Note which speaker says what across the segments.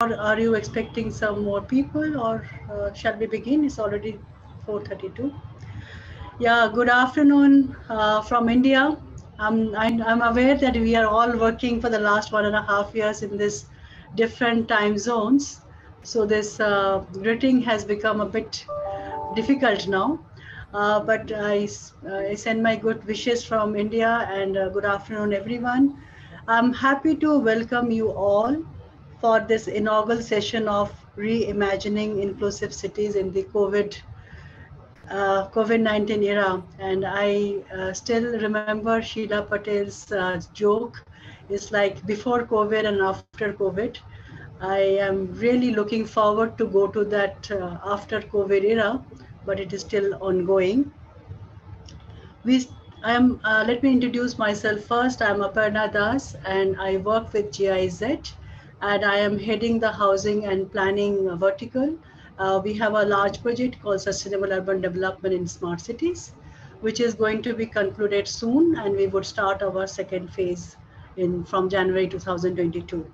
Speaker 1: are you expecting some more people or uh, shall we begin? It's already 4.32. Yeah, good afternoon uh, from India. I'm, I'm aware that we are all working for the last one and a half years in this different time zones. So this uh, greeting has become a bit difficult now. Uh, but I, I send my good wishes from India and uh, good afternoon, everyone. I'm happy to welcome you all for this inaugural session of reimagining inclusive cities in the COVID uh, COVID-19 era. And I uh, still remember Sheela Patel's uh, joke. It's like before COVID and after COVID. I am really looking forward to go to that uh, after COVID era, but it is still ongoing. We, I am, uh, let me introduce myself first. I'm Aparna Das and I work with GIZ and I am heading the housing and planning vertical. Uh, we have a large project called Sustainable Urban Development in Smart Cities, which is going to be concluded soon, and we would start our second phase in from January 2022.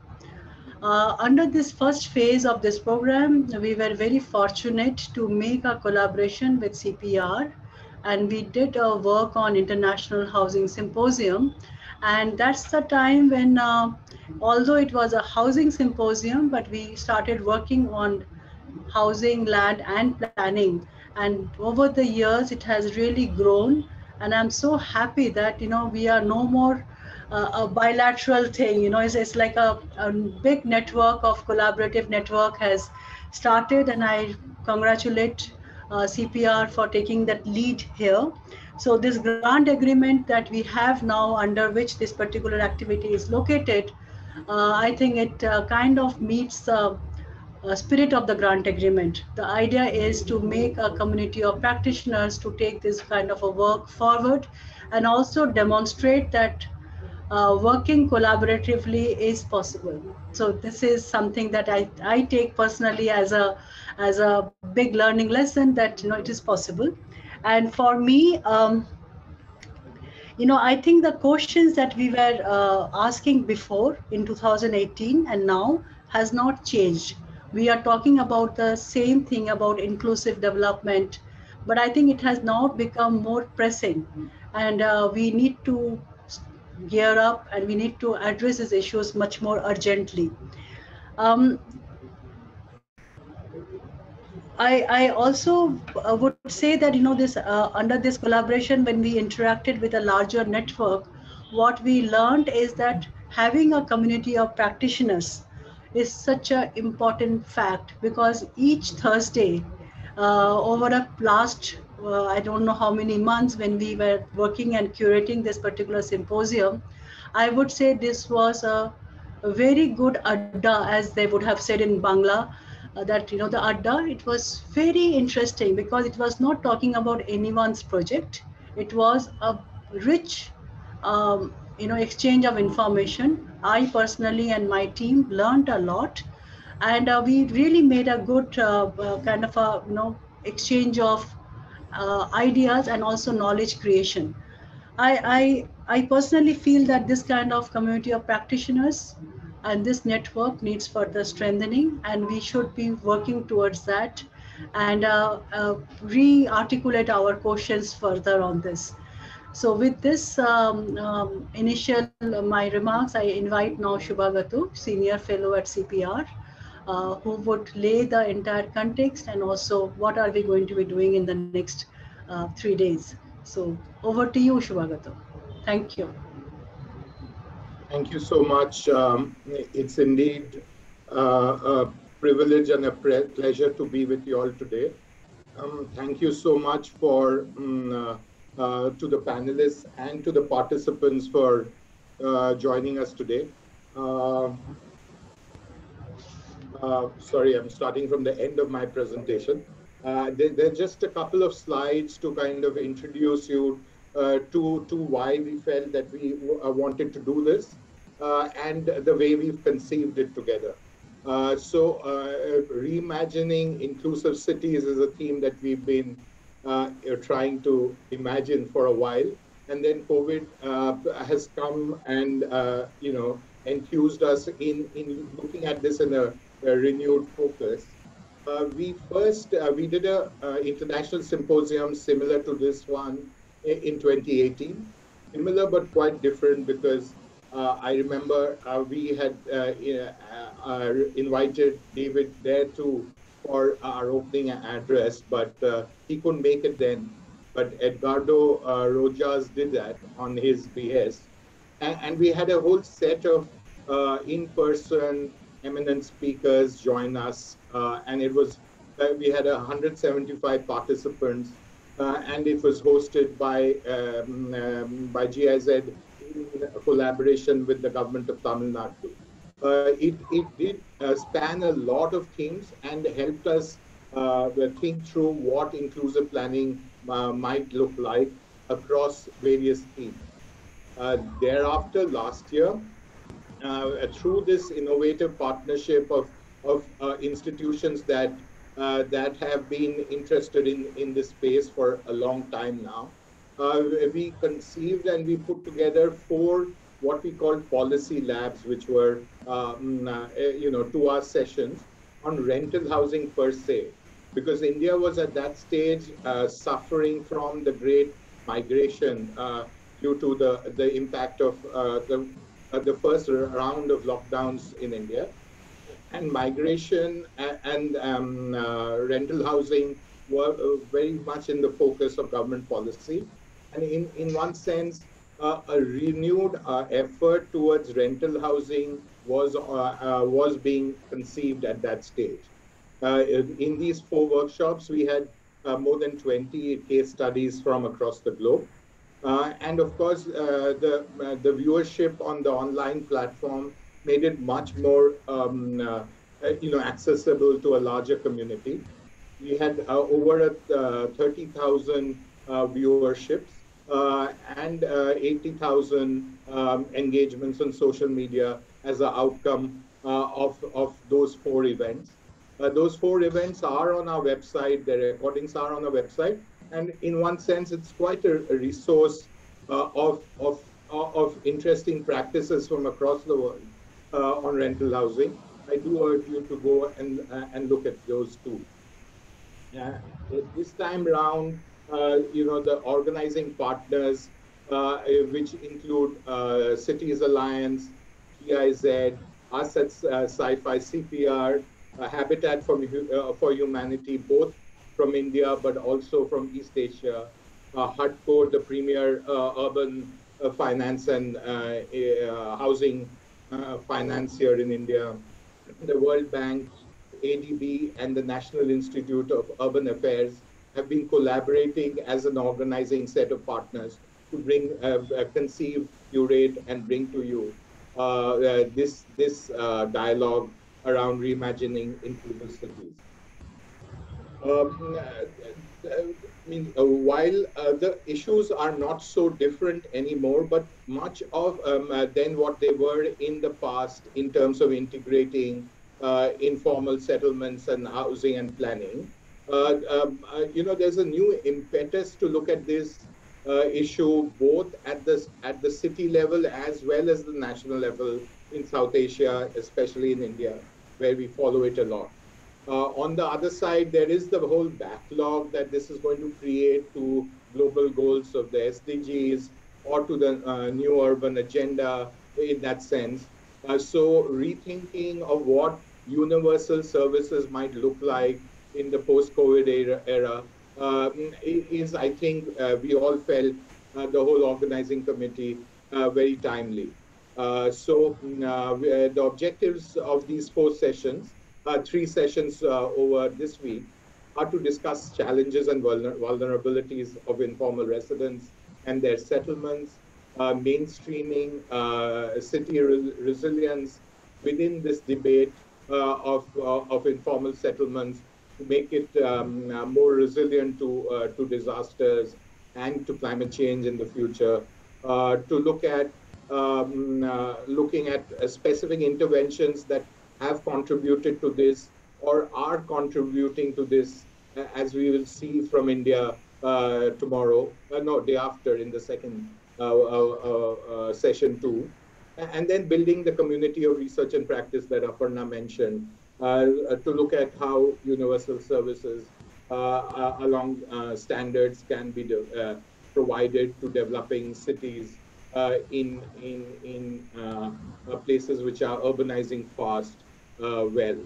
Speaker 1: Uh, under this first phase of this program, we were very fortunate to make a collaboration with CPR, and we did a work on International Housing Symposium. And that's the time when, uh, although it was a housing symposium, but we started working on housing, land, and planning. And over the years, it has really grown. And I'm so happy that, you know, we are no more uh, a bilateral thing. You know, it's, it's like a, a big network of collaborative network has started. And I congratulate uh, CPR for taking that lead here. So this grant agreement that we have now under which this particular activity is located, I think it uh, kind of meets the uh, spirit of the grant agreement. The idea is to make a community of practitioners to take this kind of a work forward and also demonstrate that uh, working collaboratively is possible. So this is something that I, I take personally as a as a big learning lesson that you know it is possible. And for me, um, you know, I think the questions that we were uh, asking before in 2018 and now has not changed we are talking about the same thing about inclusive development, but I think it has now become more pressing, and uh, we need to gear up and we need to address these issues much more urgently. Um, I, I also uh, would say that you know this uh, under this collaboration when we interacted with a larger network what we learned is that having a community of practitioners is such an important fact because each Thursday uh, over the last uh, I don't know how many months when we were working and curating this particular symposium, I would say this was a, a very good adda, as they would have said in Bangla, uh, that you know the adda. It was very interesting because it was not talking about anyone's project. It was a rich um, you know exchange of information i personally and my team learned a lot and uh, we really made a good uh, uh, kind of a you know exchange of uh, ideas and also knowledge creation I, I i personally feel that this kind of community of practitioners and this network needs further strengthening and we should be working towards that and uh, uh, re-articulate our questions further on this so with this um, um, initial uh, my remarks, I invite now Shubhagato, Senior Fellow at CPR, uh, who would lay the entire context and also what are we going to be doing in the next uh, three days. So over to you, Shubhagato. Thank you.
Speaker 2: Thank you so much. Um, it's indeed uh, a privilege and a pleasure to be with you all today. Um, thank you so much for um, uh, to the panelists and to the participants for uh, joining us today. Uh, uh sorry, I'm starting from the end of my presentation. Uh, there, there, are just a couple of slides to kind of introduce you uh, to, to why we felt that we wanted to do this and the way we've conceived it together. so reimagining inclusive cities is a theme that we've been uh, trying to imagine for a while. And then COVID uh, has come and, uh, you know, enthused us in, in looking at this in a renewed focus. we first we did a international symposium similar to this one in 2018, similar but quite different because uh, I remember uh, we had uh, invited David there too for our opening address, but he couldn't make it then. But Eduardo Rojas did that on his behest. And, and we had a whole set of in-person eminent speakers join us, and it was we had 175 participants, uh, and it was hosted by um, um, by GIZ in collaboration with the government of Tamil Nadu. Uh, it, it did uh, span a lot of themes and helped us uh, think through what inclusive planning uh, might look like across various themes. Uh, thereafter, last year, uh, through this innovative partnership of, of institutions that that have been interested in, in this space for a long time now, uh, we conceived and we put together four what we call policy labs, which were um, uh, you know two hour sessions on rental housing per se, because India was at that stage uh, suffering from the great migration uh, due to the the impact of uh, the uh, the first round of lockdowns in India, and migration and, um, rental housing were very much in the focus of government policy and in, in one sense, uh, a renewed uh, effort towards rental housing was, uh, uh was being conceived at that stage. Uh, in these four workshops, we had uh, more than 20 case studies from across the globe. and of course, the, the viewership on the online platform made it much more um, you know, accessible to a larger community. We had over 30,000 viewerships and uh, 80,000 um, engagements on social media as an outcome uh, of, of those four events. those four events are on our website, the recordings are on our website, and in one sense, it's quite a, a resource of, of, of interesting practices from across the world on rental housing. I do urge you to go and, and look at those too. Yeah. This time around, uh, Uh, you know, the organizing partners, uh, which include uh, Cities Alliance, GIZ, us at uh, Sci-Fi CPR, uh, Habitat for, for Humanity, both from India, but also from East Asia, uh, HUDCO, the premier urban finance and housing financier in India, the World Bank, ADB, and the National Institute of Urban Affairs have been collaborating as an organizing set of partners to bring, uh, uh, conceive, curate, and bring to you uh, uh this, this uh, dialogue around reimagining inclusive cities. Um, I mean, uh, while uh, the issues are not so different anymore, but much of um, uh, than what they were in the past in terms of integrating informal settlements and housing and planning, uh, um, uh, you know, there's a new impetus to look at this uh, issue both at the at the city level as well as the national level in South Asia, especially in India, where we follow it a lot. Uh, on the other side, there is the whole backlog that this is going to create to global goals of the SDGs or to the uh, new urban agenda in that sense. Uh, so rethinking of what universal services might look like in the post-COVID era, era uh, is, I think, uh, we all felt uh, the whole organizing committee uh, very timely. Uh, so mm, uh, the objectives of these four sessions, three sessions over this week, are to discuss challenges and vulner vulnerabilities of informal residents and their settlements, mainstreaming city re resilience within this debate of, of informal settlements to make it um, uh, more resilient to, uh, to disasters and to climate change in the future, uh, to look at um, looking at specific interventions that have contributed to this or are contributing to this, as we will see from India uh, tomorrow, uh, no, day after in the second uh, session two. And then building the community of research and practice that Aparna mentioned, Uh, to look at how universal services uh, uh, along standards can be provided to developing cities uh, in in in uh, uh, places which are urbanizing fast well.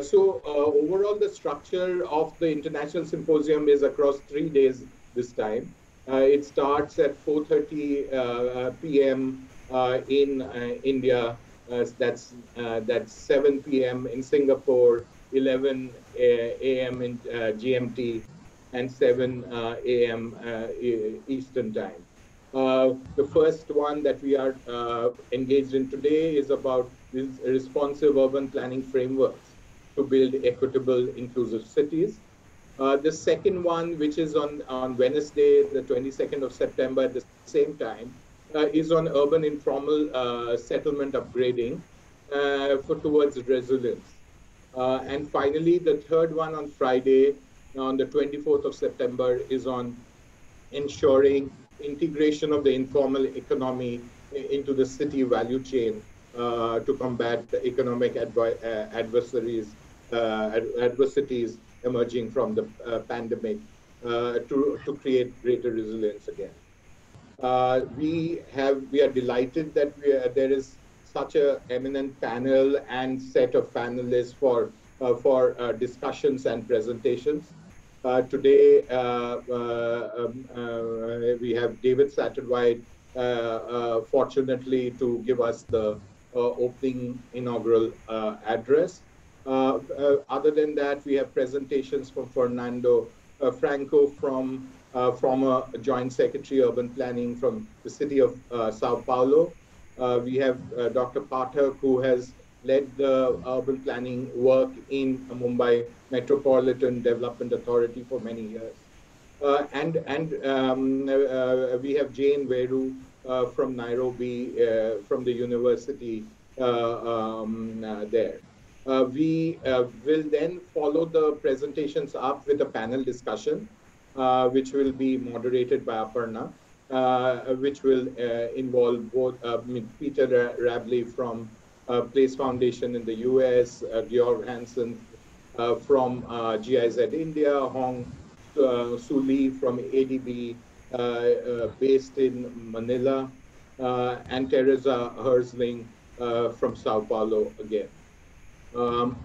Speaker 2: so overall, the structure of the international symposium is across three days this time. it starts at 4:30 p.m. in India. That's that's 7 p.m. in Singapore, 11 a.m. in GMT, and 7 a.m. Eastern time. Uh, the first one that we are uh, engaged in today is about responsive urban planning frameworks to build equitable, inclusive cities. Uh, the second one, which is on, on Wednesday, the 22nd of September at the same time, uh, is on urban informal uh, settlement upgrading for towards resilience. and finally, the third one on Friday, on the 24th of September, is on ensuring integration of the informal economy into the city value chain uh, to combat the economic uh, adversaries, uh, ad- adversities emerging from the uh, pandemic uh, to, to create greater resilience again. Uh, we have we are delighted that we are, there is such a eminent panel and set of panelists for uh, for uh, discussions and presentations. Uh, today, uh, uh, um, we have David Satterthwaite, fortunately, to give us the opening inaugural address. other than that, we have presentations from Fernando Franco from uh, former Joint Secretary Urban Planning from the city of uh, Sao Paulo. Uh, we have Dr. Pathak, who has led the urban planning work in Mumbai Metropolitan Development Authority for many years. Uh, and and um, uh, we have Jane Weru uh, from Nairobi, uh, from the university uh, um, uh, there. we will then follow the presentations up with a panel discussion, Uh, which will be moderated by Aparna, uh, which will uh, involve both Peter Rabley from uh, Place Foundation in the US, uh, Georg Hansen uh, from GIZ India, Hong uh, Lee from ADB, based in Manila, and Teresa Herzling from Sao Paulo again. Um,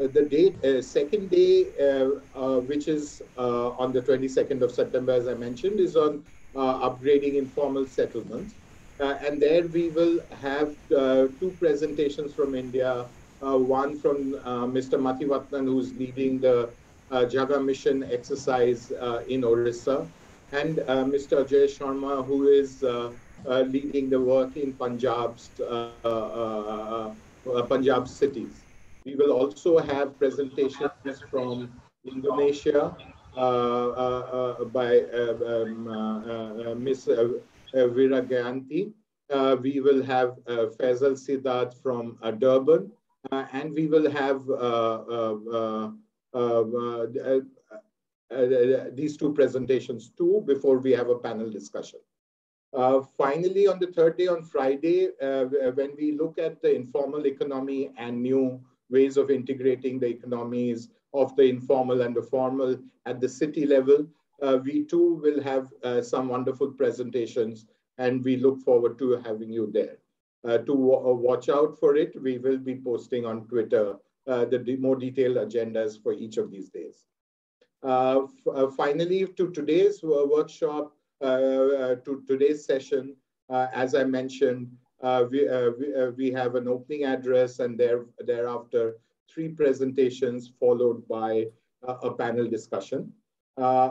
Speaker 2: Uh, the date, uh, second day, uh, uh, which is uh, on the 22nd of September, as I mentioned, is on uh, upgrading informal settlements. Uh, and there we will have uh, two presentations from India, uh, one from Mr. Mathivathanan, who's leading the Jaga mission exercise in Orissa, and Mr. Ajay Sharma, who is leading the work in Punjab's, Punjab cities. We will also have presentations from Indonesia uh, uh, uh, by um, Ms. Uh, Viraganti. Uh, we will have uh, Faisal Siddharth from Durban, and we will have these two presentations too before we have a panel discussion. Uh, finally, on the third day, on Friday, uh, when we look at the informal economy and new ways of integrating the economies of the informal and the formal at the city level, uh, we too will have uh, some wonderful presentations and we look forward to having you there. Uh, to watch out for it, we will be posting on Twitter the de more detailed agendas for each of these days. finally, to today's workshop, to today's session, as I mentioned, uh, we, uh, we, uh, we, have an opening address and there, thereafter three presentations followed by a panel discussion. Uh,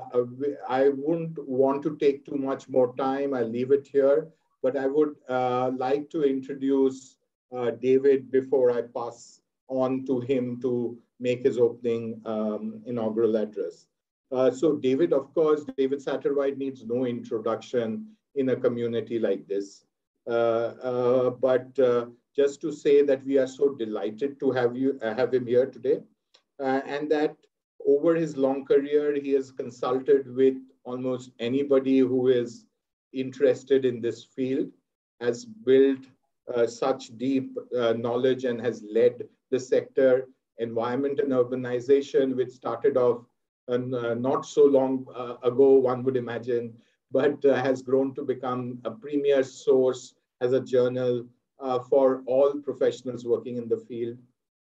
Speaker 2: I wouldn't want to take too much more time. I'll leave it here, but I would uh, like to introduce uh, David before I pass on to him to make his opening um, inaugural address. Uh, so David, of course, David Satterthwaite needs no introduction in a community like this. Uh, uh, but just to say that we are so delighted to have you have him here today, and that over his long career, he has consulted with almost anybody who is interested in this field, has built uh, such deep uh, knowledge and has led the sector, environment and urbanization, which started off uh, not so long uh, ago, one would imagine, but uh, has grown to become a premier source as a journal for all professionals working in the field.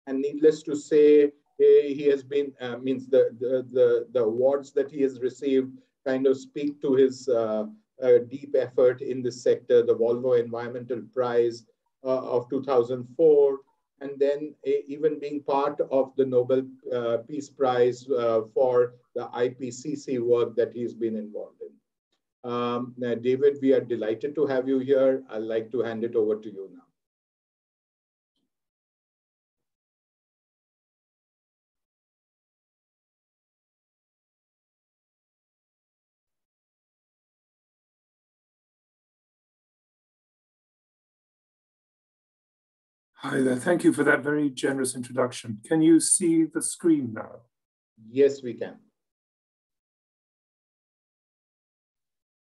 Speaker 2: And needless to say, he has been, means the, the, the, the awards that he has received kind of speak to his uh, uh, deep effort in this sector, the Volvo Environmental Prize uh, of 2004, and then even being part of the Nobel uh, Peace Prize uh, for the IPCC work that he's been involved in. Um, David, we are delighted to have you here. I'd like to hand it over to you now.
Speaker 3: Hi there. Thank you for that very generous introduction. Can you see the screen now?
Speaker 2: Yes, we can.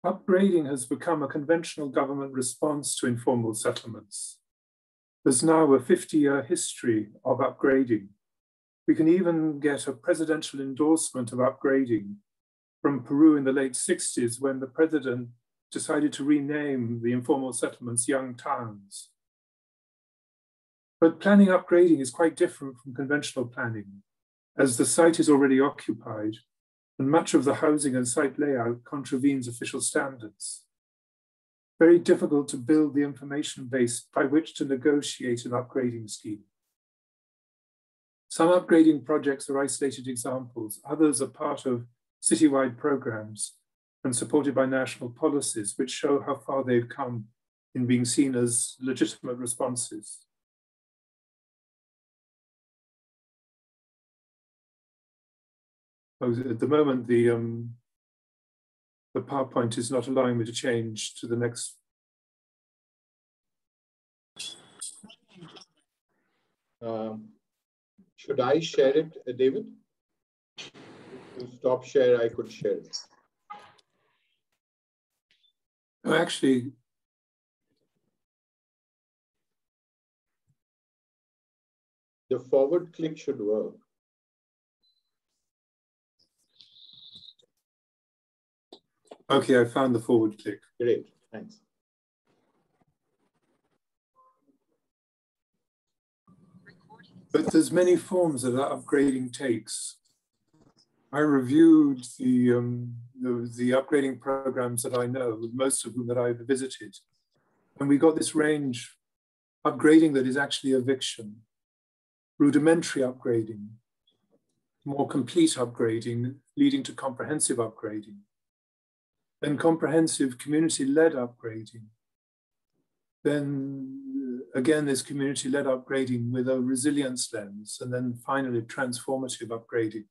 Speaker 3: Upgrading has become a conventional government response to informal settlements. There's now a 50-year history of upgrading. We can even get a presidential endorsement of upgrading from Peru in the late 60s when the president decided to rename the informal settlements young towns. But planning upgrading is quite different from conventional planning, as the site is already occupied and much of the housing and site layout contravenes official standards. Very difficult to build the information base by which to negotiate an upgrading scheme. Some upgrading projects are isolated examples, others are part of citywide programs and supported by national policies, which show how far they've come in being seen as legitimate responses. At the moment, the um, the PowerPoint is not allowing me to change to the next.
Speaker 2: Um, should I share it, uh, David? To stop share, I could share it.
Speaker 3: Oh, actually,
Speaker 2: the forward click should work.
Speaker 3: Okay, I found the forward click.
Speaker 2: Great, thanks.
Speaker 3: But there's many forms that upgrading takes. I reviewed the, um, the, the upgrading programs that I know, most of them that I've visited, and we got this range upgrading that is actually eviction, rudimentary upgrading, more complete upgrading, leading to comprehensive upgrading then comprehensive community-led upgrading. Then again, this community-led upgrading with a resilience lens, and then finally transformative upgrading.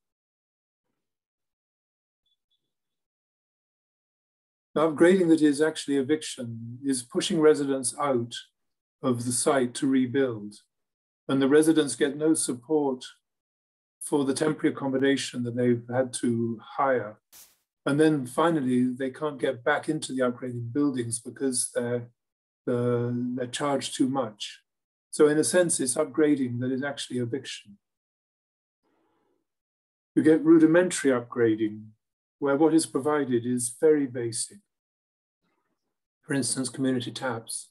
Speaker 3: The upgrading that is actually eviction is pushing residents out of the site to rebuild. And the residents get no support for the temporary accommodation that they've had to hire and then finally, they can't get back into the upgrading buildings because they're, they're charged too much. So in a sense, it's upgrading that is actually eviction. You get rudimentary upgrading, where what is provided is very basic. For instance, community taps.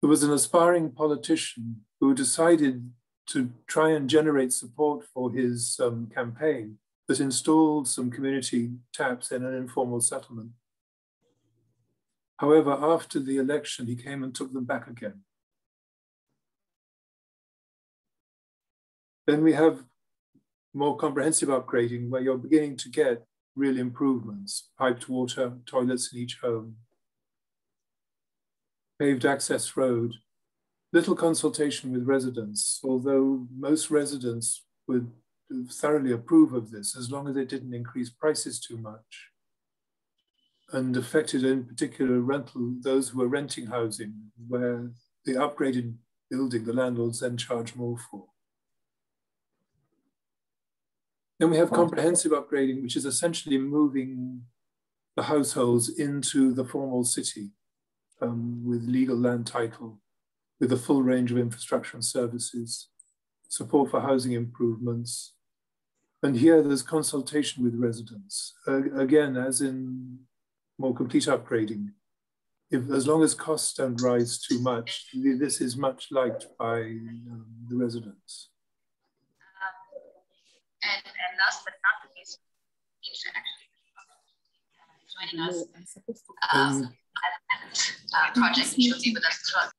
Speaker 3: There was an aspiring politician who decided to try and generate support for his um, campaign that installed some community taps in an informal settlement. However, after the election, he came and took them back again. Then we have more comprehensive upgrading where you're beginning to get real improvements, piped water, toilets in each home, paved access road, little consultation with residents, although most residents would thoroughly approve of this as long as it didn't increase prices too much and affected in particular rental those who are renting housing where the upgraded building the landlords then charge more for. Then we have comprehensive upgrading, which is essentially moving the households into the formal city. um, with legal land title, with a full range of infrastructure and services, support for housing improvements. And here there's consultation with residents. Uh, again, as in more complete upgrading, if as long as costs don't rise too much, this is much liked by um, the residents.
Speaker 4: Um, and, and last but not the least, actually joining us um, um, uh, project, she'll be with us as well.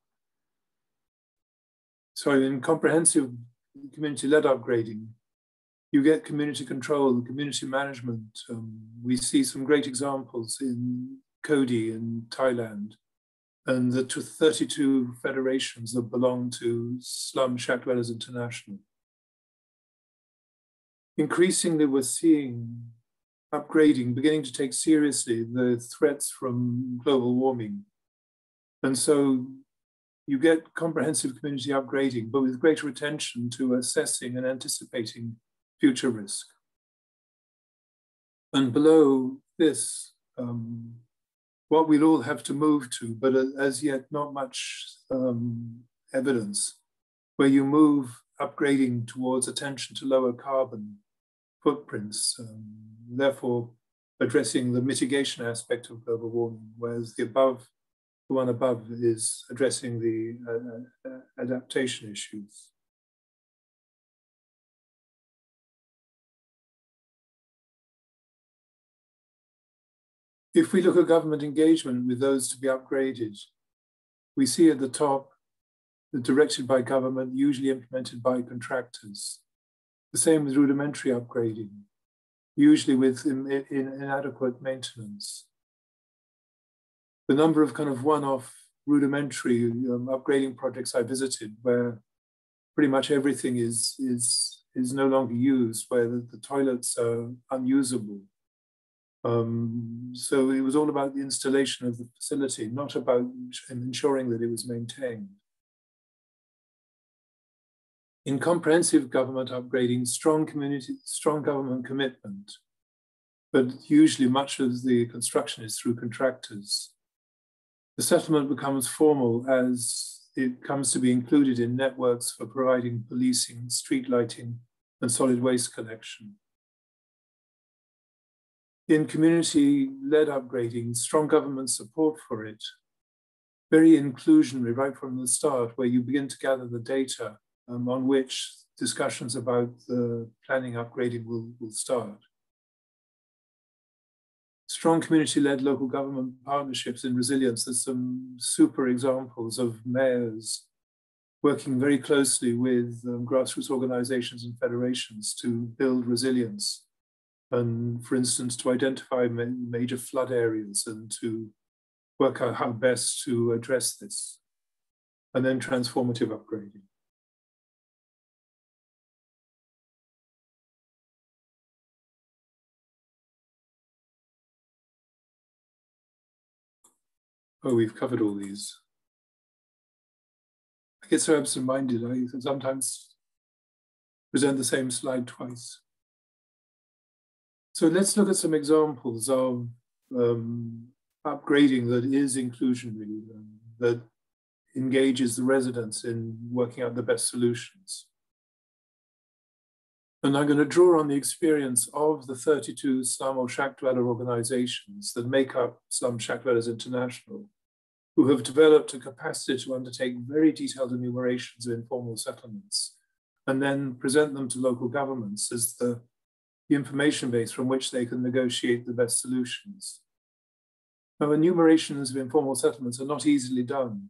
Speaker 3: So in comprehensive community-led upgrading, you get community control, and community management. Um, we see some great examples in CODI in Thailand, and the 32 federations that belong to Slum Shack Dwellers International. Increasingly, we're seeing upgrading beginning to take seriously the threats from global warming. And so you get comprehensive community upgrading, but with greater attention to assessing and anticipating future risk. And below this, um, what we'll all have to move to, but as yet not much um, evidence, where you move upgrading towards attention to lower carbon footprints, um, therefore addressing the mitigation aspect of global warming, whereas the above, the one above is addressing the uh, uh, adaptation issues. If we look at government engagement with those to be upgraded, we see at the top the directed by government, usually implemented by contractors. The same with rudimentary upgrading, usually with in, in, inadequate maintenance. The number of kind of one-off rudimentary um, upgrading projects I visited where pretty much everything is, is, is no longer used, where the, the toilets are unusable, um, so it was all about the installation of the facility, not about ensuring that it was maintained. In comprehensive government upgrading, strong community, strong government commitment, but usually much of the construction is through contractors. The settlement becomes formal as it comes to be included in networks for providing policing, street lighting, and solid waste collection in community-led upgrading, strong government support for it, very inclusionary right from the start, where you begin to gather the data um, on which discussions about the planning upgrading will, will start. Strong community-led local government partnerships in resilience. There's some super examples of mayors working very closely with um, grassroots organizations and federations to build resilience and for instance, to identify major flood areas and to work out how best to address this, and then transformative upgrading. Oh, we've covered all these. I get so absent-minded, I sometimes present the same slide twice. So let's look at some examples of um, upgrading that is inclusionary, um, that engages the residents in working out the best solutions. And I'm going to draw on the experience of the 32 slum or shack dweller organizations that make up Slum Shack Dwellers International, who have developed a capacity to undertake very detailed enumerations of informal settlements and then present them to local governments as the the information base from which they can negotiate the best solutions. Now, enumerations of informal settlements are not easily done.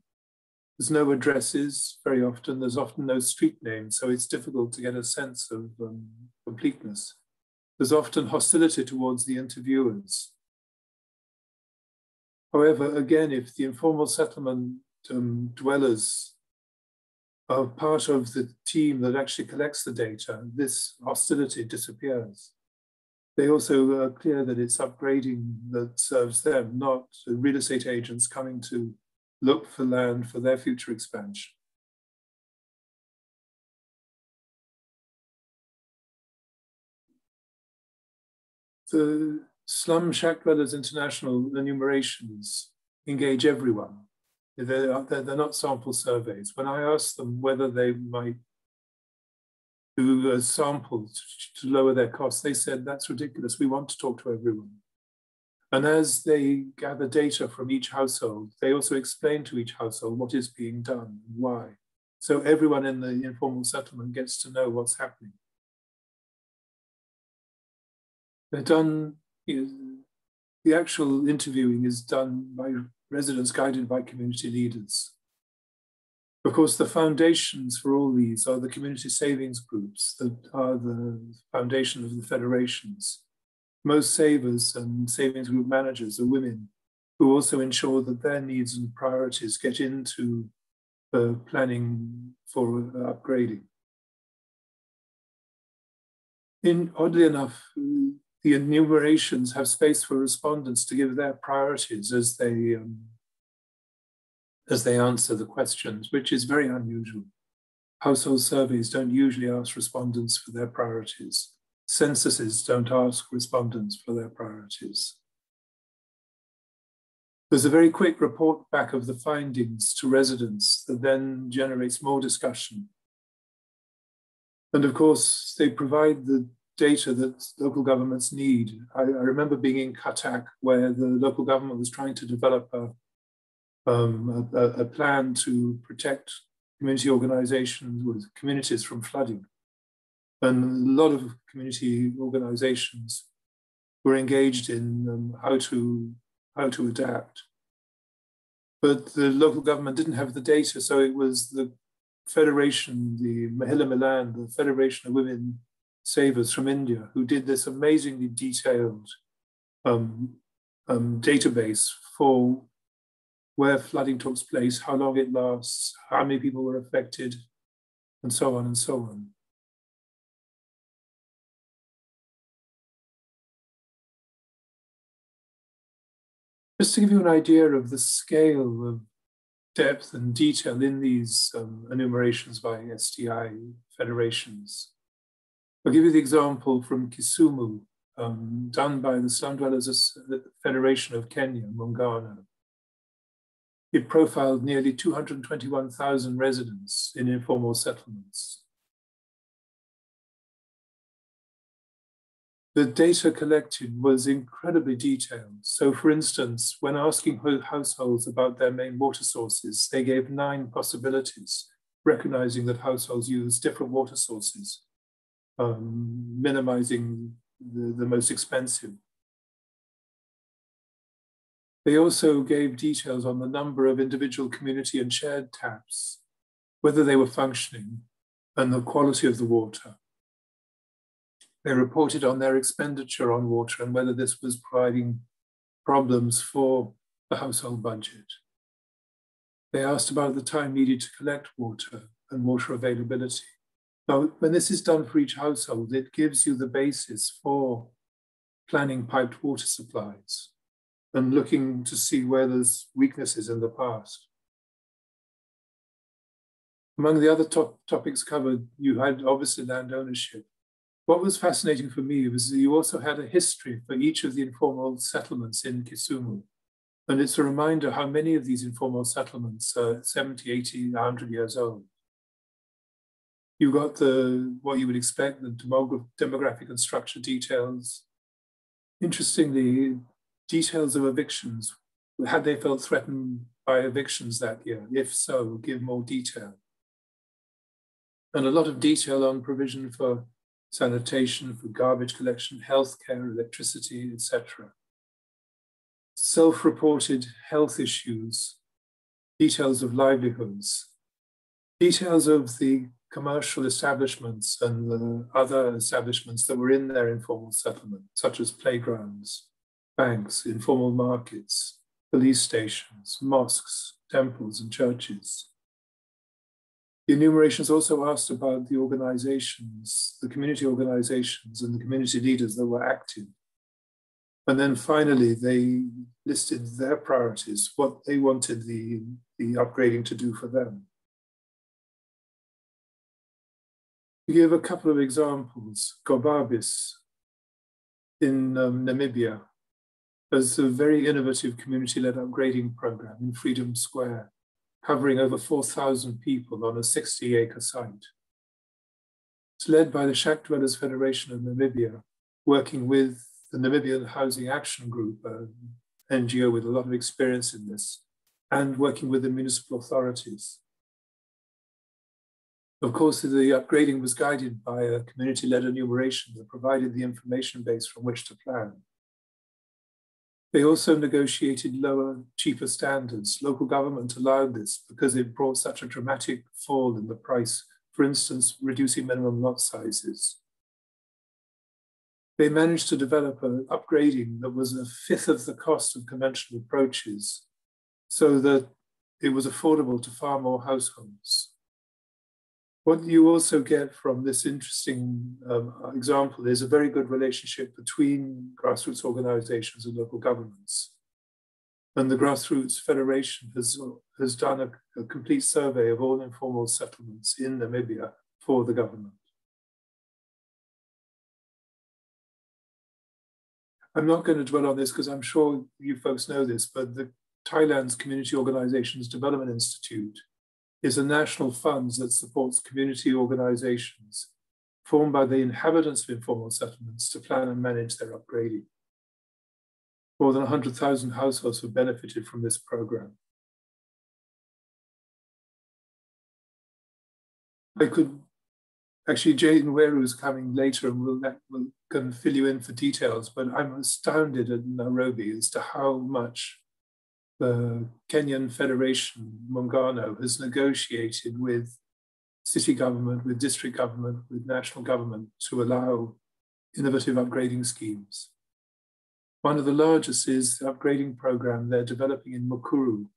Speaker 3: There's no addresses very often, there's often no street names, so it's difficult to get a sense of um, completeness. There's often hostility towards the interviewers. However, again, if the informal settlement um, dwellers are part of the team that actually collects the data, this hostility disappears. They also are clear that it's upgrading that serves them, not real estate agents coming to look for land for their future expansion. The Slum Shack Dwellers International enumerations engage everyone They're, they're, they're not sample surveys. When I asked them whether they might do a sample to, to lower their costs, they said, that's ridiculous. We want to talk to everyone. And as they gather data from each household, they also explain to each household what is being done and why. So everyone in the informal settlement gets to know what's happening. They're done, you know, the actual interviewing is done by residents guided by community leaders. Of course, the foundations for all these are the community savings groups that are the foundation of the federations. Most savers and savings group managers are women who also ensure that their needs and priorities get into the planning for upgrading. In, oddly enough, the enumerations have space for respondents to give their priorities as they um, as they answer the questions, which is very unusual. Household surveys don't usually ask respondents for their priorities. Censuses don't ask respondents for their priorities. There's a very quick report back of the findings to residents that then generates more discussion. And of course, they provide the data that local governments need. I, I remember being in Cuttack where the local government was trying to develop a um, a, a, plan to protect community organizations with communities from flooding. And a lot of community organizations were engaged in um, how, to, how to adapt. But the local government didn't have the data, so it was the Federation, the Mahila Milan, the Federation of Women Savers from India, who did this amazingly detailed um, um, database for where flooding took place, how long it lasts, how many people were affected, and so on and so on. Just to give you an idea of the scale of depth and detail in these um, enumerations by SDI federations. I'll give you the example from Kisumu, um, done by the Slum Dwellers Federation of Kenya, Muungano. It profiled nearly 221,000 residents in informal settlements. The data collected was incredibly detailed. So for instance, when asking households about their main water sources, they gave nine possibilities, recognizing that households use different water sources, um, minimizing the, the most expensive. They also gave details on the number of individual community and shared taps, whether they were functioning, and the quality of the water. They reported on their expenditure on water and whether this was providing problems for the household budget. They asked about the time needed to collect water and water availability. Now, when this is done for each household, it gives you the basis for planning piped water supplies and looking to see where there's weaknesses in the past. Among the other top topics covered, you had obviously land ownership. What was fascinating for me was that you also had a history for each of the informal settlements in Kisumu. And it's a reminder how many of these informal settlements are 70, 80, 100 years old. You got the what you would expect, the demographic and structure details. Interestingly, details of evictions. Had they felt threatened by evictions that year? If so, give more detail. And a lot of detail on provision for sanitation, for garbage collection, healthcare, electricity, etc. Self-reported health issues, details of livelihoods, details of the commercial establishments and the other establishments that were in their informal settlement, such as playgrounds, banks, informal markets, police stations, mosques, temples, and churches. The enumerations also asked about the organizations, the community organizations, and the community leaders that were active. And then finally, they listed their priorities, what they wanted the, the upgrading to do for them. To give a couple of examples, Gobabis in um, Namibia as a very innovative community-led upgrading program in Freedom Square. covering over 4,000 people on a 60 acre site. It's led by the Shack Dwellers Federation of Namibia, working with the Namibian Housing Action Group, an NGO with a lot of experience in this, and working with the municipal authorities. Of course, the upgrading was guided by a community-led enumeration that provided the information base from which to plan. They also negotiated lower, cheaper standards. Local government allowed this because it brought such a dramatic fall in the price, for instance, reducing minimum lot sizes. They managed to develop an upgrading that was a fifth of the cost of conventional approaches so that it was affordable to far more households. What you also get from this interesting um, example is a very good relationship between grassroots organizations and local governments. And the Grassroots Federation has, has done a, a complete survey of all informal settlements in Namibia for the government. I'm not going to dwell on this because I'm sure you folks know this, but the Thailand's Community Organizations Development Institute is a national fund that supports community organizations formed by the inhabitants of informal settlements to plan and manage their upgrading. More than 100,000 households have benefited from this program. I could, actually Jane Weru is coming later and will, will can fill you in for details, but I'm astounded at Nairobi as to how much the Kenyan Federation, Muungano, has negotiated with city government, with district government, with national government to allow innovative upgrading schemes. One of the largest is the upgrading program they're developing in Mukuru,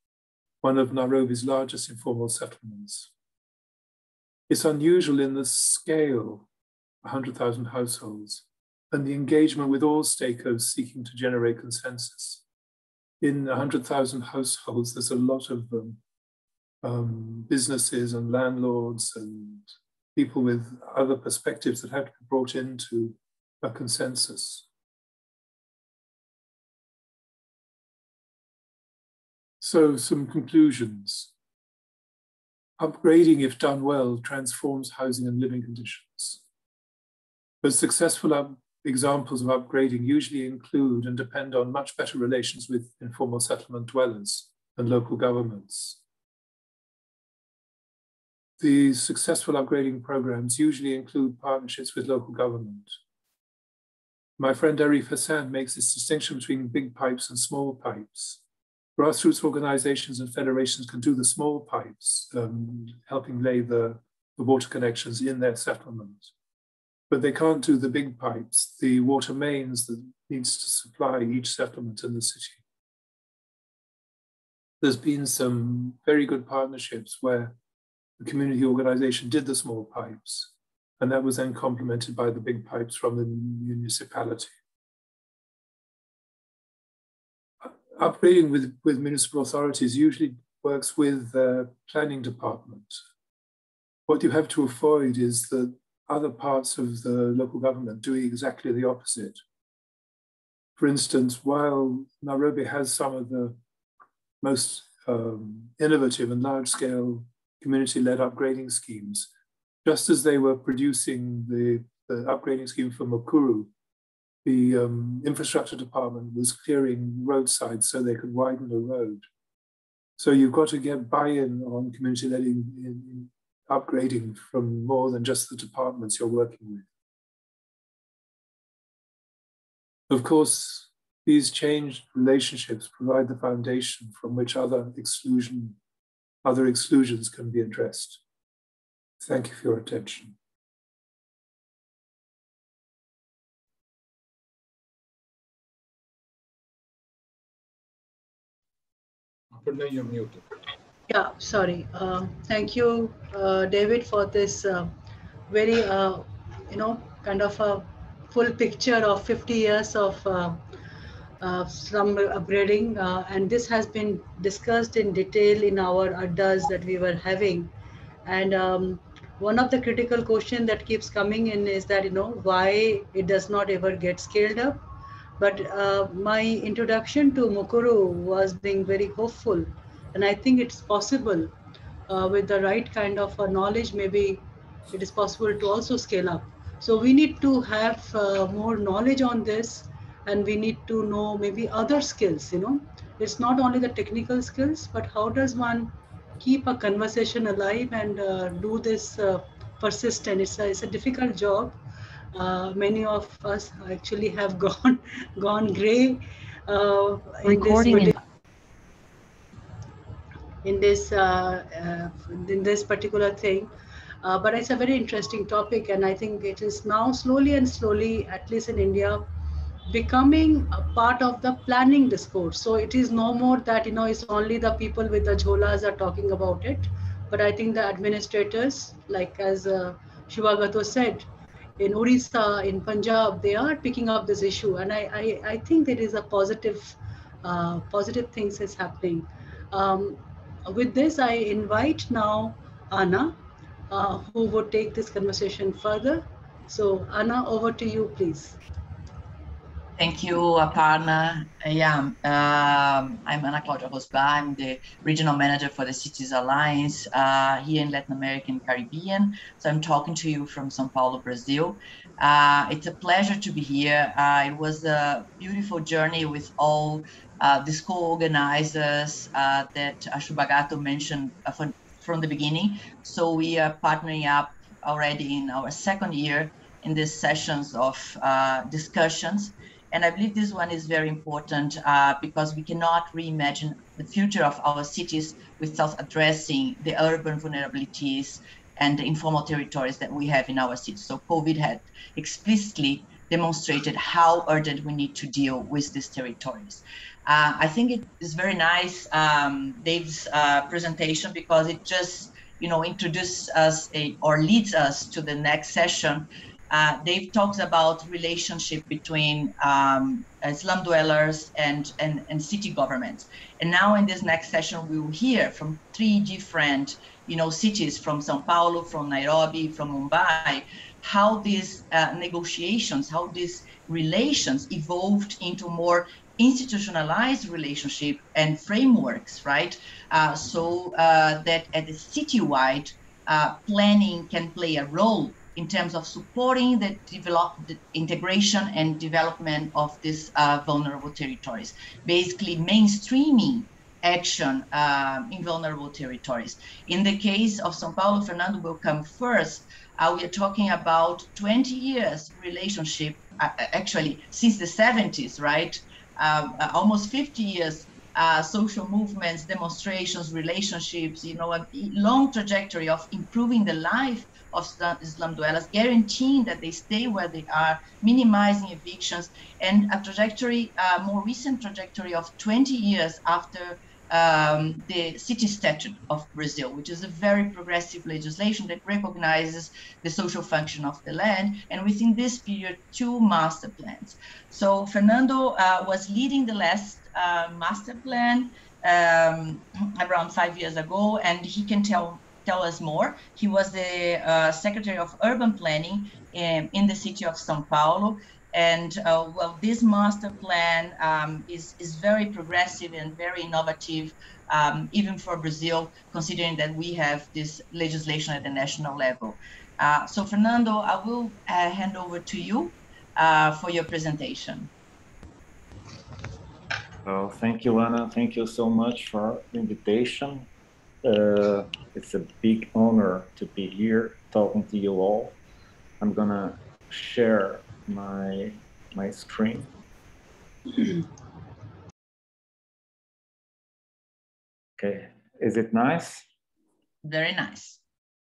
Speaker 3: one of Nairobi's largest informal settlements. It's unusual in the scale, 100,000 households, and the engagement with all stakeholders seeking to generate consensus in 100,000 households, there's a lot of um, um, businesses and landlords and people with other perspectives that have to be brought into a consensus. So, some conclusions. Upgrading, if done well, transforms housing and living conditions. But successful examples of upgrading usually include and depend on much better relations with informal settlement dwellers and local governments. These successful upgrading programs usually include partnerships with local government. My friend Arif Hasan makes this distinction between big pipes and small pipes. Grassroots organizations and federations can do the small pipes, um, helping lay the, the water connections in their settlement but they can't do the big pipes, the water mains that needs to supply each settlement in the city. There's been some very good partnerships where the community organization did the small pipes, and that was then complemented by the big pipes from the municipality. Upgrading with, with municipal authorities usually works with the planning department. What you have to avoid is that other parts of the local government doing exactly the opposite. For instance, while Nairobi has some of the most um, innovative and large scale community led upgrading schemes, just as they were producing the, the upgrading scheme for Mukuru, the um, infrastructure department was clearing roadsides so they could widen the road. So you've got to get buy-in on community led in, in, upgrading from more than just the departments you're working with. Of course, these changed relationships provide the foundation from which other exclusion, other exclusions can be addressed. Thank you for your attention.
Speaker 2: You're muted.
Speaker 1: Yeah, sorry. Uh, thank you, uh, David, for this uh, very, uh, you know, kind of a full picture of 50 years of uh, uh, slum upgrading. and this has been discussed in detail in our addas that we were having. And um, one of the critical questions that keeps coming in is that, you know, why it does not ever get scaled up. But my introduction to Mukuru was being very hopeful and I think it's possible uh, with the right kind of uh, knowledge, maybe it is possible to also scale up. So we need to have uh, more knowledge on this and we need to know maybe other skills, you know. It's not only the technical skills, but how does one keep a conversation alive and uh, do this uh, persistent? It's a, it's a difficult job. Uh, many of us actually have gone gone gray uh, in Recording this in this uh, uh, in this particular thing. Uh, but it's a very interesting topic, and I think it is now slowly and slowly, at least in India, becoming a part of the planning discourse. So it is no more that you know it's only the people with the jholas are talking about it, but I think the administrators, like as uh, Shubhagato said, in Orissa, in Punjab, they are picking up this issue, and I I, I think there is a positive uh, positive things is happening. Um, with this, I invite now Anna, uh, who would take this conversation further. So Anna, over to you, please.
Speaker 5: Thank you, Aparna. Yeah, um, I'm Ana Claudia Rossbach. I'm the regional manager for the Cities Alliance uh, here in Latin America and Caribbean. So I'm talking to you from São Paulo, Brazil. Uh, it's a pleasure to be here. Uh, it was a beautiful journey with all uh, these co-organizers uh, that Shubhagato mentioned uh, from, from the beginning. So we are partnering up already in our second year in these sessions of uh, discussions. And I believe this one is very important uh, because we cannot reimagine the future of our cities without addressing the urban vulnerabilities and the informal territories that we have in our cities. So COVID had explicitly demonstrated how urgent we need to deal with these territories. Uh, I think it is very nice, um, Dave's uh, presentation, because it just, you know, introduces us a, or leads us to the next session. Uh, Dave talks about relationship between um, slum dwellers and, and, and city governments. And now in this next session, we will hear from three different, you know, cities from Sao Paulo, from Nairobi, from Mumbai, how these uh, negotiations, how these relations evolved into more institutionalized relationship and frameworks, right? Uh, so uh, that at the citywide uh, planning can play a role in terms of supporting the, develop, the integration and development of these uh, vulnerable territories. Basically, mainstreaming action uh, in vulnerable territories. In the case of São Paulo, Fernando will come first. Uh, we are talking about 20 years relationship, actually since the 70s, right? Um, uh, almost 50 years uh, social movements, demonstrations, relationships, you know, a long trajectory of improving the life of slum dwellers, guaranteeing that they stay where they are, minimizing evictions, and a trajectory, a more recent trajectory of 20 years after um, the city statute of Brazil, which is a very progressive legislation that recognizes the social function of the land. And within this period, two master plans. So Fernando uh, was leading the last uh, master plan um, around five years ago, and he can tell tell us more. He was the uh, Secretary of Urban Planning in, in the city of São Paulo, and uh, well, this master plan um, is, is very progressive and very innovative, um, even for Brazil, considering that we have this legislation at the national level. Uh, so Fernando, I will uh, hand over to you uh, for your presentation.
Speaker 6: Well, thank you, Anna. Thank you so much for the invitation. Uh, it's a big honor to be here talking to you all. I'm gonna share my my screen. okay, is it nice?
Speaker 5: Very nice.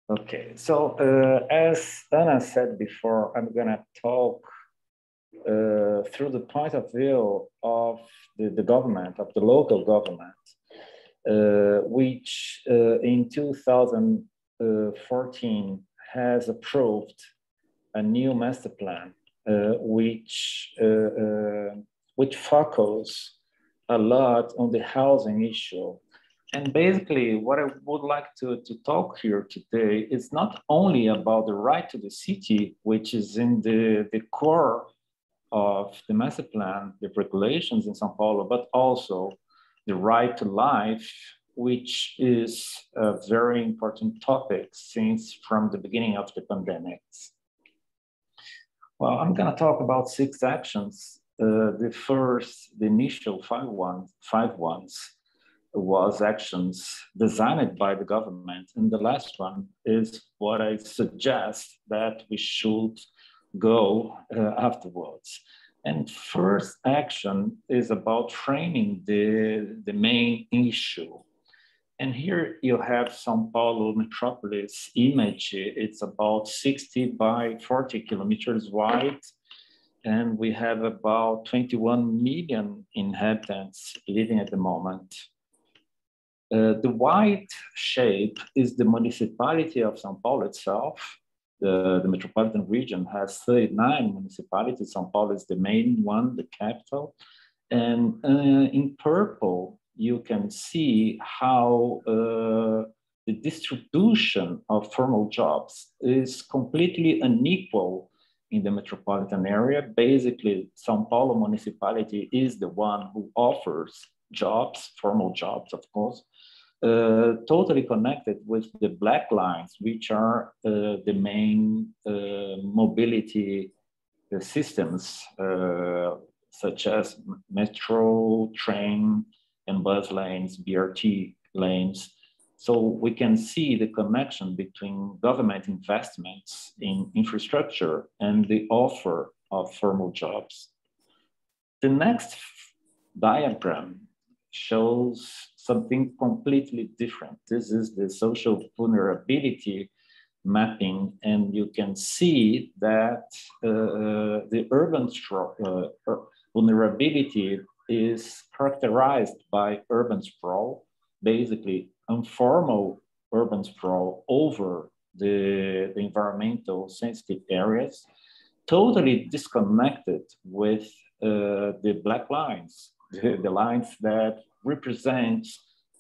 Speaker 6: Okay, so uh, as Anna said before, I'm gonna talk uh, through the point of view of the, the government, of the local government, uh, which uh, in 2014 has approved a new master plan uh, which uh, uh, which focus a lot on the housing issue. And basically, what I would like to, to talk here today is not only about the right to the city, which is in the, the core of the master plan, the regulations in Sao Paulo, but also the right to life which is a very important topic since from the beginning of the pandemic. Well, I'm going to talk about six actions. Uh, the first, the initial five ones, five ones was actions designed by the government. And the last one is what I suggest that we should go uh, afterwards. And first action is about framing the, the main issue. And here you have Sao Paulo metropolis image. It's about 60 by 40 kilometers wide. And we have about 21 million inhabitants living at the moment. Uh, the white shape is the municipality of Sao Paulo itself. The, the metropolitan region has 39 municipalities. Sao Paulo is the main one, the capital. And uh, in purple, you can see how uh, the distribution of formal jobs is completely unequal in the metropolitan area. Basically, Sao Paulo municipality is the one who offers jobs, formal jobs, of course, uh, totally connected with the black lines, which are uh, the main uh, mobility uh, systems, uh, such as metro, train, and bus lanes, BRT lanes. So we can see the connection between government investments in infrastructure and the offer of formal jobs. The next diagram shows something completely different. This is the social vulnerability mapping, and you can see that uh, the urban uh, vulnerability is characterized by urban sprawl, basically informal urban sprawl over the, the environmental sensitive areas, totally disconnected with uh, the black lines, the, the lines that represent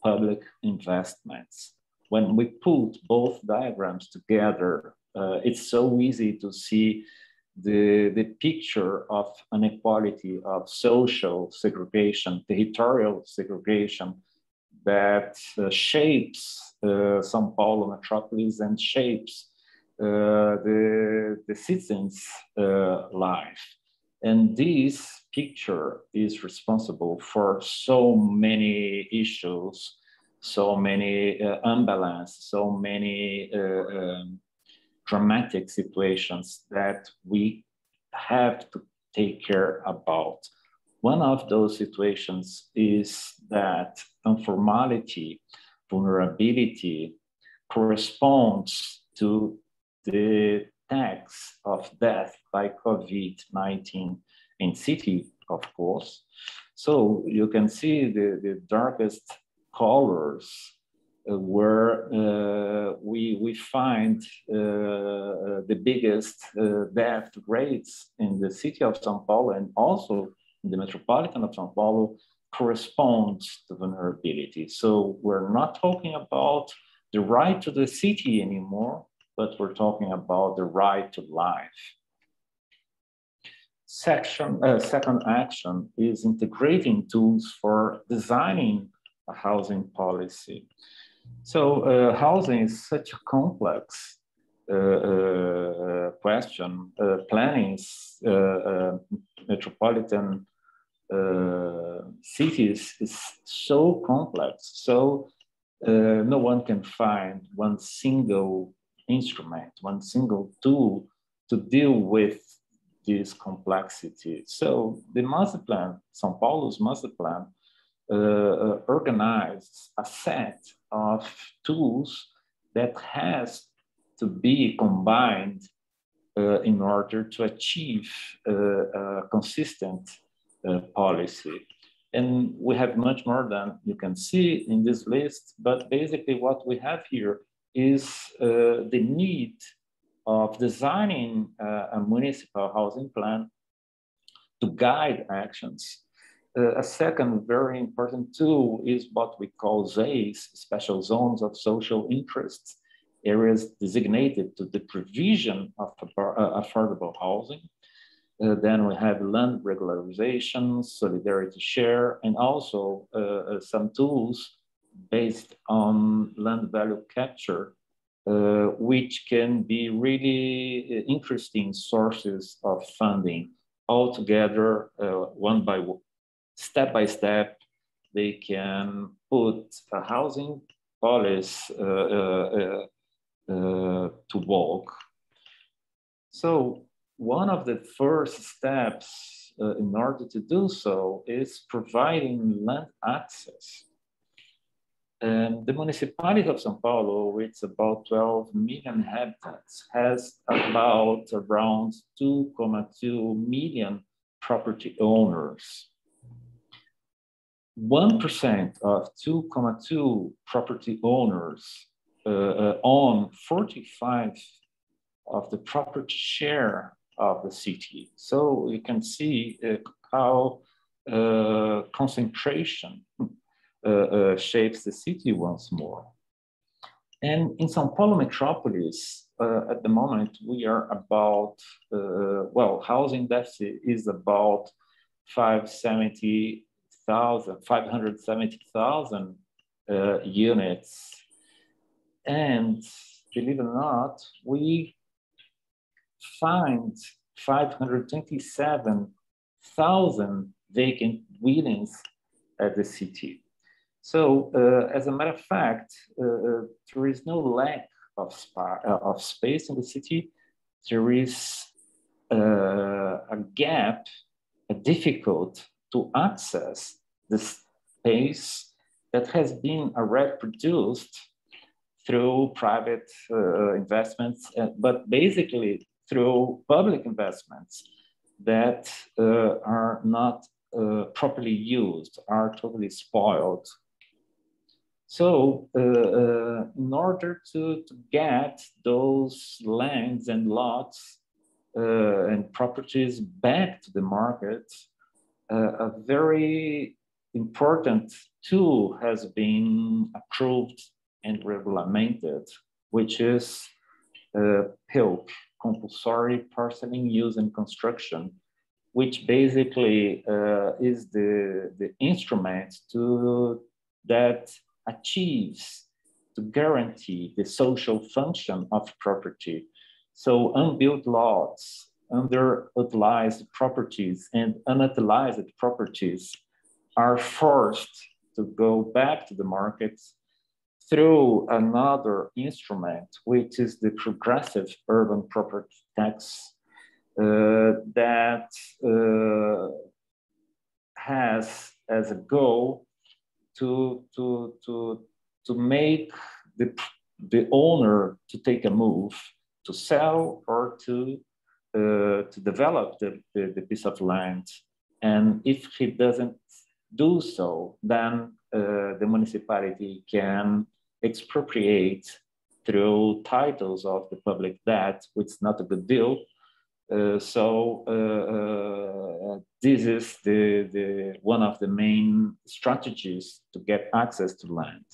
Speaker 6: public investments. When we put both diagrams together, uh, it's so easy to see the, the picture of inequality, of social segregation, territorial segregation that uh, shapes uh, Sao Paulo metropolis and shapes uh, the, the citizens' uh, life. And this picture is responsible for so many issues, so many uh, imbalance, so many um, dramatic situations that we have to take care about. One of those situations is that informality, vulnerability corresponds to the tax of death by COVID-19 in city, of course. So you can see the, the darkest colors where uh, we, we find uh, the biggest death rates in the city of Sao Paulo and also in the metropolitan of Sao Paulo corresponds to vulnerability. So we're not talking about the right to the city anymore, but we're talking about the right to life. Section, uh, second action is integrating tools for designing a housing policy. So uh, housing is such a complex uh, uh, question. Uh, planning uh, metropolitan cities is so complex. So no one can find one single instrument, one single tool to deal with this complexity. So the master plan, São Paulo's master plan, uh, organized a set of tools that has to be combined uh, in order to achieve a consistent policy. And we have much more than you can see in this list, but basically what we have here is uh, the need of designing uh, a municipal housing plan to guide actions uh, a second very important tool is what we call ZEIS, special zones of social interest, areas designated to the provision of uh, affordable housing. Uh, then we have land regularization, solidarity share, and also uh, uh some tools based on land value capture, uh, which can be really interesting sources of funding altogether, uh, one by one, step by step, they can put a housing policy uh, uh, uh, to work. So one of the first steps uh, in order to do so is providing land access. And the municipality of São Paulo, is about 12 million inhabitants, has about around 2.2 million property owners. 1% of 2.2 property owners uh, uh, own 45 of the property share of the city. So you can see uh, how uh, concentration uh, uh, shapes the city once more. And in Sao Paulo metropolis, at the moment, we are about, well, housing deficit is about 570,000, 570,000 units. And believe it or not, we find 527,000 vacant buildings at the city. So uh, as a matter of fact, uh, uh there is no lack of, spa- uh, of space in the city. There is uh, a gap, a difficult to access the space that has been already produced through private uh, investments, but basically through public investments that are not properly used, are totally spoiled. So uh, uh, in order to, to get those lands and lots uh, and properties back to the market, uh, a very important tool has been approved and regulated, which is uh, PILC, Compulsory Parceling Use and Construction, which basically uh, is the, the instrument to that achieves to guarantee the social function of property. So unbuilt lots, underutilized properties and unutilized properties are forced to go back to the market through another instrument, which is the progressive urban property tax uh, that uh, has as a goal to to to to make the the owner to take a move to sell or to to develop the, the, the, piece of land and if he doesn't do so then uh, the municipality can expropriate through titles of the public debt which is not a good deal uh, so uh, uh, this is the, the, one of the main strategies to get access to land.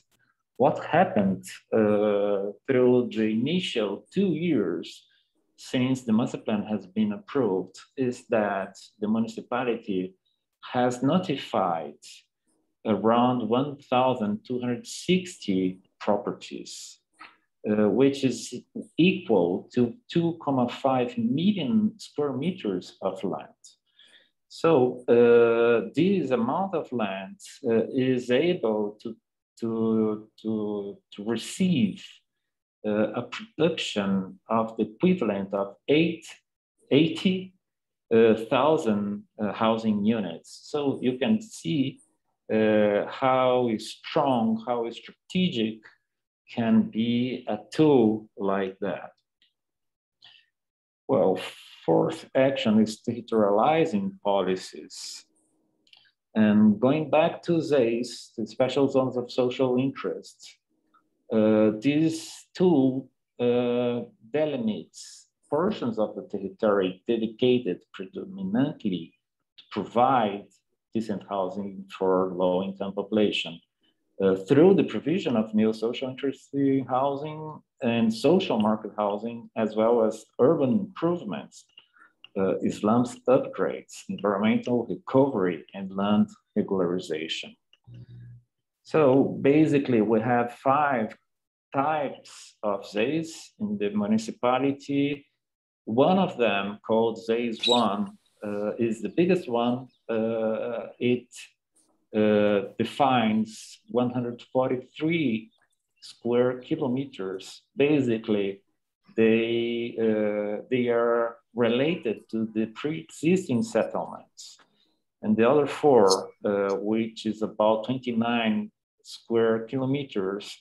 Speaker 6: What happened uh, through the initial two years since the master plan has been approved is that the municipality has notified around 1,260 properties uh, which is equal to 2.5 million square meters of land. So uh, this amount of land uh, is able to, to, to, to receive uh, a production of the equivalent of eight, 80,000 uh, housing units. So you can see how strong, how strategic can be a tool like that. Well, fourth action is territorializing policies. And going back to ZEIS, the special zones of social interest, uh, tool uh, delimits portions of the territory dedicated predominantly to provide decent housing for low-income population uh, through the provision of new social interest housing and social market housing, as well as urban improvements, uh, slums upgrades, environmental recovery, and land regularization. So basically we have five types of ZEIS in the municipality. One of them called ZEIS 1 uh, is the biggest one. Uh, it uh, defines 143 square kilometers. Basically, they, uh, they are related to the pre-existing settlements. And the other four, uh, which is about 29 square kilometers,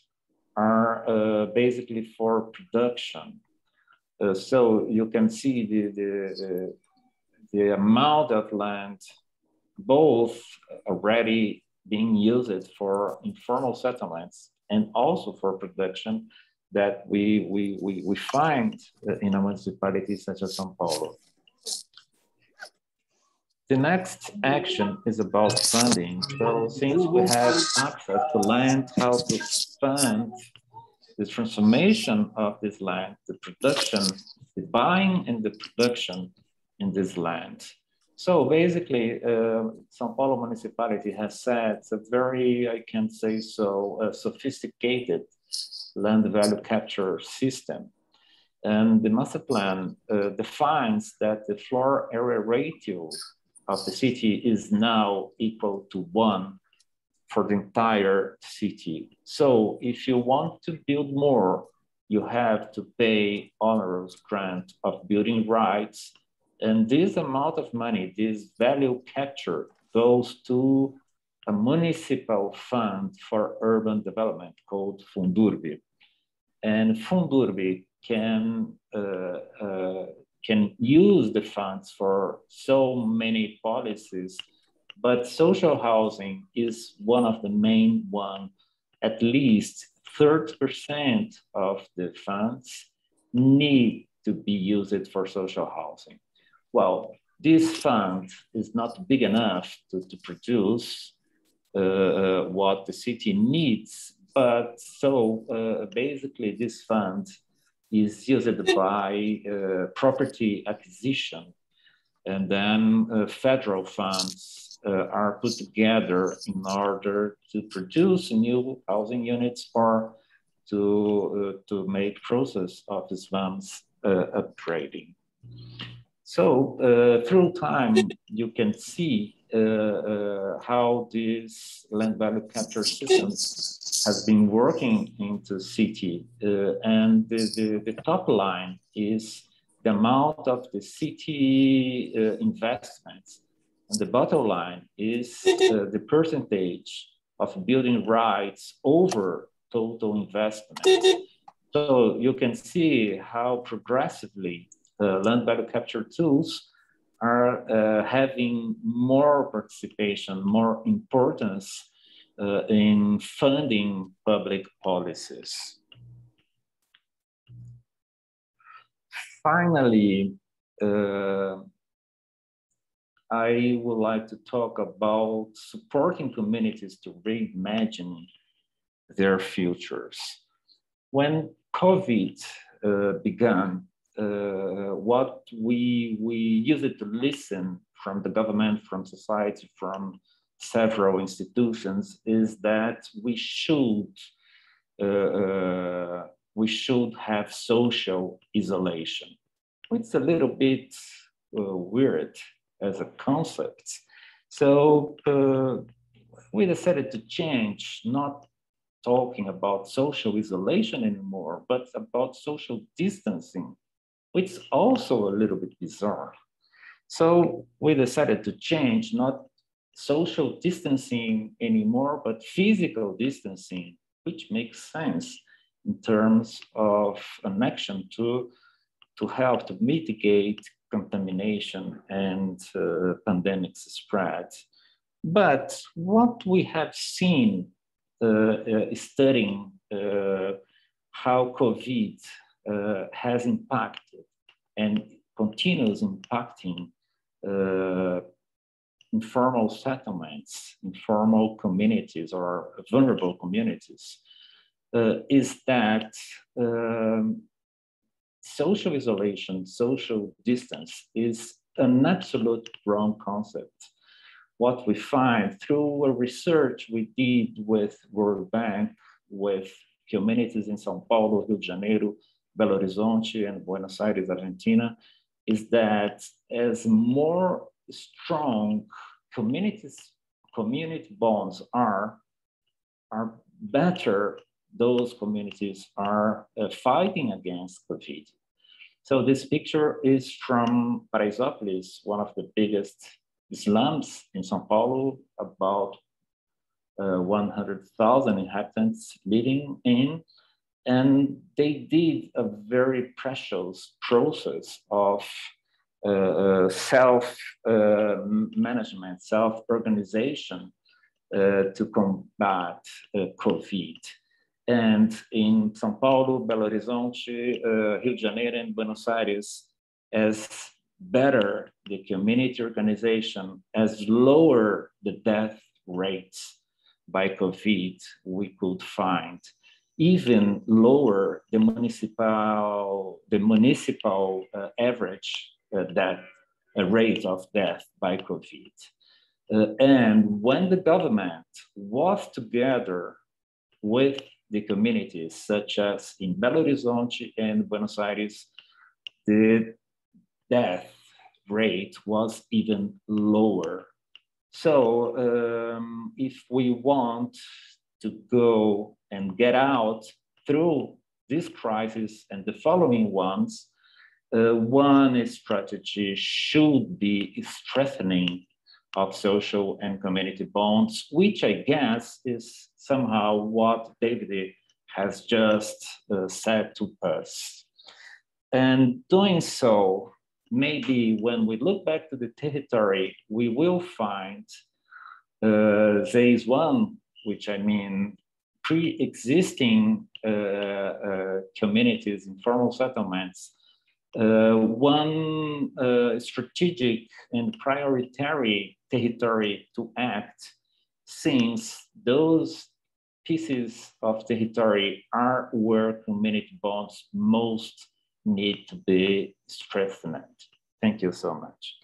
Speaker 6: are uh, basically for production. Uh, so you can see the, the, the, the, amount of land, both already being used for informal settlements and also for production that we, we, we, we find in a municipality such as São Paulo. The next action is about funding. So since we have access to land, how to fund the transformation of this land, the production, the buying and the production in this land. So basically, uh, São Paulo municipality has set a very, I can say so, uh, sophisticated land value capture system. And the master plan uh, defines that the floor area ratio of the city is now equal to one for the entire city. So if you want to build more, you have to pay onerous grant of building rights. And this amount of money, this value capture goes to a municipal fund for urban development called Fundurbi. And Fundurbi can uh, uh, can use the funds for so many policies, but social housing is one of the main one. At least 30% of the funds need to be used for social housing. Well, this fund is not big enough to, to produce uh, uh what the city needs, but so uh, basically this fund is used by uh, property acquisition. And then uh, federal funds uh, are put together in order to produce new housing units or to, to make process of these funds upgrading. So uh, through time, you can see uh, uh, how this land value capture system has been working into city. Uh, and the, the, the, top line is the amount of the city uh, investments. And the bottom line is uh, the percentage of building rights over total investment. So you can see how progressively uh, land value capture tools are uh, having more participation, more importance uh, in funding public policies. Finally, uh, I would like to talk about supporting communities to reimagine their futures. When COVID uh, began, what we, we used to listen from the government, from society, from several institutions is that we should uh, uh, we should have social isolation. It's a little bit uh, weird as a concept. So uh, we decided to change, not talking about social isolation anymore, but about social distancing, is also a little bit bizarre. So we decided to change, not social distancing anymore, but physical distancing, which makes sense in terms of an action to, to help to mitigate contamination and uh, pandemic spread. But what we have seen uh, uh, studying uh, how COVID uh, has impacted and continues impacting uh, informal settlements, informal communities or vulnerable communities, uh, is that um, social isolation, social distance is an absolute wrong concept. what we find through a research we did with World Bank, with communities in São Paulo, Rio de Janeiro, Belo Horizonte, and Buenos Aires, Argentina, is that as more strong communities, community bonds are, are better those communities are uh, fighting against COVID. So this picture is from Paraisópolis, one of the biggest slums in São Paulo, about uh, 100,000 inhabitants living in. And they did a very precious process of uh, uh self uh, management, self organization uh, to combat COVID. And in São Paulo, Belo Horizonte, Rio de Janeiro, and Buenos Aires, as better the community organization, as lower the death rates by COVID we could find, even lower the municipal, the municipal uh, average uh, death, uh, rate of death by COVID. Uh, and when the government was together with the communities, such as in Belo Horizonte and Buenos Aires, the death rate was even lower. So um, if we want to go and get out through this crisis and the following ones, uh, one strategy should be strengthening of social and community bonds, which I guess is somehow what David has just uh, said to us. And doing so, maybe when we look back to the territory, we will find uh, there is one, which I mean, pre-existing uh, uh, communities, informal settlements, uh, one strategic and prioritary territory to act since those pieces of territory are where community bonds most need to be strengthened. Thank you so much.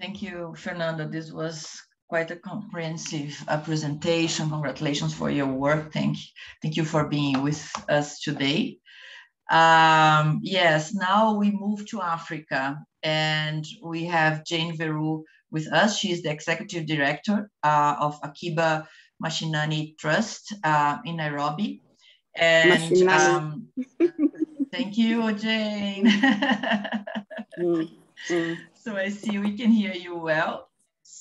Speaker 5: Thank you, Fernando. This was quite a comprehensive uh, presentation. Congratulations for your work. Thank, thank you for being with us today. Um, yes, now we move to Africa and we have Jane Weru with us. She's the executive director uh, of Akiba Mashinani Trust uh, in Nairobi. And um, thank you, Jane. mm, mm. So I see we can hear you well.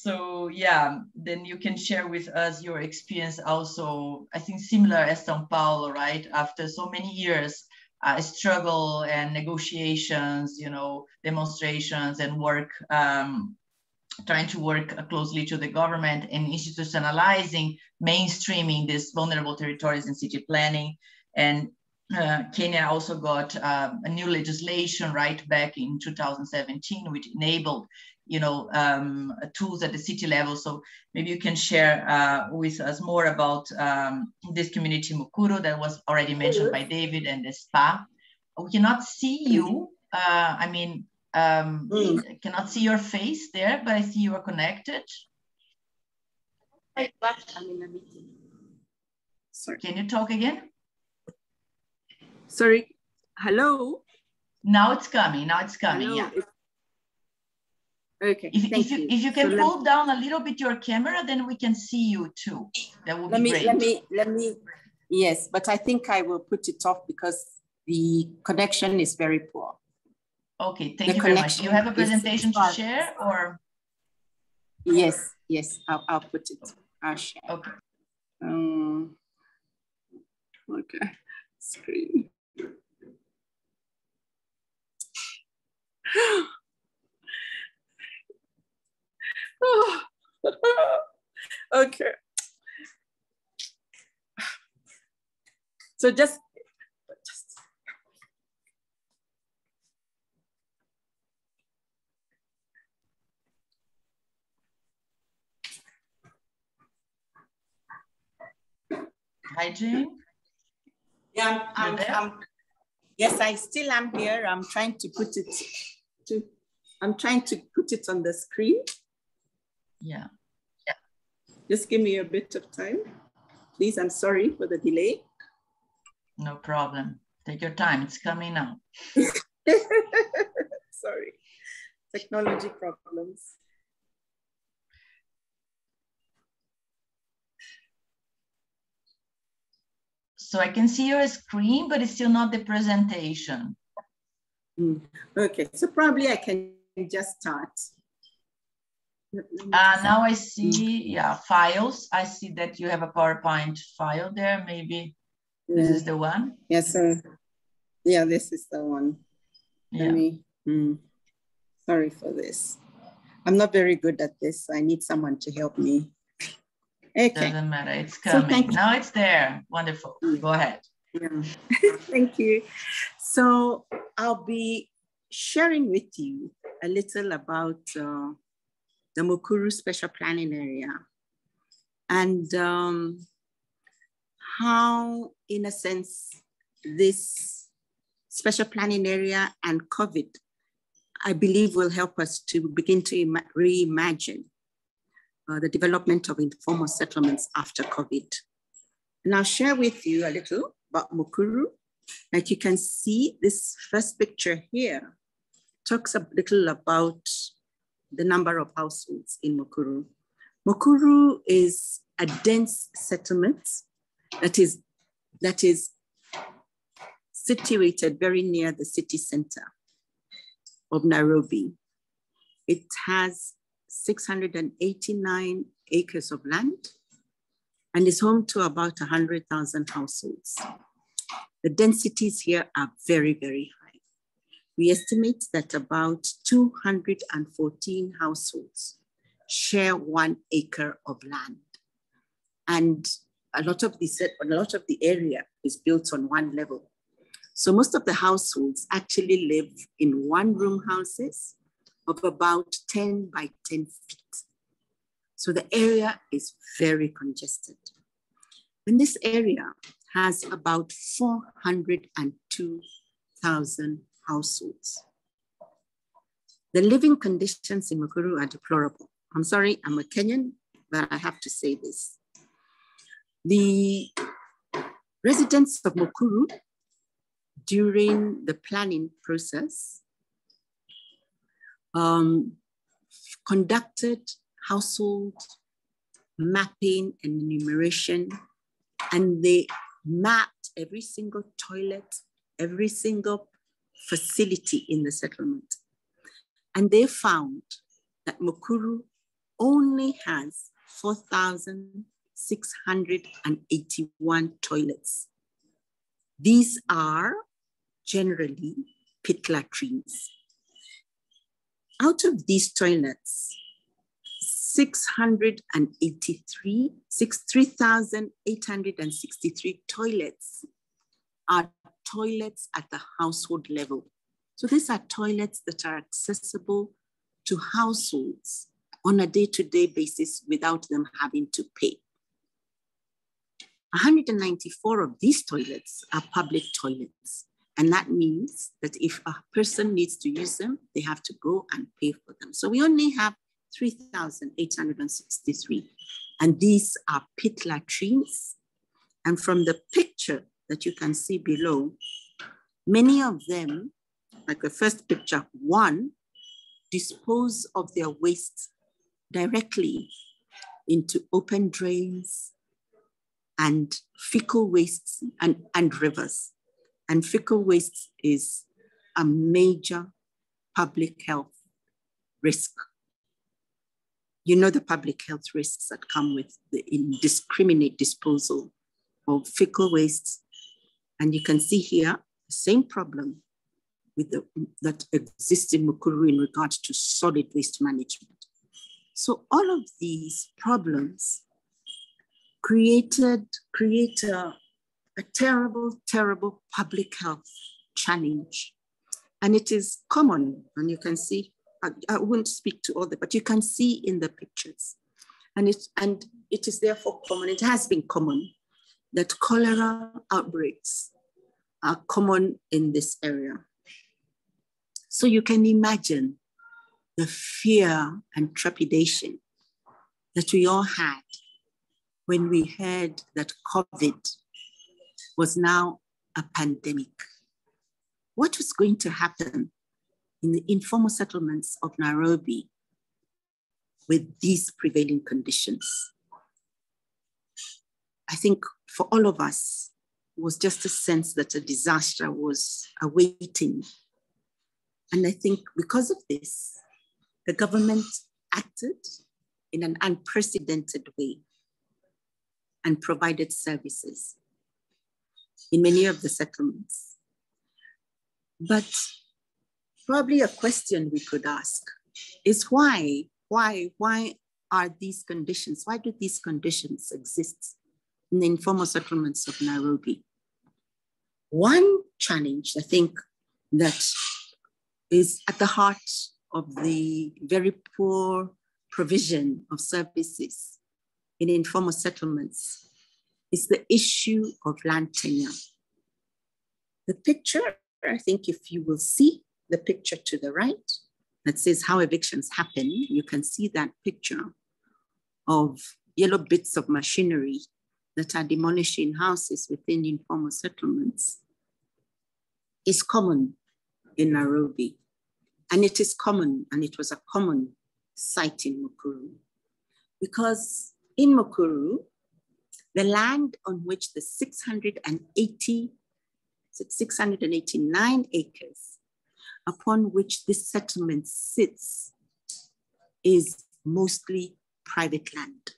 Speaker 5: So yeah, then you can share with us your experience also, I think similar as Sao Paulo, right? After so many years, uh, struggle and negotiations, you know, demonstrations and work, um, trying to work closely to the government and institutionalizing, mainstreaming these vulnerable territories in city planning. And uh, Kenya also got uh, a new legislation right back in 2017, which enabled you know, um, tools at the city level. So maybe you can share uh, with us more about um, this community Mukuru that was already mentioned by David and the spa. We cannot see you. Uh, I mean, um, mm. cannot see your face there, but I see you are connected.
Speaker 7: I'm in a meeting.
Speaker 5: Sorry. Can you talk again?
Speaker 7: Sorry. Hello.
Speaker 5: Now it's coming. Now it's coming. Hello. Yeah.
Speaker 7: Okay.
Speaker 5: If, if you, you, if you can so pull down a little bit your camera, then we can see you too. That would
Speaker 7: let
Speaker 5: be
Speaker 7: me,
Speaker 5: great.
Speaker 7: Let me let me yes, but I think I will put it off because the connection is very poor.
Speaker 5: Okay, thank the you very much. You have a presentation to share or?
Speaker 7: Yes, yes, I'll, I'll put it. I'll share.
Speaker 5: Okay.
Speaker 7: Um, okay, screen. okay. So just, just
Speaker 5: Hi, Jane.
Speaker 7: Yeah, I'm, I'm, I'm, yes, I still am here. I'm trying to put it to, I'm trying to put it on the screen.
Speaker 5: Yeah.
Speaker 7: Yeah. Just give me a bit of time. Please, I'm sorry for the delay.
Speaker 5: No problem. Take your time. It's coming now.
Speaker 7: sorry. Technology problems.
Speaker 5: So I can see your screen, but it's still not the presentation.
Speaker 7: Mm. Okay, so probably I can just start.
Speaker 5: Uh, now I see, yeah, files. I see that you have a PowerPoint file there. Maybe yeah. this is the one.
Speaker 7: Yes, sir. Yeah, this is the one. Yeah. Let me, mm, sorry for this. I'm not very good at this. I need someone to help me.
Speaker 5: Okay. Doesn't matter. It's coming. So now it's there. Wonderful. Mm. Go ahead.
Speaker 7: Yeah. thank you. So I'll be sharing with you a little about uh, the Mukuru Special Planning Area and um, how, in a sense, this special planning area and COVID, I believe will help us to begin to reimagine uh, the development of informal settlements after COVID. And I'll share with you a little about Mukuru. Like you can see this first picture here talks a little about the number of households in Mukuru. Mukuru is a dense settlement that is, that is situated very near the city center of Nairobi. It has 689 acres of land and is home to about 100,000 households. The densities here are very, very. We estimate that about 214 households share one acre of land. And a lot of the a lot of the area is built on one level. So most of the households actually live in one room houses of about 10 by 10 feet. So the area is very congested. And this area has about 402,000 households. The living conditions in Mukuru are deplorable. I'm sorry, I'm a Kenyan, but I have to say this. The residents of Mukuru during the planning process um, conducted household mapping and enumeration, and they mapped every single toilet, every single facility in the settlement. And they found that Mukuru only has 4,681 toilets. These are generally pit latrines. Out of these toilets, 683, 3,863 toilets are toilets at the household level. So these are toilets that are accessible to households on a day-to-day basis without them having to pay. 194 of these toilets are public toilets. And that means that if a person needs to use them, they have to go and pay for them. So we only have 3,863. And these are pit latrines. And from the picture that you can see below, many of them, like the first picture, one, dispose of their waste directly into open drains and fecal wastes and, and rivers. And fecal waste is a major public health risk. You know the public health risks that come with the indiscriminate disposal of fecal waste. And you can see here the same problem with the, that exists in Mukuru in regards to solid waste management. So all of these problems created, create a, a terrible, terrible public health challenge. And it is common, and you can see, I, I won't speak to all the, but you can see in the pictures. And it, and it is therefore common, it has been common that cholera outbreaks are common in this area. So you can imagine the fear and trepidation that we all had when we heard that COVID was now a pandemic. What was going to happen in the informal settlements of Nairobi with these prevailing conditions? I think for all of us, was just a sense that a disaster was awaiting. And I think because of this, the government acted in an unprecedented way and provided services in many of the settlements. But probably a question we could ask is why, why, why are these conditions, why do these conditions exist in the informal settlements of Nairobi? One challenge, I think, that is at the heart of the very poor provision of services in informal settlements is the issue of land tenure. The picture, I think if you will see the picture to the right that says how evictions happen, you can see that picture of yellow bits of machinery that are demolishing houses within informal settlements is common in Nairobi. And it is common, and it was a common sight in Mukuru. Because in Mukuru, the land on which the 680, 689 acres upon which this settlement sits is mostly private land.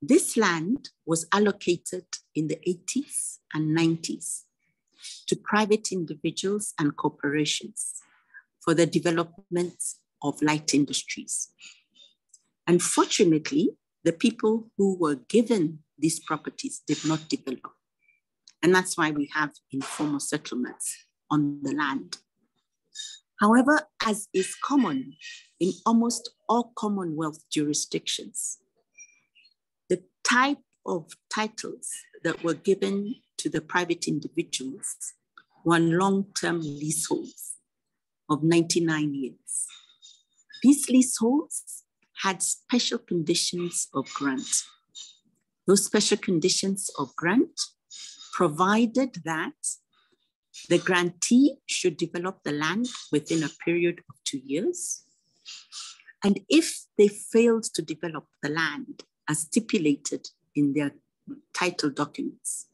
Speaker 7: This land was allocated in the 80s and 90s to private individuals and corporations for the development of light industries. Unfortunately, the people who were given these properties did not develop. And that's why we have informal settlements on the land. However, as is common in almost all Commonwealth jurisdictions, type of titles that were given to the private individuals were long-term leaseholds of 99 years. These leaseholds had special conditions of grant. Those special conditions of grant provided that the grantee should develop the land within a period of two years. And if they failed to develop the land as stipulated in their title documents,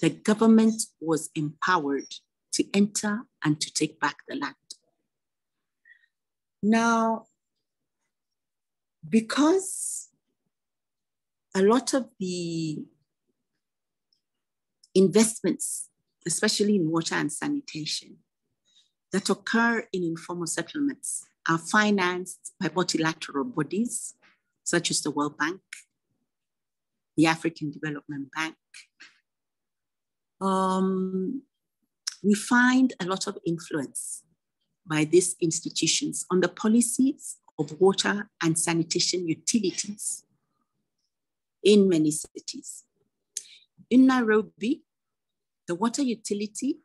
Speaker 7: the government was empowered to enter and to take back the land. Now, because a lot of the investments, especially in water and sanitation, that occur in informal settlements are financed by multilateral bodies such as the World Bank, the African Development Bank. Um, we find a lot of influence by these institutions on the policies of water and sanitation utilities in many cities. In Nairobi, the water utility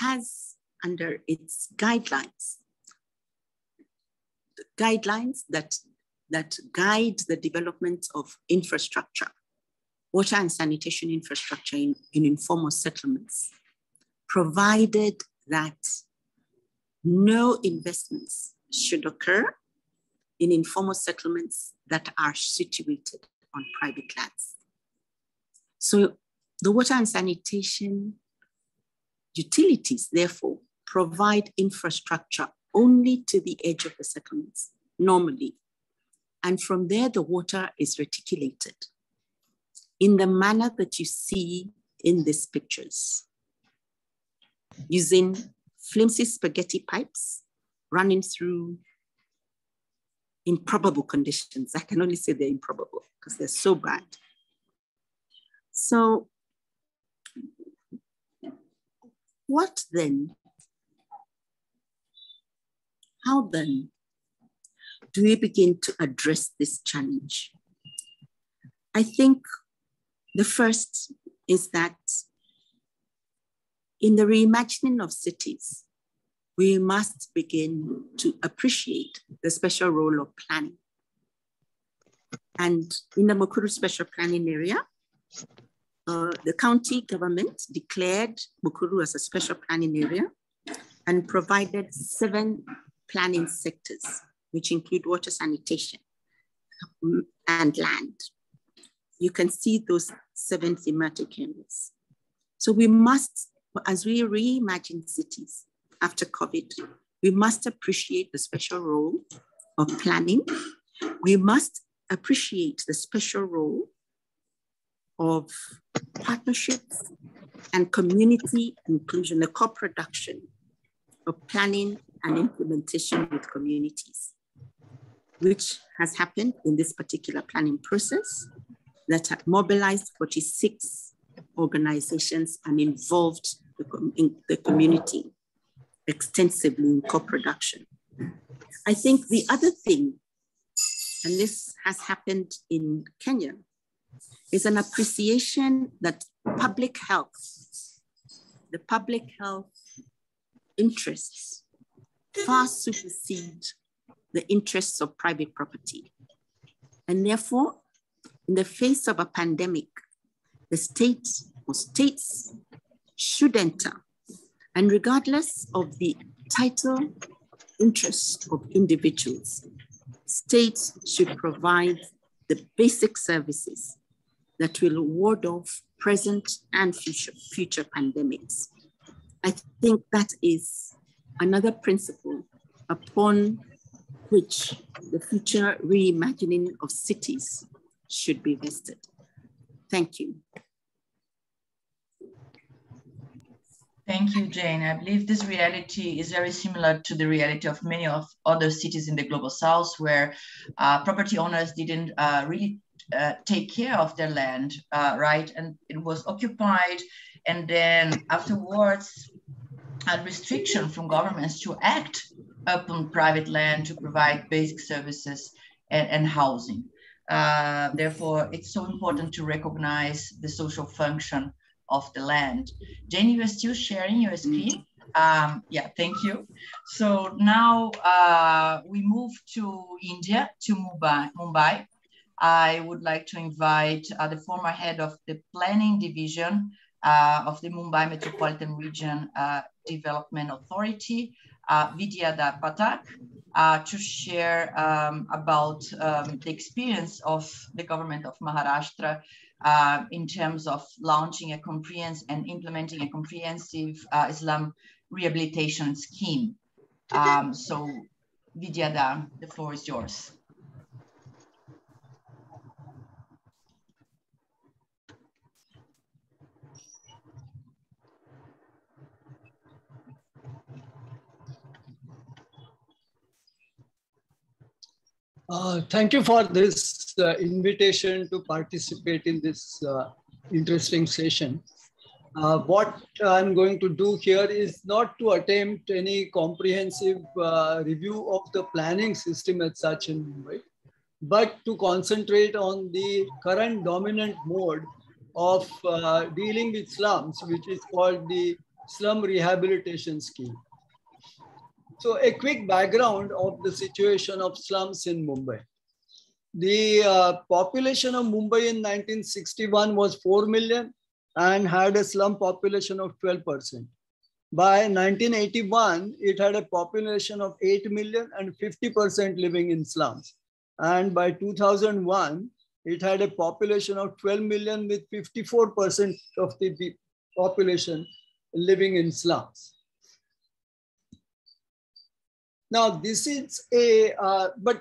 Speaker 7: has under its guidelines, guidelines that, that guide the development of infrastructure, water and sanitation infrastructure in, in informal settlements, provided that no investments should occur in informal settlements that are situated on private lands. So the water and sanitation utilities, therefore, provide infrastructure only to the edge of the settlements, normally. And from there, the water is reticulated in the manner that you see in these pictures, using flimsy spaghetti pipes running through improbable conditions. I can only say they're improbable because they're so bad. So, what then? How then do we begin to address this challenge? I think the first is that in the reimagining of cities, we must begin to appreciate the special role of planning. And in the Mukuru Special Planning Area, uh, the county government declared Mukuru as a special planning area and provided seven planning sectors, which include water sanitation um, and land. You can see those seven thematic areas. So we must, as we reimagine cities after COVID, we must appreciate the special role of planning. We must appreciate the special role of partnerships and community inclusion, the co-production of planning and implementation with communities, which has happened in this particular planning process that have mobilized 46 organizations and involved the, in the community extensively in co-production. I think the other thing, and this has happened in Kenya, is an appreciation that public health, the public health interests far supersede the interests of private property. And therefore, in the face of a pandemic, the state or states should enter. And regardless of the title interests of individuals, states should provide the basic services that will ward off present and future, future pandemics. I think that is another principle upon which the future reimagining of cities should be vested. Thank you.
Speaker 5: Thank you, Jane. I believe this reality is very similar to the reality of many of other cities in the global south where uh, property owners didn't uh, really uh, take care of their land, uh, right? And it was occupied. And then afterwards, a restriction from governments to act upon private land to provide basic services and, and housing. Uh, therefore, it's so important to recognize the social function of the land. Jane, you are still sharing your screen? Um, yeah, thank you. So now uh, we move to India, to Mumbai. Mumbai. I would like to invite uh, the former head of the planning division uh, of the Mumbai Metropolitan Region uh, Development Authority, uh, Vidyadhar Pathak, uh, to share um, about um, the experience of the government of Maharashtra uh, in terms of launching a comprehensive and implementing a comprehensive uh, slum rehabilitation scheme. Um, so Vidyadhar, the floor is yours.
Speaker 8: Uh, thank you for this uh, invitation to participate in this uh, interesting session. Uh, what I'm going to do here is not to attempt any comprehensive uh, review of the planning system as such in Mumbai, but to concentrate on the current dominant mode of uh, dealing with slums, which is called the slum rehabilitation scheme. So a quick background of the situation of slums in Mumbai. The uh, population of Mumbai in 1961 was 4 million and had a slum population of 12%. By 1981, it had a population of 8 million and 50% living in slums. And by 2001, it had a population of 12 million with 54% of the population living in slums. Now, this is a, uh, but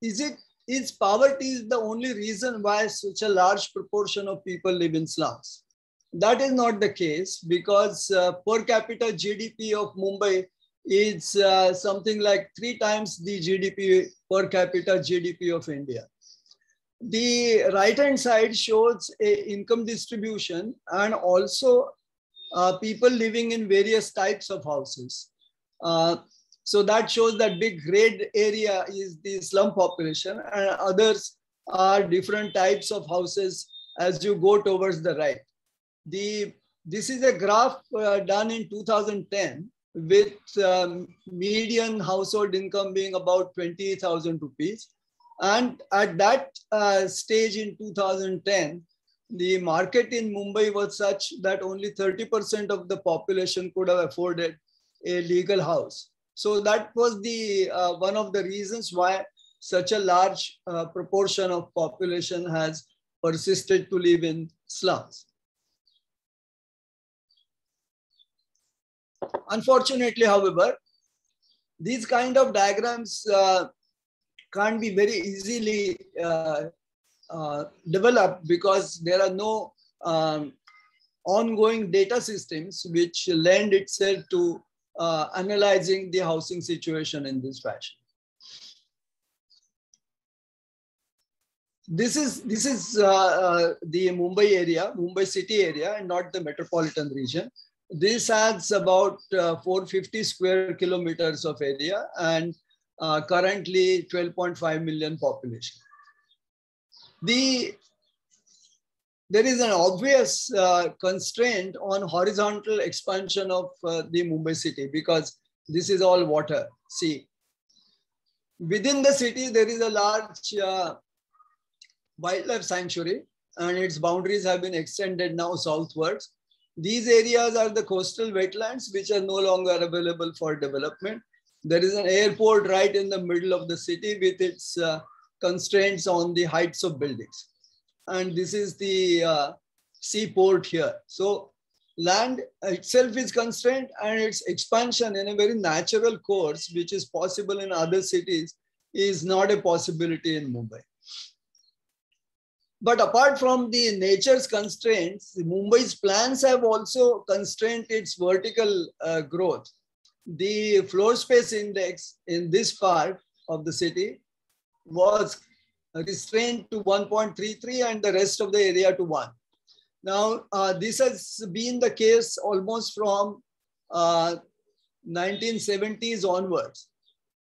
Speaker 8: is it, is poverty is the only reason why such a large proportion of people live in slums? That is not the case because uh, per capita GDP of Mumbai is uh, something like three times the GDP per capita GDP of India. The right hand side shows a income distribution and also uh, people living in various types of houses. Uh, so that shows that big red area is the slum population and others are different types of houses as you go towards the right. The, this is a graph uh, done in 2010 with um, median household income being about 20,000 rupees. And at that uh, stage in 2010, the market in Mumbai was such that only 30% of the population could have afforded a legal house. So that was the uh, one of the reasons why such a large uh, proportion of population has persisted to live in slums. Unfortunately, however, these kind of diagrams uh, can't be very easily uh, uh, developed because there are no um, ongoing data systems which lend itself to uh, analyzing the housing situation in this fashion. This is this is uh, uh, the Mumbai area, Mumbai city area, and not the metropolitan region. This has about uh, 450 square kilometers of area and uh, currently 12.5 million population. The there is an obvious uh, constraint on horizontal expansion of uh, the Mumbai city because this is all water, sea. Within the city, there is a large uh, wildlife sanctuary and its boundaries have been extended now southwards. These areas are the coastal wetlands, which are no longer available for development. There is an airport right in the middle of the city with its uh, constraints on the heights of buildings and this is the uh, seaport here. So land itself is constrained and its expansion in a very natural course, which is possible in other cities, is not a possibility in Mumbai. But apart from the nature's constraints, Mumbai's plans have also constrained its vertical uh, growth. The floor space index in this part of the city was restrained to 1.33 and the rest of the area to 1. Now, uh, this has been the case almost from uh, 1970s onwards.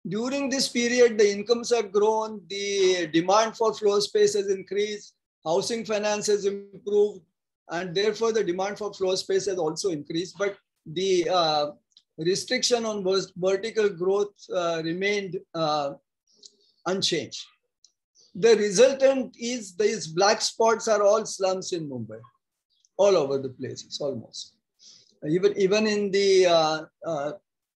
Speaker 8: During this period, the incomes have grown, the demand for floor space has increased, housing finance has improved, and therefore the demand for floor space has also increased. But the uh, restriction on vertical growth uh, remained uh, unchanged the resultant is these black spots are all slums in Mumbai, all over the places almost. Even, even in the uh, uh,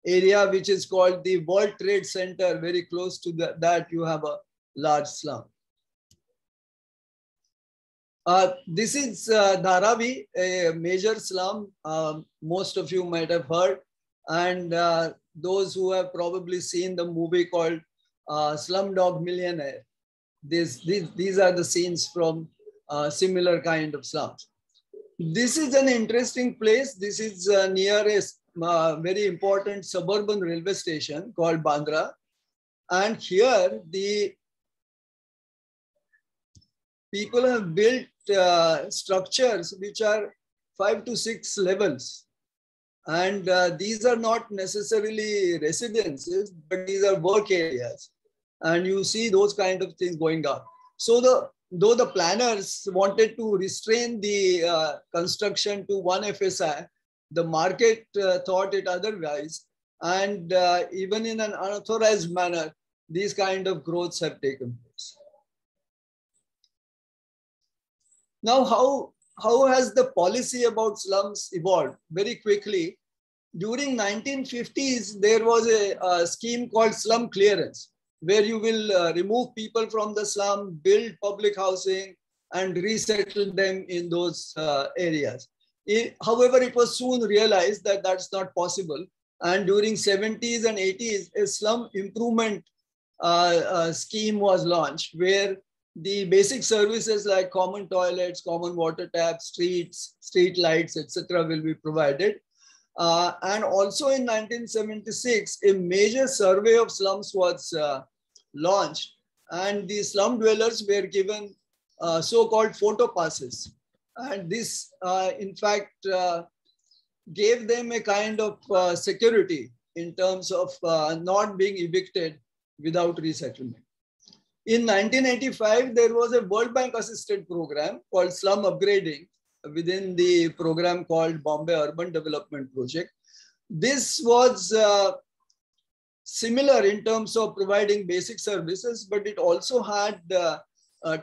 Speaker 8: area which is called the World Trade Center, very close to the, that you have a large slum. Uh, this is uh, Dharavi, a major slum. Um, most of you might have heard. And uh, those who have probably seen the movie called uh, Slumdog Millionaire, this, these, these are the scenes from uh, similar kind of slums. This is an interesting place. This is uh, near a uh, very important suburban railway station called Bandra. And here the people have built uh, structures which are five to six levels. And uh, these are not necessarily residences, but these are work areas and you see those kind of things going up. So the though the planners wanted to restrain the uh, construction to one FSI, the market uh, thought it otherwise. And uh, even in an unauthorized manner, these kind of growths have taken place. Now, how, how has the policy about slums evolved? Very quickly, during 1950s, there was a, a scheme called slum clearance where you will uh, remove people from the slum, build public housing, and resettle them in those uh, areas. It, however, it was soon realized that that's not possible. And during 70s and 80s, a slum improvement uh, uh, scheme was launched where the basic services like common toilets, common water taps, streets, street lights, etc., will be provided. Uh, and also in 1976, a major survey of slums was uh, launched and the slum dwellers were given uh, so-called photo passes. And this, uh, in fact, uh, gave them a kind of uh, security in terms of not being evicted without resettlement. In 1985, there was a World Bank assisted program called Slum Upgrading, within the program called Bombay Urban Development Project. This was uh, similar in terms of providing basic services, but it also had uh,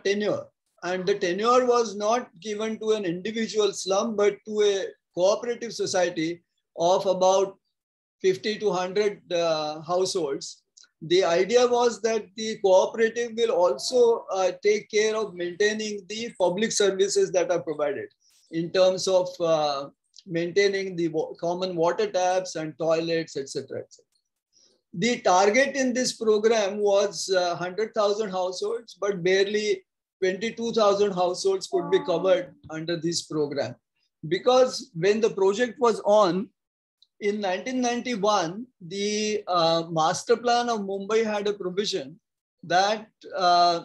Speaker 8: tenure. And the tenure was not given to an individual slum, but to a cooperative society of about 50 to 100 uh, households. The idea was that the cooperative will also uh, take care of maintaining the public services that are provided in terms of uh, maintaining the common water taps and toilets, etc. Et the target in this program was 100,000 uh, households, but barely 22,000 households could be covered under this program. Because when the project was on, in 1991, the uh, master plan of Mumbai had a provision that uh,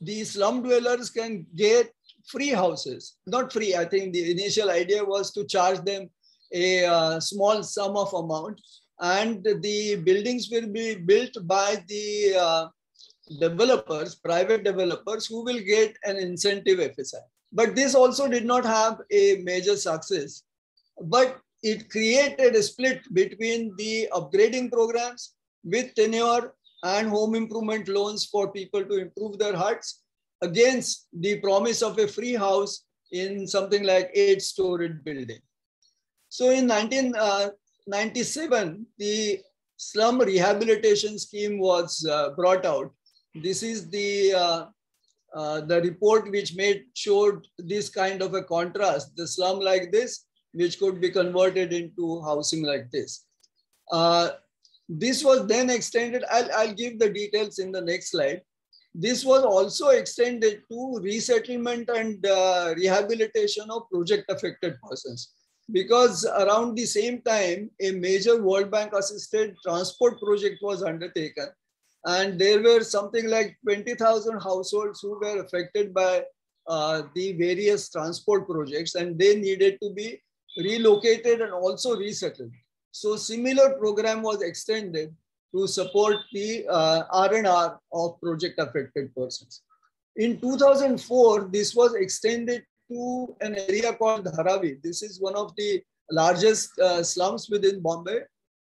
Speaker 8: the slum dwellers can get free houses. Not free, I think the initial idea was to charge them a uh, small sum of amount and the buildings will be built by the uh, developers, private developers who will get an incentive FSI. But this also did not have a major success. But it created a split between the upgrading programs with tenure and home improvement loans for people to improve their huts against the promise of a free house in something like eight-storied building. So in 1997, uh, the slum rehabilitation scheme was uh, brought out. This is the uh, uh, the report which made showed this kind of a contrast, the slum like this, which could be converted into housing like this. Uh, this was then extended. I'll, I'll give the details in the next slide. This was also extended to resettlement and uh, rehabilitation of project affected persons. Because around the same time, a major World Bank assisted transport project was undertaken. And there were something like 20,000 households who were affected by uh, the various transport projects and they needed to be relocated and also resettled. So similar program was extended to support the uh, R&R of project affected persons. In 2004, this was extended to an area called Dharavi. This is one of the largest uh, slums within Bombay.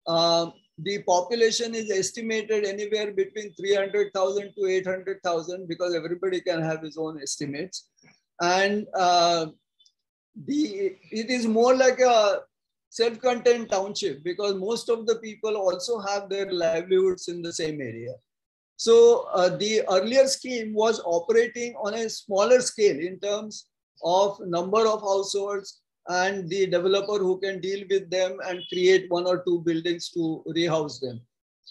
Speaker 8: Uh, the population is estimated anywhere between 300,000 to 800,000 because everybody can have his own estimates. And uh, the, it is more like a self-contained township because most of the people also have their livelihoods in the same area. So uh, the earlier scheme was operating on a smaller scale in terms of number of households and the developer who can deal with them and create one or two buildings to rehouse them.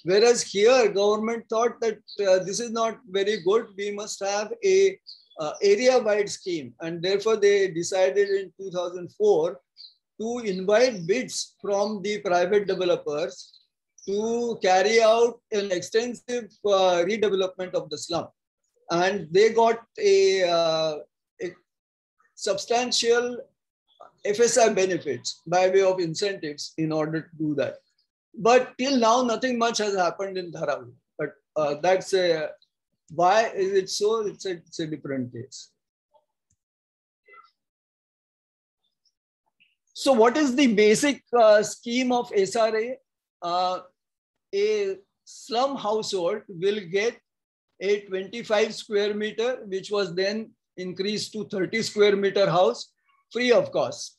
Speaker 8: Whereas here, government thought that uh, this is not very good. We must have a uh, area-wide scheme, and therefore they decided in 2004 to invite bids from the private developers to carry out an extensive uh, redevelopment of the slum. And they got a, uh, a substantial FSI benefits by way of incentives in order to do that. But till now, nothing much has happened in Dharavi. But uh, that's a, why is it so? It's a, it's a different case. So what is the basic uh, scheme of SRA? Uh, a slum household will get a 25 square meter, which was then increased to 30 square meter house free of cost.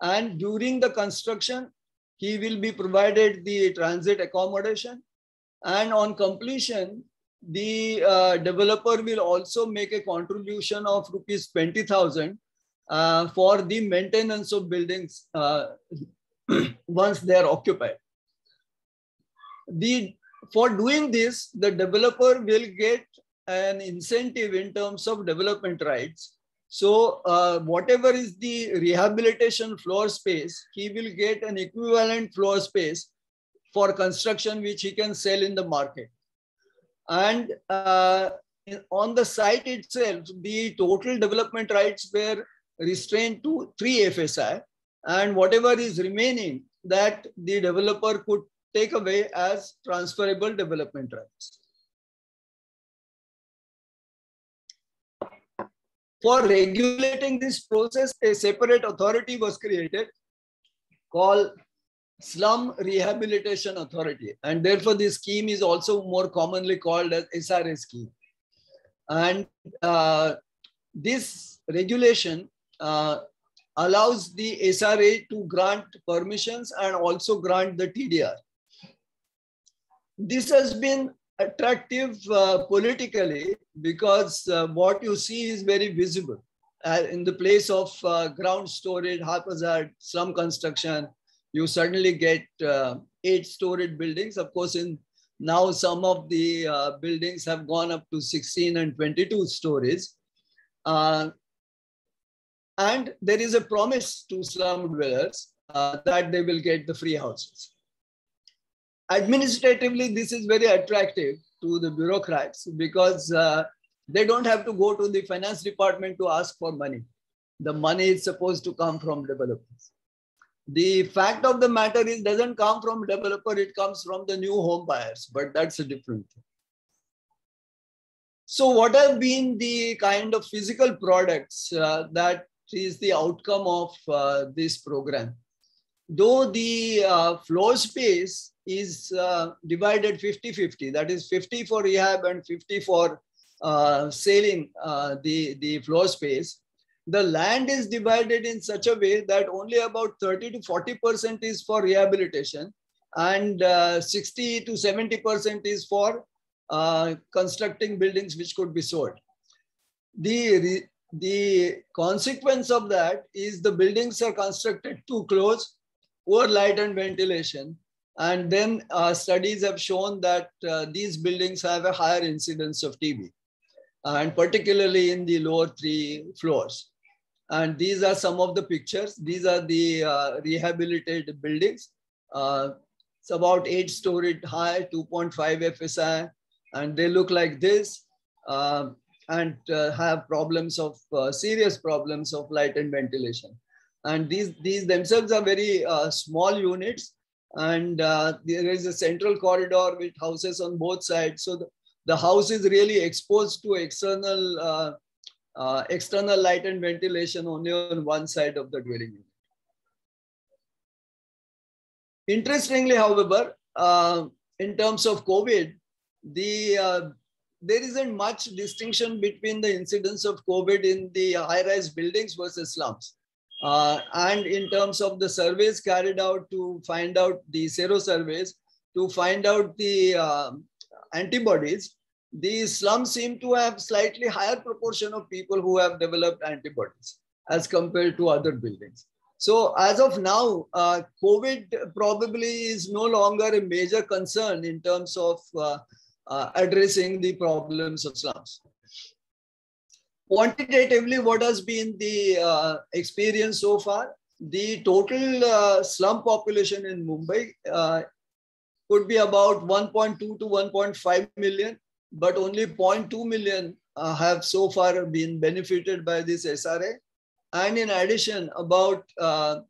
Speaker 8: And during the construction, he will be provided the transit accommodation. And on completion, the uh, developer will also make a contribution of rupees 20,000 uh, for the maintenance of buildings uh, once they are occupied. The, for doing this, the developer will get an incentive in terms of development rights so uh, whatever is the rehabilitation floor space, he will get an equivalent floor space for construction, which he can sell in the market. And uh, on the site itself, the total development rights were restrained to three FSI. And whatever is remaining, that the developer could take away as transferable development rights. For regulating this process, a separate authority was created called Slum Rehabilitation Authority. And therefore, this scheme is also more commonly called as SRA scheme. And uh, this regulation uh, allows the SRA to grant permissions and also grant the TDR. This has been attractive uh, politically because uh, what you see is very visible. Uh, in the place of uh, ground storage, haphazard, slum construction, you suddenly get uh, eight storied buildings. Of course, in now some of the uh, buildings have gone up to 16 and 22 stories. And there is a promise to slum dwellers that they will get the free houses administratively, this is very attractive to the bureaucrats because uh, they don't have to go to the finance department to ask for money. The money is supposed to come from developers. The fact of the matter is doesn't come from developer, it comes from the new home buyers, but that's a different thing. So what have been the kind of physical products uh, that is the outcome of uh, this program? Though the uh, floor space is uh, divided 50-50. That is 50 for rehab and 50 for uh, selling uh, the, the floor space. The land is divided in such a way that only about 30 to 40% is for rehabilitation and uh, 60 to 70% is for constructing buildings which could be sold. The, the consequence of that is the buildings are constructed too close, poor light and ventilation, and then uh, studies have shown that uh, these buildings have a higher incidence of TB, and particularly in the lower three floors. And these are some of the pictures. These are the uh, rehabilitated buildings. Uh, it's about eight storied high, 2.5 FSI, and they look like this uh, and uh, have problems of serious problems of light and ventilation. And these, these themselves are very small units, and uh, there is a central corridor with houses on both sides. So the, the house is really exposed to external uh, uh, external light and ventilation only on one side of the dwelling unit. Interestingly, however, uh, in terms of COVID, the uh, there isn't much distinction between the incidence of COVID in the high-rise buildings versus slums. Uh, and in terms of the surveys carried out to find out the sero surveys, to find out the uh, antibodies, the slums seem to have slightly higher proportion of people who have developed antibodies as compared to other buildings. So as of now, uh, COVID probably is no longer a major concern in terms of uh, addressing the problems of slums quantitatively, what has been the uh, experience so far? The total uh, slum population in Mumbai uh, could be about 1.2 to 1.5 million, but only 0.2 million uh, have so far been benefited by this SRA. And in addition, about uh,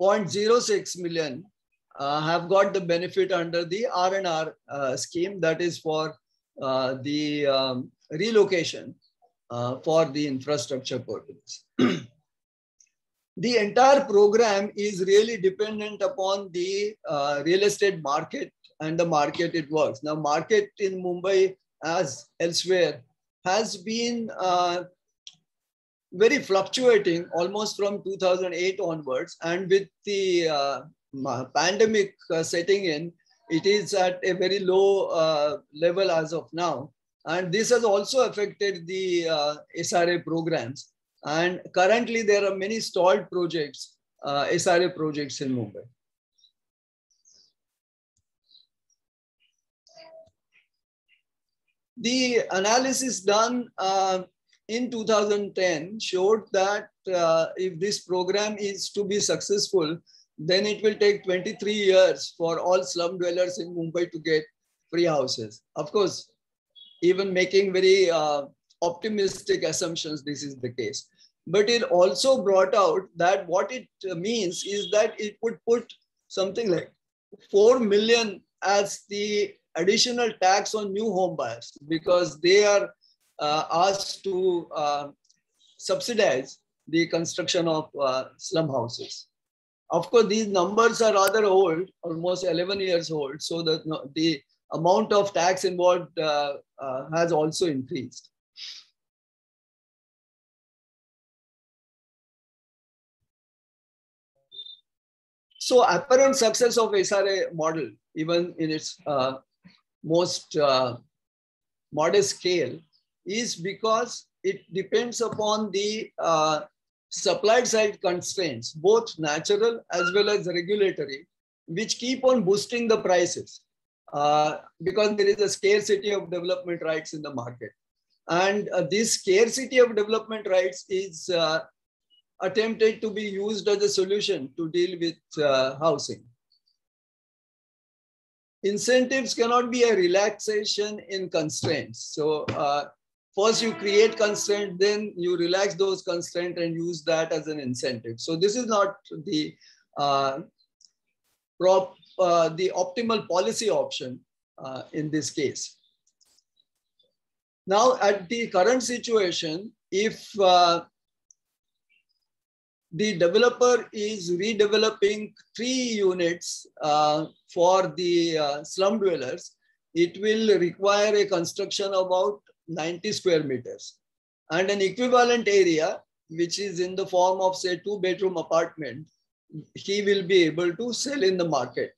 Speaker 8: 0.06 million uh, have got the benefit under the R&R scheme that is for the um, relocation uh, for the infrastructure purpose. the entire program is really dependent upon the uh, real estate market and the market it works. Now, market in Mumbai as elsewhere has been uh, very fluctuating almost from 2008 onwards. And with the uh, pandemic uh, setting in, it is at a very low uh, level as of now. And this has also affected the uh, SRA programs. And currently there are many stalled projects, uh, SRA projects in Mumbai. The analysis done uh, in 2010 showed that uh, if this program is to be successful, then it will take 23 years for all slum dwellers in Mumbai to get free houses. Of course, even making very uh, optimistic assumptions this is the case. But it also brought out that what it means is that it would put something like 4 million as the additional tax on new home buyers because they are uh, asked to uh, subsidize the construction of uh, slum houses. Of course, these numbers are rather old, almost 11 years old. So the, the amount of tax involved uh, uh, has also increased. So apparent success of SRA model, even in its uh, most uh, modest scale, is because it depends upon the uh, supply side constraints, both natural as well as regulatory, which keep on boosting the prices uh, because there is a scarcity of development rights in the market. And uh, this scarcity of development rights is uh, attempted to be used as a solution to deal with uh, housing. Incentives cannot be a relaxation in constraints. So uh, first you create constraint, then you relax those constraint and use that as an incentive. So this is not the uh, prop, uh, the optimal policy option uh, in this case. Now at the current situation, if uh, the developer is redeveloping three units uh, for the uh, slum dwellers, it will require a construction about 90 square meters. And an equivalent area, which is in the form of say two bedroom apartment, he will be able to sell in the market.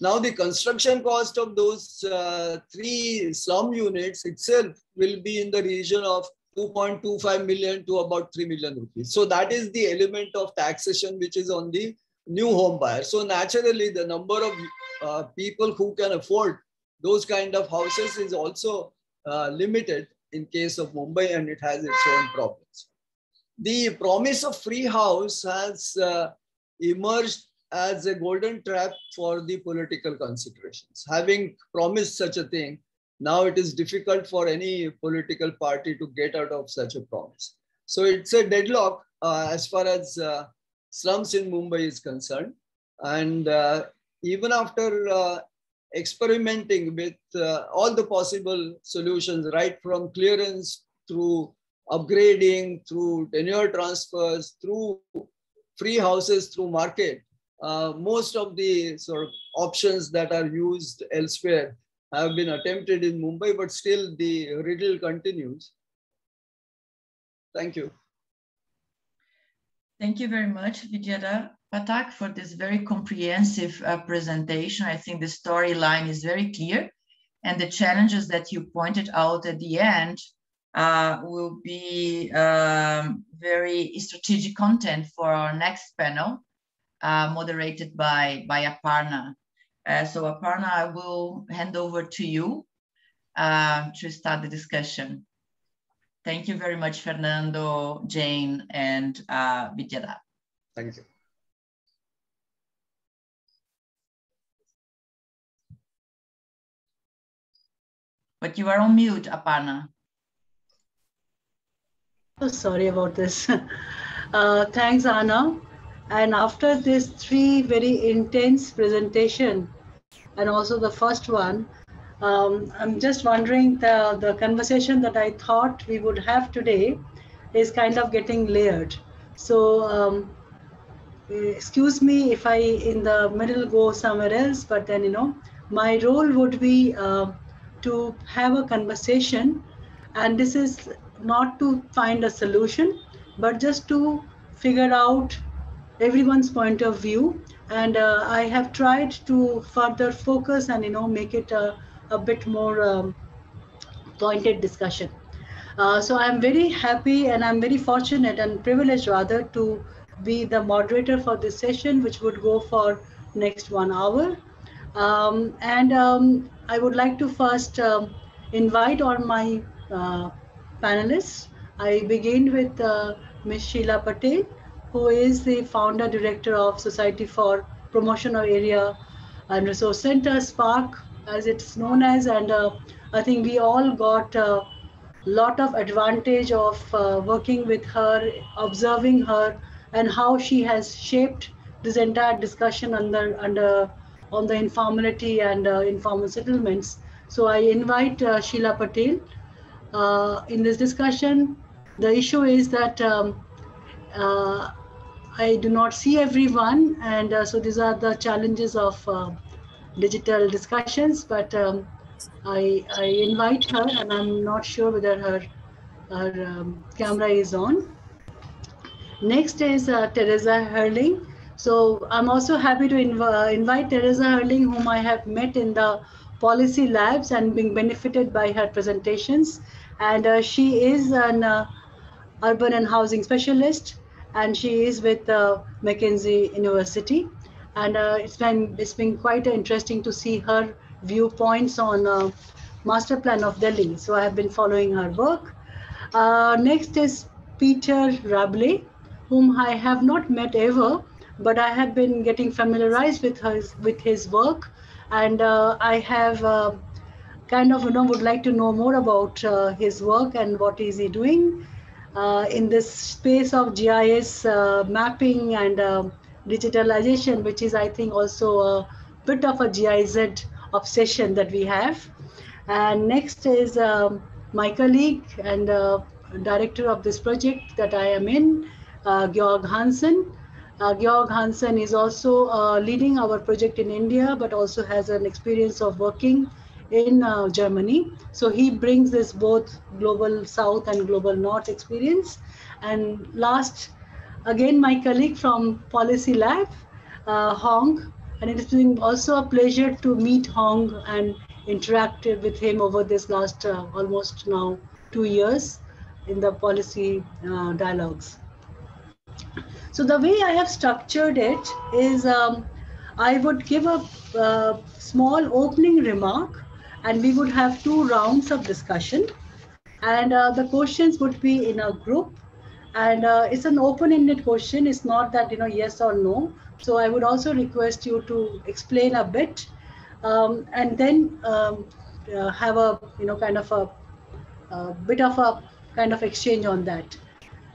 Speaker 8: Now the construction cost of those uh, three slum units itself will be in the region of 2.25 million to about 3 million rupees. So that is the element of taxation which is on the new home buyer. So naturally the number of uh, people who can afford those kind of houses is also uh, limited in case of Mumbai and it has its own problems. The promise of free house has uh, emerged as a golden trap for the political considerations. Having promised such a thing, now it is difficult for any political party to get out of such a promise. So it's a deadlock uh, as far as uh, slums in Mumbai is concerned. And uh, even after uh, experimenting with uh, all the possible solutions, right from clearance through upgrading, through tenure transfers, through free houses, through market, uh, most of the sort of options that are used elsewhere have been attempted in Mumbai, but still the riddle continues. Thank you.
Speaker 5: Thank you very much, Vidyadhar Phatak, for this very comprehensive uh, presentation. I think the storyline is very clear, and the challenges that you pointed out at the end uh, will be um, very strategic content for our next panel, uh, moderated by, by Aparna. Uh, so Aparna, I will hand over to you uh, to start the discussion. Thank you very much, Fernando, Jane, and uh, Vidyadhar.
Speaker 8: Thank you.
Speaker 5: But you are on mute, Aparna.
Speaker 1: Oh, sorry about this. Uh, thanks, Anna. And after this three very intense presentation, and also the first one, um, I'm just wondering the, the conversation that I thought we would have today is kind of getting layered. So um, excuse me if I in the middle go somewhere else, but then, you know, my role would be uh, to have a conversation and this is not to find a solution, but just to figure out everyone's point of view. And uh, i have tried to further focus and you know make it a, a bit more um, pointed discussion. Uh, so i'm very happy and i'm very fortunate and privileged rather to be the moderator for this session which would go for next one hour um, and um, i would like to first um, invite all my uh, panelists i begin with uh, ms sheela patel who is the founder director of Society for Promotion of Area and Resource Center, SPARC, as it's known as. And uh, I think we all got a lot of advantage of uh, working with her, observing her, and how she has shaped this entire discussion under under on the informality and uh, informal settlements. So I invite uh, Sheela Patel uh, in this discussion. The issue is that um, I do not see everyone, and so these are the challenges of digital discussions. But um, I, I invite her, and I'm not sure whether her her um, camera is on. Next is uh, Teresa Herling. So I'm also happy to inv uh, invite Teresa Herling, whom I have met in the policy labs and being benefited by her presentations. And uh, she is an uh, urban and housing specialist, and she is with uh, Mackenzie University. And uh, it's been it's been quite interesting to see her viewpoints on uh, master plan of Delhi. So I have been following her work. Next is Peter Rabley, whom I have not met ever, but I have been getting familiarized with his with his work, and uh, I have uh, kind of you know would like to know more about uh, his work and what is he doing uh, in this space of GIS uh, mapping and digitalization, which is I think also a bit of a GIZ obsession that we have. And next is um, my colleague and uh, director of this project that I am in, uh, Georg Hansen. Uh, Georg Hansen is also uh, leading our project in India, but also has an experience of working in uh, Germany. So he brings this both global south and global north experience. And last, again, my colleague from Policy Lab, uh, Hong, and it has been also a pleasure to meet Hong and interact with him over this last uh, almost now two years in the policy uh, dialogues. So the way I have structured it is um, I would give a, a, small opening remark and we would have two rounds of discussion. And uh, the questions would be in a group. And uh, it's an open-ended question. It's not that you know yes or no. So i would also request you to explain a bit um, and then um, uh, have a you know kind of a, a, bit of a kind of exchange on that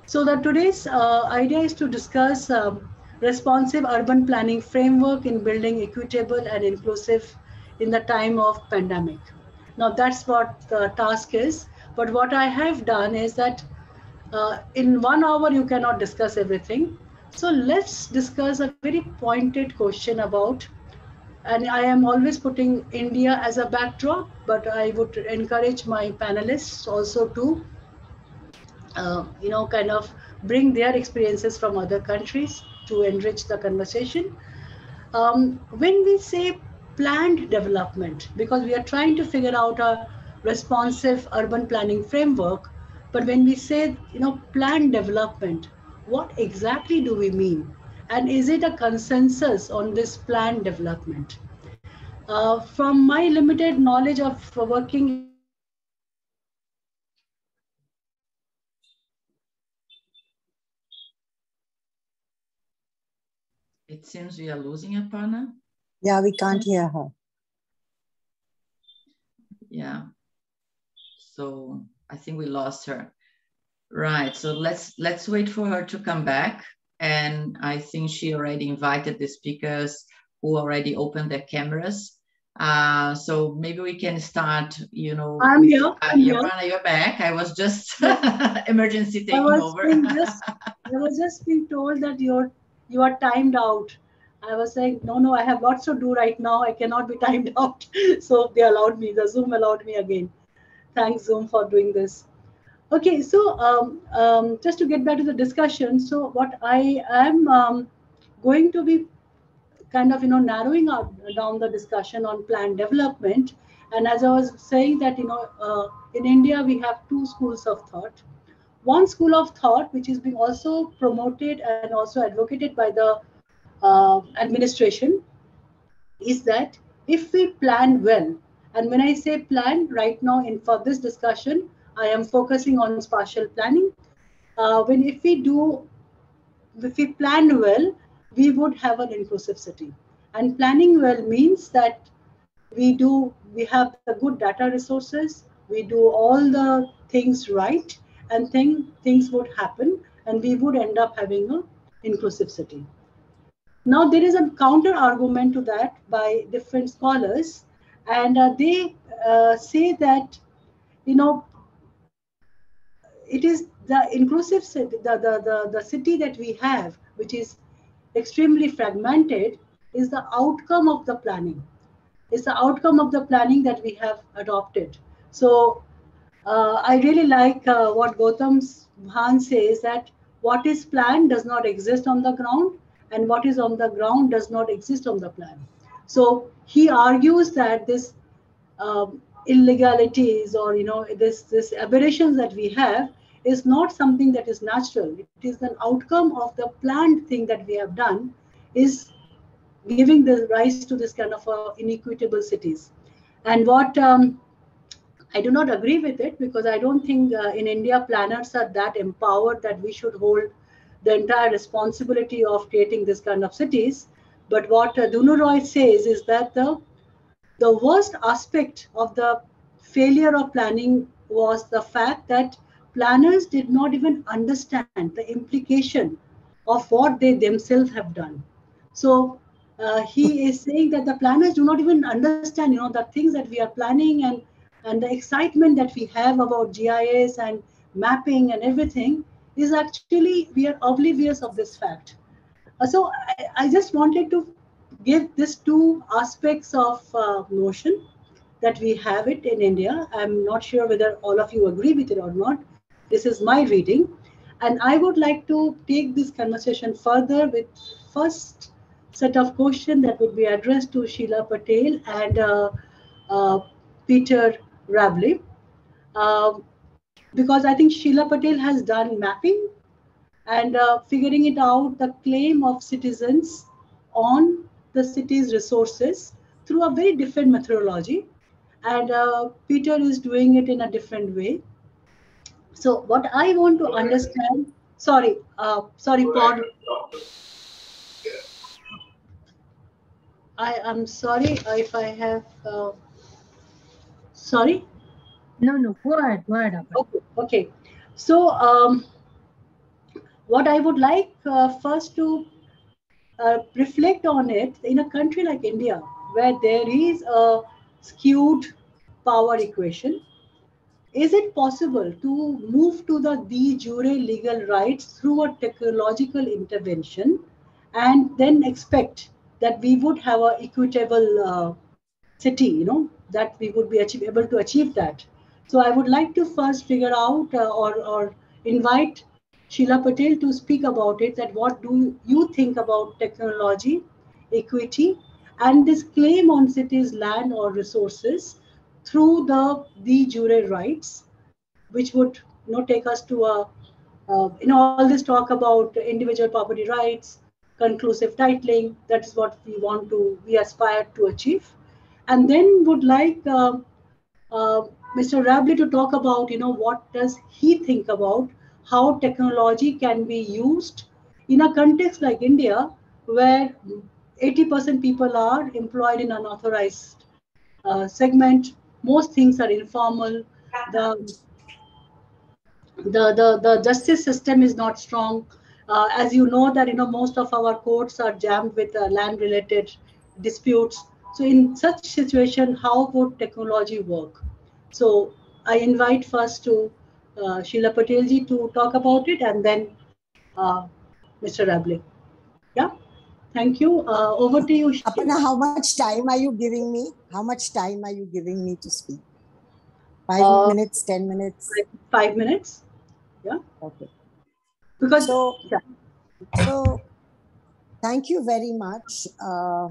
Speaker 1: so that today's uh, idea is to discuss um, responsive urban planning framework in building equitable and inclusive in the time of pandemic. Now that's what the task is but what i have done is that uh, in one hour you cannot discuss everything. So let's discuss a very pointed question about and i am always putting india as a backdrop but i would encourage my panelists also to uh, you know kind of bring their experiences from other countries to enrich the conversation um, when we say planned development because we are trying to figure out a responsive urban planning framework but when we say, you know, planned development, what exactly do we mean? And is it a consensus on this planned development? Uh, from my limited knowledge of working
Speaker 5: It seems we are losing Aparna.
Speaker 9: Yeah, we can't hear her.
Speaker 5: Yeah. So I think we lost her. Right. So let's let's wait for her to come back. And I think she already invited the speakers who already opened their cameras. Uh, so maybe we can start, you know,
Speaker 1: I'm with, here. Uh, I'm
Speaker 5: you're, here. you're back. I was just emergency taking
Speaker 1: I was
Speaker 5: over.
Speaker 1: just, I was just being told that you're you are timed out. I was saying, no, no, I have lots to do right now. I cannot be timed out. So they allowed me, the Zoom allowed me again. Thanks, Zoom, for doing this. Okay, so um, um, just to get back to the discussion, so what I am um, going to be kind of, you know, narrowing down the discussion on planned development. And as I was saying that, you know, uh, in India, we have two schools of thought. One school of thought, which is being also promoted and also advocated by the uh, administration, is that if we plan well, and when I say plan right now in for this discussion, I am focusing on spatial planning. Uh, when if we do, if we plan well, we would have an inclusive city. And planning well means that we do, we have the good data resources, we do all the things right, and thing, things would happen, and we would end up having an inclusive city. Now, there is a counter argument to that by different scholars and uh, they uh, say that you know it is the inclusive city, the, the, the, the city that we have which is extremely fragmented, is the outcome of the planning. It's the outcome of the planning that we have adopted. So uh, I really like uh, what Gautam Bhan says that what is planned does not exist on the ground and what is on the ground does not exist on the plan. So he argues that this um, illegalities or you know this this aberrations that we have is not something that is natural. It is an outcome of the planned thing that we have done is giving the rise to this kind of uh, inequitable cities. And what um, I do not agree with it because I don't think uh, in India planners are that empowered that we should hold the entire responsibility of creating this kind of cities. But what uh, says is that the the worst aspect of the failure of planning was the fact that planners did not even understand the implication of what they themselves have done. So uh, he is saying that the planners do not even understand, you know, the things that we are planning and and the excitement that we have about GIS and mapping and everything is actually we are oblivious of this fact. Uh, so I, I, just wanted to give these two aspects of uh, notion that we have it in India. I'm not sure whether all of you agree with it or not. This is my reading. And I would like to take this conversation further with first set of question that would be addressed to Sheela Patel and uh, uh, Peter Rabley. Um, because I think Sheela Patel has done mapping and uh, figuring it out the claim of citizens on the city's resources through a very different methodology. And uh, Peter is doing it in a different way. So what I want to understand, sorry, uh, sorry, Paul. I am sorry if I have, uh, sorry?
Speaker 10: No, no, go ahead, go ahead.
Speaker 1: Okay, okay. So um, what I would like uh, first to uh, reflect on it in a country like India, where there is a skewed power equation, is it possible to move to the de jure legal rights through a technological intervention and then expect that we would have a equitable uh, city, you know, that we would be achieve, able to achieve that. So I would like to first figure out uh, or, or invite Sheela Patel to speak about it, that what do you think about technology, equity, and this claim on cities' land or resources through the de jure rights, which would you know, take us to a, uh, you know, all this talk about individual property rights, conclusive titling. That is what we want to, we aspire to achieve. And then would like uh, uh, Mr. Rabley to talk about, you know, what does he think about how technology can be used in a context like India, where 80% people are employed in unauthorized uh, segment. Most things are informal. The, the, the, the justice system is not strong. Uh, as you know that you know most of our courts are jammed with uh, land related disputes so in such situation how would technology work? So i invite first to uh, sheela patelji to talk about it and then uh, mr Rabley. yeah? Thank you. Uh, over to you
Speaker 7: Aparna, how much time are you giving me? How much time are you giving me to speak? Five
Speaker 1: Uh,
Speaker 7: minutes ten minutes?
Speaker 1: five minutes. Yeah?
Speaker 7: Okay.
Speaker 1: Because
Speaker 7: so
Speaker 1: yeah.
Speaker 7: so thank you very much. Uh,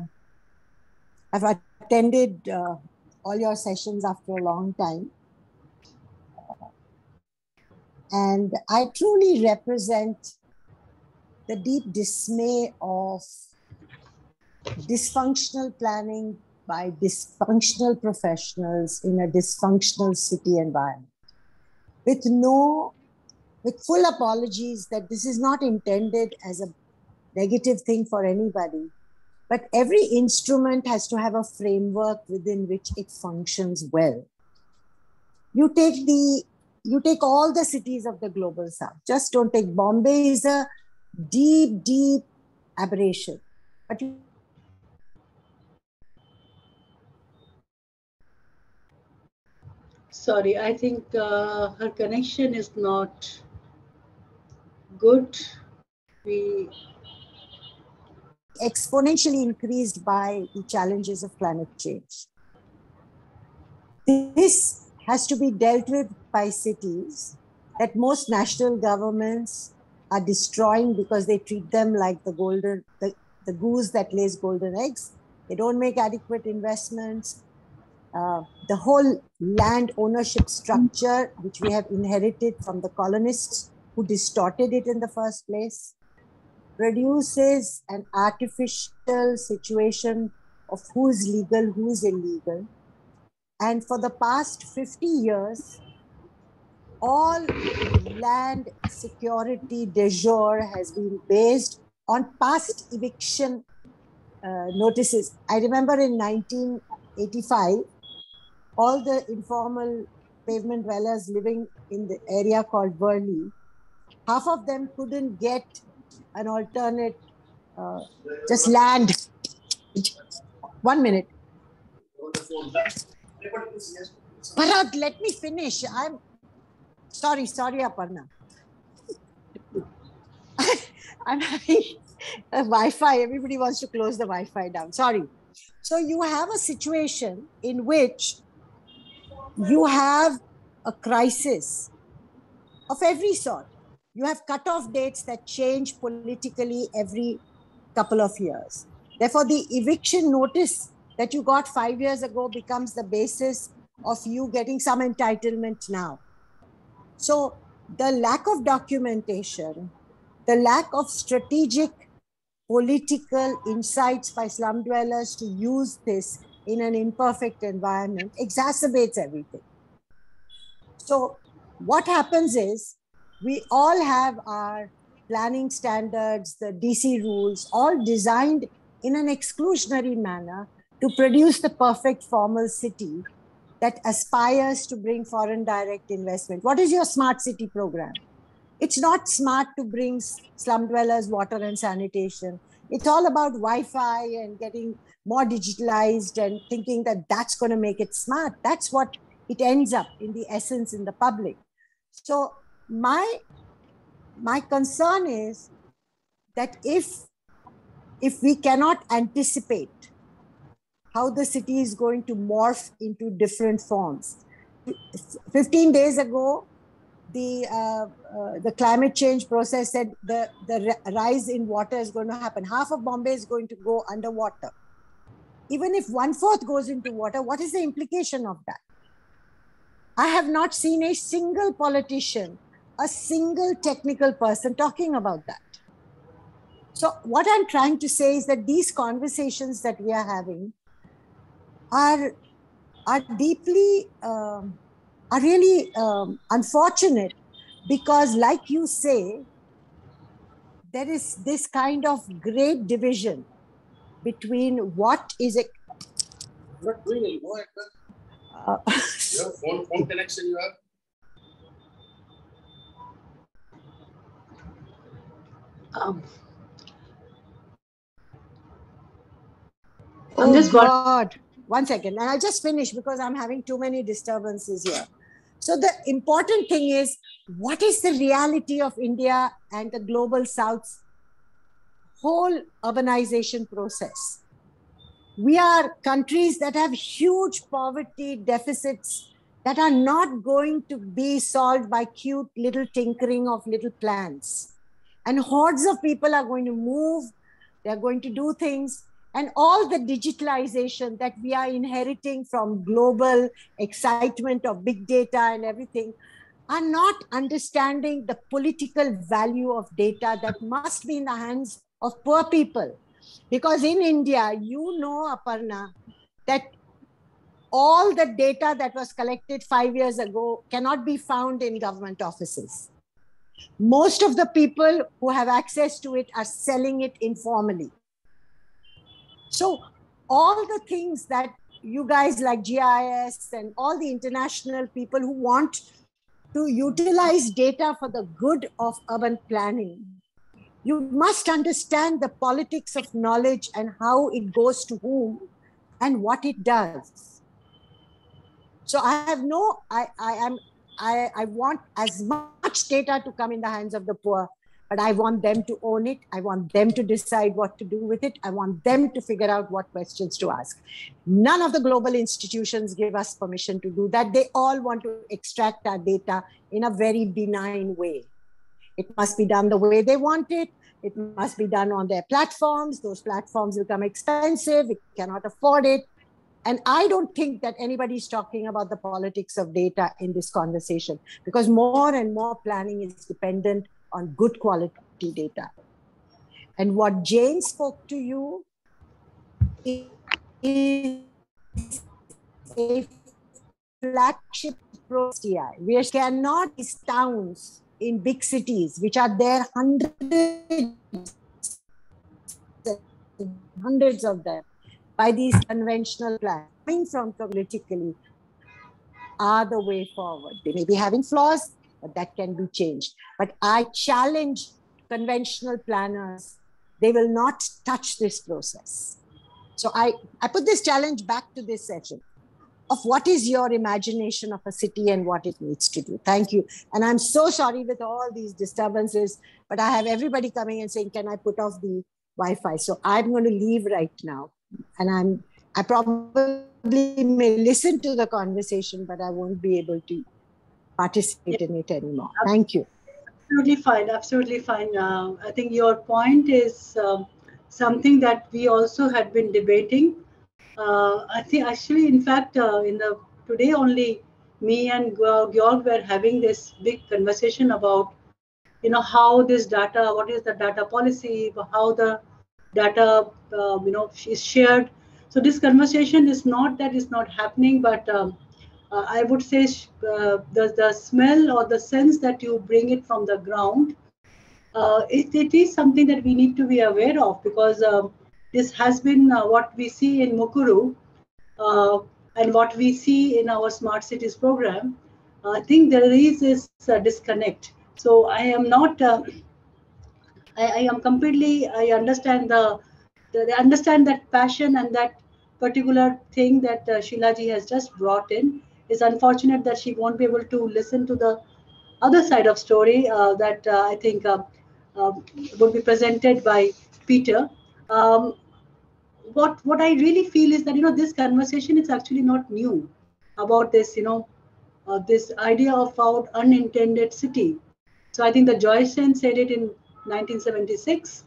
Speaker 7: i've attended uh, all your sessions after a long time. And i truly represent the deep dismay of dysfunctional planning by dysfunctional professionals in a dysfunctional city environment. With no with full apologies that this is not intended as a negative thing for anybody but every instrument has to have a framework within which it functions well. You take the you take all the cities of the global south. Just don't take bombay is a deep deep aberration. But you
Speaker 1: Sorry, I think uh, her connection is not good. We
Speaker 7: exponentially increased by the challenges of climate change. This has to be dealt with by cities that most national governments are destroying because they treat them like the golden the, the goose that lays golden eggs. They don't make adequate investments. Uh, the whole land ownership structure, which we have inherited from the colonists who distorted it in the first place, produces an artificial situation of who's legal, who's illegal. And for the past 50 years, all land security de jure has been based on past eviction uh, notices. I remember in 1985, all the informal pavement dwellers living in the area called Burley, half of them couldn't get an alternate, uh, just land. One minute. Parag, let me finish. I'm sorry, sorry, Aparna. I'm having a Wi-Fi. Everybody wants to close the Wi-Fi down. Sorry. So you have a situation in which you have a crisis of every sort. You have cutoff dates that change politically every couple of years. Therefore, the eviction notice that you got five years ago becomes the basis of you getting some entitlement now. So, the lack of documentation, the lack of strategic political insights by slum dwellers to use this in an imperfect environment exacerbates everything. So, what happens is we all have our planning standards, the DC rules, all designed in an exclusionary manner to produce the perfect formal city that aspires to bring foreign direct investment. What is your smart city program? It's not smart to bring slum dwellers water and sanitation. It's all about Wi Fi and getting more digitalized and thinking that that's going to make it smart. That's what it ends up in the essence in the public. So, my my concern is that if if we cannot anticipate how the city is going to morph into different forms. 15 days ago the uh, uh, the climate change process said the the rise in water is going to happen. Half of bombay is going to go underwater. Even if one fourth goes into water what is the implication of that? I have not seen a single politician a single technical person talking about that. So, what I'm trying to say is that these conversations that we are having are, are deeply, um, are really um, unfortunate because, like you say, there is this kind of great division between what is it.
Speaker 11: Not doing anymore. Uh, you have phone, phone connection you have?
Speaker 7: Um, oh just God. One second. And I'll just finish because I'm having too many disturbances here. So the important thing is what is the reality of India and the global South's whole urbanization process? We are countries that have huge poverty deficits that are not going to be solved by cute little tinkering of little plans and hordes of people are going to move they're going to do things. And all the digitalization that we are inheriting from global excitement of big data and everything are not understanding the political value of data that must be in the hands of poor people. Because in india you know aparna that all the data that was collected 5 years ago cannot be found in government offices most of the people who have access to it are selling it informally. So, all the things that you guys like GIS and all the international people who want to utilize data for the good of urban planning, you must understand the politics of knowledge and how it goes to whom and what it does. So I have no, I, I am I, I want as much data to come in the hands of the poor but I want them to own it. I want them to decide what to do with it. I want them to figure out what questions to ask. None of the global institutions give us permission to do that. They all want to extract our data in a very benign way. It must be done the way they want it. It must be done on their platforms. Those platforms become expensive. We cannot afford it. And I don't think that anybody's talking about the politics of data in this conversation because more and more planning is dependent on good quality data. And what Jane spoke to you is a flagship ProSTI. We cannot these towns in big cities, which are there hundreds, hundreds of them, by these conventional plans, coming from politically, are the way forward. They may be having flaws, but that can be changed. But I challenge conventional planners, they will not touch this process. So I, I put this challenge back to this session of what is your imagination of a city and what it needs to do. Thank you. And I'm so sorry with all these disturbances, but I have everybody coming and saying, can I put off the Wi-Fi? So I'm going to leave right now. And I'm I probably may listen to the conversation, but I won't be able to participate in it anymore. Thank you.
Speaker 1: Absolutely fine. Absolutely fine. Uh, I think your point is um, something that we also had been debating. Uh, I think actually, in fact, uh, in the today only, me and Georg were having this big conversation about, you know, how this data, what is the data policy, how the data, uh, you know, is shared. So this conversation is not that it's not happening, but um, uh, I would say uh, the, the smell or the sense that you bring it from the ground, uh, it, it is something that we need to be aware of because um, this has been uh, what we see in Mukuru uh, and what we see in our smart cities program. I think there is this disconnect. So I am not. I, I, am completely. I understand the, the. I understand that passion and that particular thing that uh, Sheelaji has just brought in it's unfortunate that she won't be able to listen to the other side of story uh, that uh, I think uh, um, would be presented by Peter. Um, what what I really feel is that you know this conversation is actually not new about this you know uh, this idea of our unintended city. So I think the Jai Sen said it in 1976,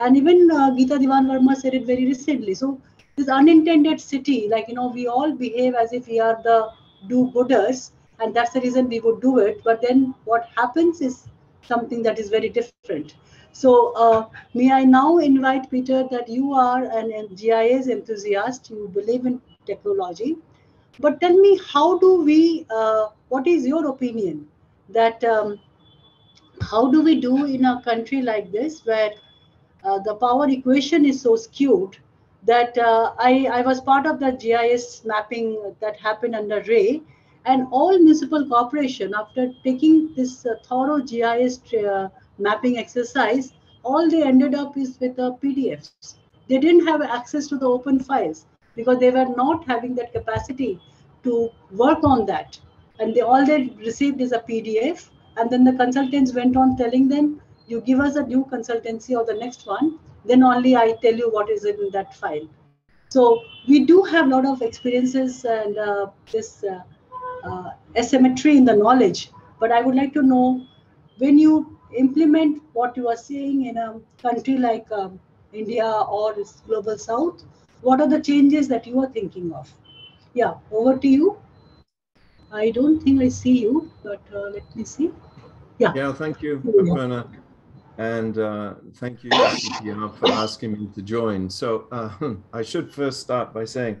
Speaker 1: and even uh, Gita Dewan Verma said it very recently. So this unintended city, like you know, we all behave as if we are the do-gooders, and that's the reason we would do it. But then what happens is something that is very different. So uh, may I now invite Peter that you are an GIS enthusiast, you believe in technology, but tell me how do we, uh, what is your opinion that um, how do we do in a country like this where uh, the power equation is so skewed that uh, I, I was part of the GIS mapping that happened under Ray. And all municipal corporation, after taking this uh, thorough GIS uh, mapping exercise, all they ended up is with the PDFs. They didn't have access to the open files because they were not having that capacity to work on that. And they all they received is a PDF. And then the consultants went on telling them, you give us a new consultancy or the next one, then only I tell you what is in that file. So we do have a lot of experiences and uh, this uh, uh, asymmetry in the knowledge. But I would like to know when you implement what you are seeing in a country like um, India or Global South, what are the changes that you are thinking of? Yeah, over to you. I don't think I see you, but uh, let me see. Yeah.
Speaker 12: Yeah, thank you, Aparna. And uh, thank you, for asking me to join. So uh, I should first start by saying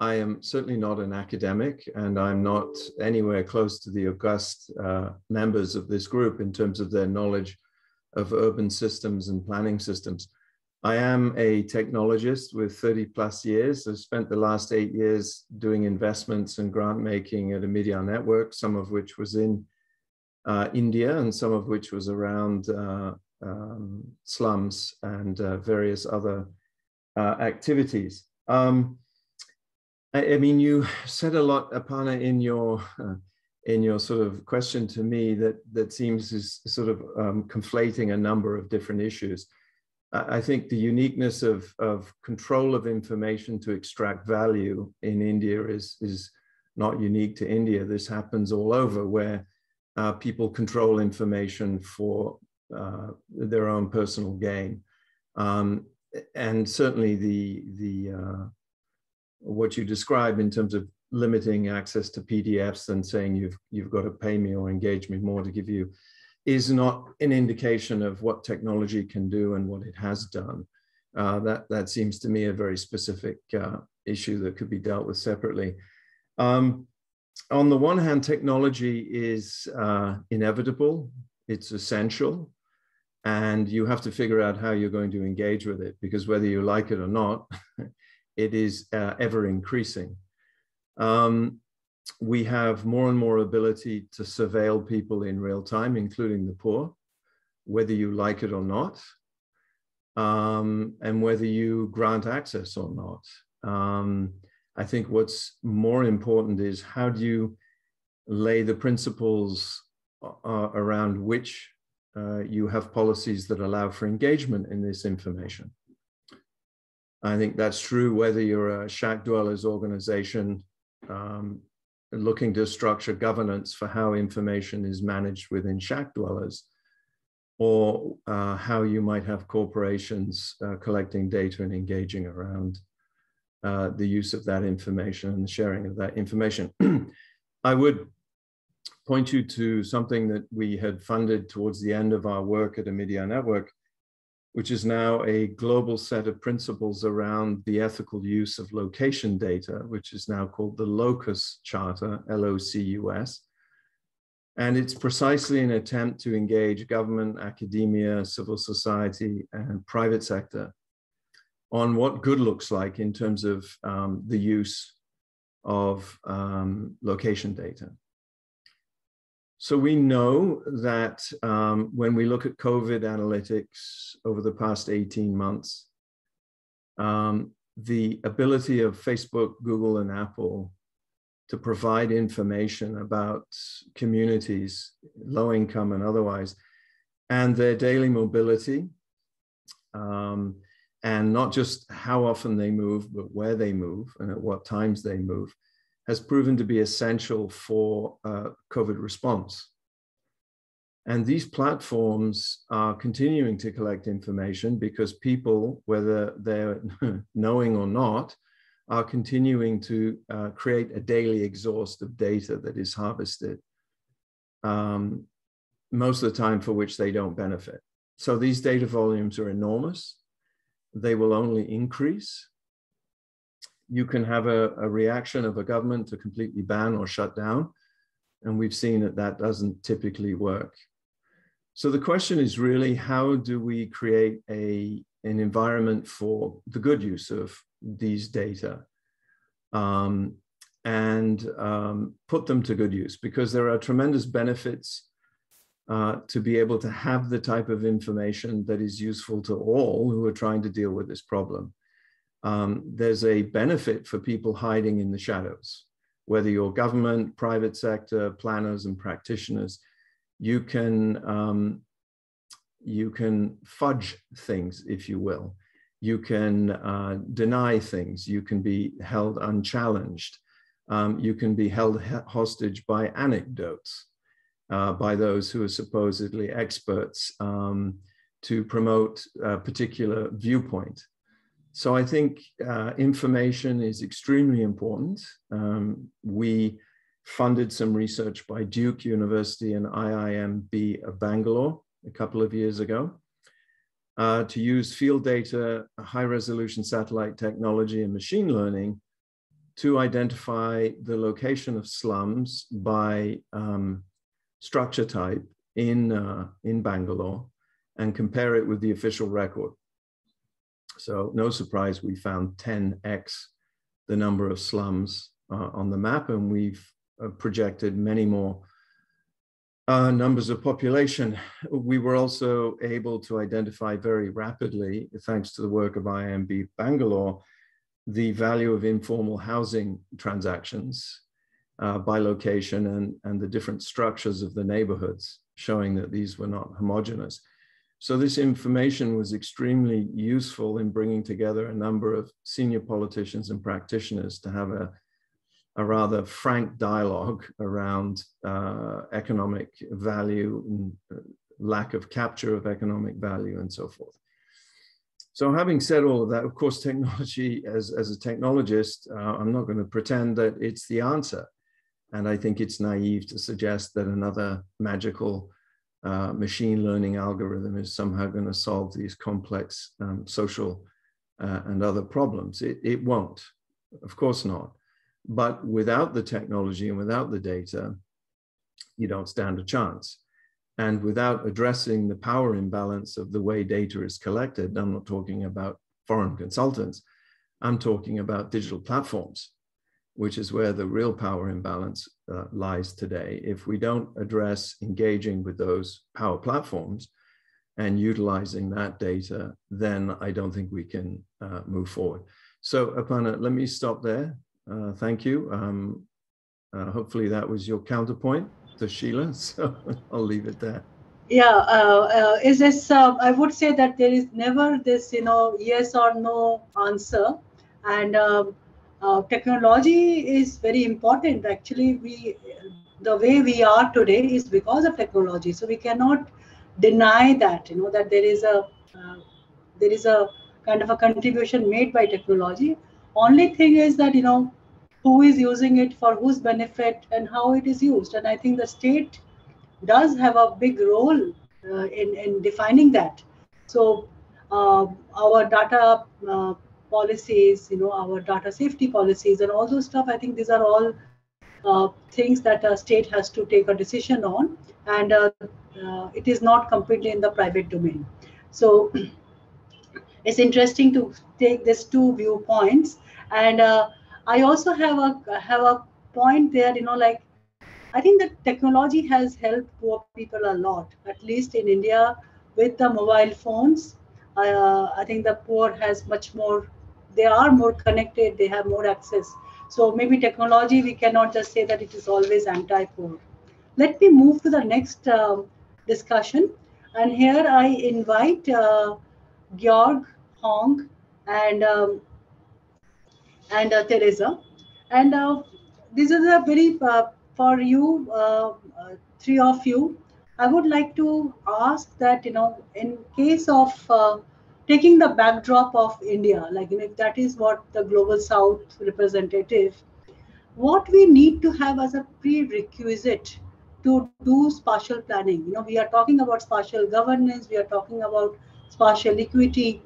Speaker 12: I am certainly not an academic and I'm not anywhere close to the august uh, members of this group in terms of their knowledge of urban systems and planning systems. I am a technologist with 30 plus years. I've spent the last eight years doing investments and grant making at Omidyar Network, some of which was in India and some of which was around uh, um, slums and uh, various other uh, activities. Um, I, I, mean, you said a lot, Aparna, in your uh, in your sort of question to me that that seems is sort of um, conflating a number of different issues. I think the uniqueness of, of control of information to extract value in India is, is not unique to India. This happens all over where uh, people control information for uh, their own personal gain. Um, and certainly the, the uh, what you describe in terms of limiting access to PDFs and saying you've, you've got to pay me or engage me more to give you is not an indication of what technology can do and what it has done. Uh, that, that seems to me a very specific uh, issue that could be dealt with separately. Um, on the one hand, technology is uh, inevitable, it's essential, and you have to figure out how you're going to engage with it because whether you like it or not, it is uh, ever increasing. Um, we have more and more ability to surveil people in real time, including the poor, whether you like it or not, um, and whether you grant access or not. Um, I think what's more important is how do you lay the principles uh, around which uh, you have policies that allow for engagement in this information. I think that's true whether you're a shack dwellers organization um, looking to structure governance for how information is managed within shack dwellers, or uh, how you might have corporations uh, collecting data and engaging around uh, the use of that information and the sharing of that information. I would point you to something that we had funded towards the end of our work at Omidyar Network, which is now a global set of principles around the ethical use of location data, which is now called the LOCUS Charter, L-O-C-U-S. And it's precisely an attempt to engage government, academia, civil society, and private sector on what good looks like in terms of um, the use of um, location data. So we know that um, when we look at COVID analytics over the past 18 months, um, the ability of Facebook, Google, and Apple to provide information about communities, low income and otherwise, and their daily mobility, um, and not just how often they move, but where they move and at what times they move, has proven to be essential for uh, COVID response. And these platforms are continuing to collect information because people, whether they're knowing or not, are continuing to uh, create a daily exhaust of data that is harvested, um, most of the time for which they don't benefit. So these data volumes are enormous. They will only increase you can have a, a reaction of a government to completely ban or shut down. And we've seen that that doesn't typically work. So the question is really how do we create a, an environment for the good use of these data um, and um, put them to good use? Because there are tremendous benefits uh, to be able to have the type of information that is useful to all who are trying to deal with this problem um, there's a benefit for people hiding in the shadows, whether you're government, private sector, planners and practitioners, you can, um, you can fudge things, if you will. You can uh, deny things. You can be held unchallenged. Um, you can be held hostage by anecdotes, uh, by those who are supposedly experts um, to promote a particular viewpoint. So I think uh, information is extremely important. Um, we funded some research by Duke University and IIMB of Bangalore a couple of years ago uh, to use field data, high resolution satellite technology and machine learning to identify the location of slums by um, structure type in, uh, in Bangalore and compare it with the official record. So no surprise, we found 10x the number of slums uh, on the map, and we've uh, projected many more uh, numbers of population. We were also able to identify very rapidly, thanks to the work of IIMB Bangalore, the value of informal housing transactions uh, by location and, and the different structures of the neighborhoods, showing that these were not homogenous. So this information was extremely useful in bringing together a number of senior politicians and practitioners to have a, a rather frank dialogue around uh, economic value and uh, lack of capture of economic value and so forth. So having said all of that, of course, technology, as, as a technologist, uh, I'm not going to pretend that it's the answer. And I think it's naive to suggest that another magical uh, machine learning algorithm is somehow going to solve these complex um, social uh, and other problems. It, it won't, of course not. But without the technology and without the data, you don't stand a chance. And without addressing the power imbalance of the way data is collected, I'm not talking about foreign consultants, I'm talking about digital platforms, which is where the real power imbalance uh, lies today. If we don't address engaging with those power platforms and utilizing that data, then I don't think we can uh, move forward. So Aparna, let me stop there. Uh, thank you. Um, uh, hopefully that was your counterpoint to Sheela, so I'll leave it there.
Speaker 1: Yeah, uh, uh, is this? Uh, I would say that there is never this, you know, yes or no answer, and um, uh, technology is very important. Actually, we the way we are today is because of technology. So we cannot deny that, you know, that there is a uh, there is a kind of a contribution made by technology. Only thing is that you know who is using it for whose benefit and how it is used. And I think the state does have a big role uh, in, in defining that. So uh, our data uh, policies, you know, our data safety policies and all those stuff, I think these are all uh, things that a state has to take a decision on. And uh, uh, it is not completely in the private domain. So it's interesting to take these two viewpoints. And I also have a have a point there, you know, like I think that technology has helped poor people a lot, at least in India with the mobile phones. Uh, I think the poor has much more, they are more connected, they have more access. So maybe technology, we cannot just say that it is always anti-poor. Let me move to the next uh, discussion. And here I invite uh, Georg Hong and um, and uh, Teresa. And uh, this is a very, uh, for you, uh, uh, three of you, I would like to ask that, you know, in case of taking the backdrop of India, like if that is what the Global South representative, what we need to have as a prerequisite to do spatial planning. You know, we are talking about spatial governance, we are talking about spatial equity,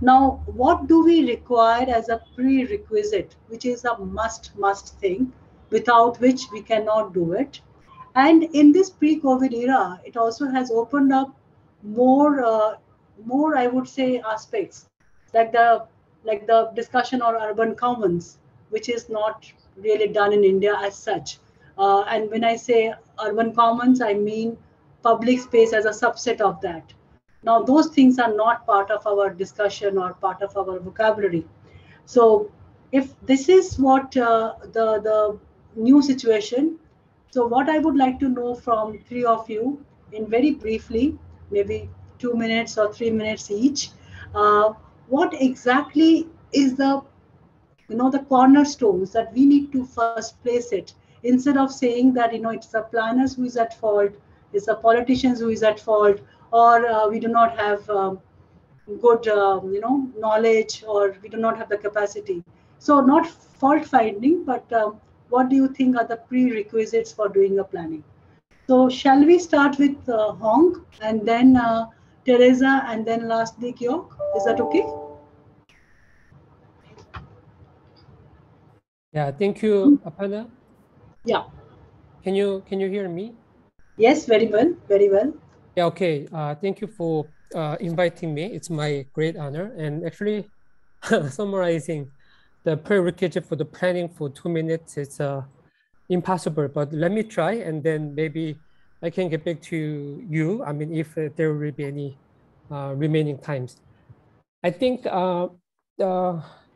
Speaker 1: now, what do we require as a prerequisite, which is a must, must thing, without which we cannot do it? And in this pre-COVID era, it also has opened up more, uh, more I would say, aspects like the like the discussion on urban commons, which is not really done in India as such. Uh, and when I say urban commons, I mean public space as a subset of that. Now, those things are not part of our discussion or part of our vocabulary. So, if this is what uh, the the new situation, so what I would like to know from three of you, in very briefly, maybe two minutes or three minutes each, uh, what exactly is the you know the cornerstones that we need to first place it? Instead of saying that you know it's the planners who is at fault it's the politicians who is at fault or uh, we do not have um, good um, you know knowledge or we do not have the capacity. So not fault finding but um, what do you think are the prerequisites for doing a planning? So shall we start with uh, hong and then uh, teresa and then lastly Georg is that okay
Speaker 13: yeah thank you Aparna
Speaker 1: yeah
Speaker 13: can you can you hear me
Speaker 1: yes very well very well
Speaker 13: yeah, okay. Uh, thank you for uh, inviting me. It's my great honor. And actually, summarizing the prerequisite for the planning for two minutes is uh, impossible, but let me try and then maybe I can get back to you. I mean, if uh, there will be any uh, remaining times. I think, uh,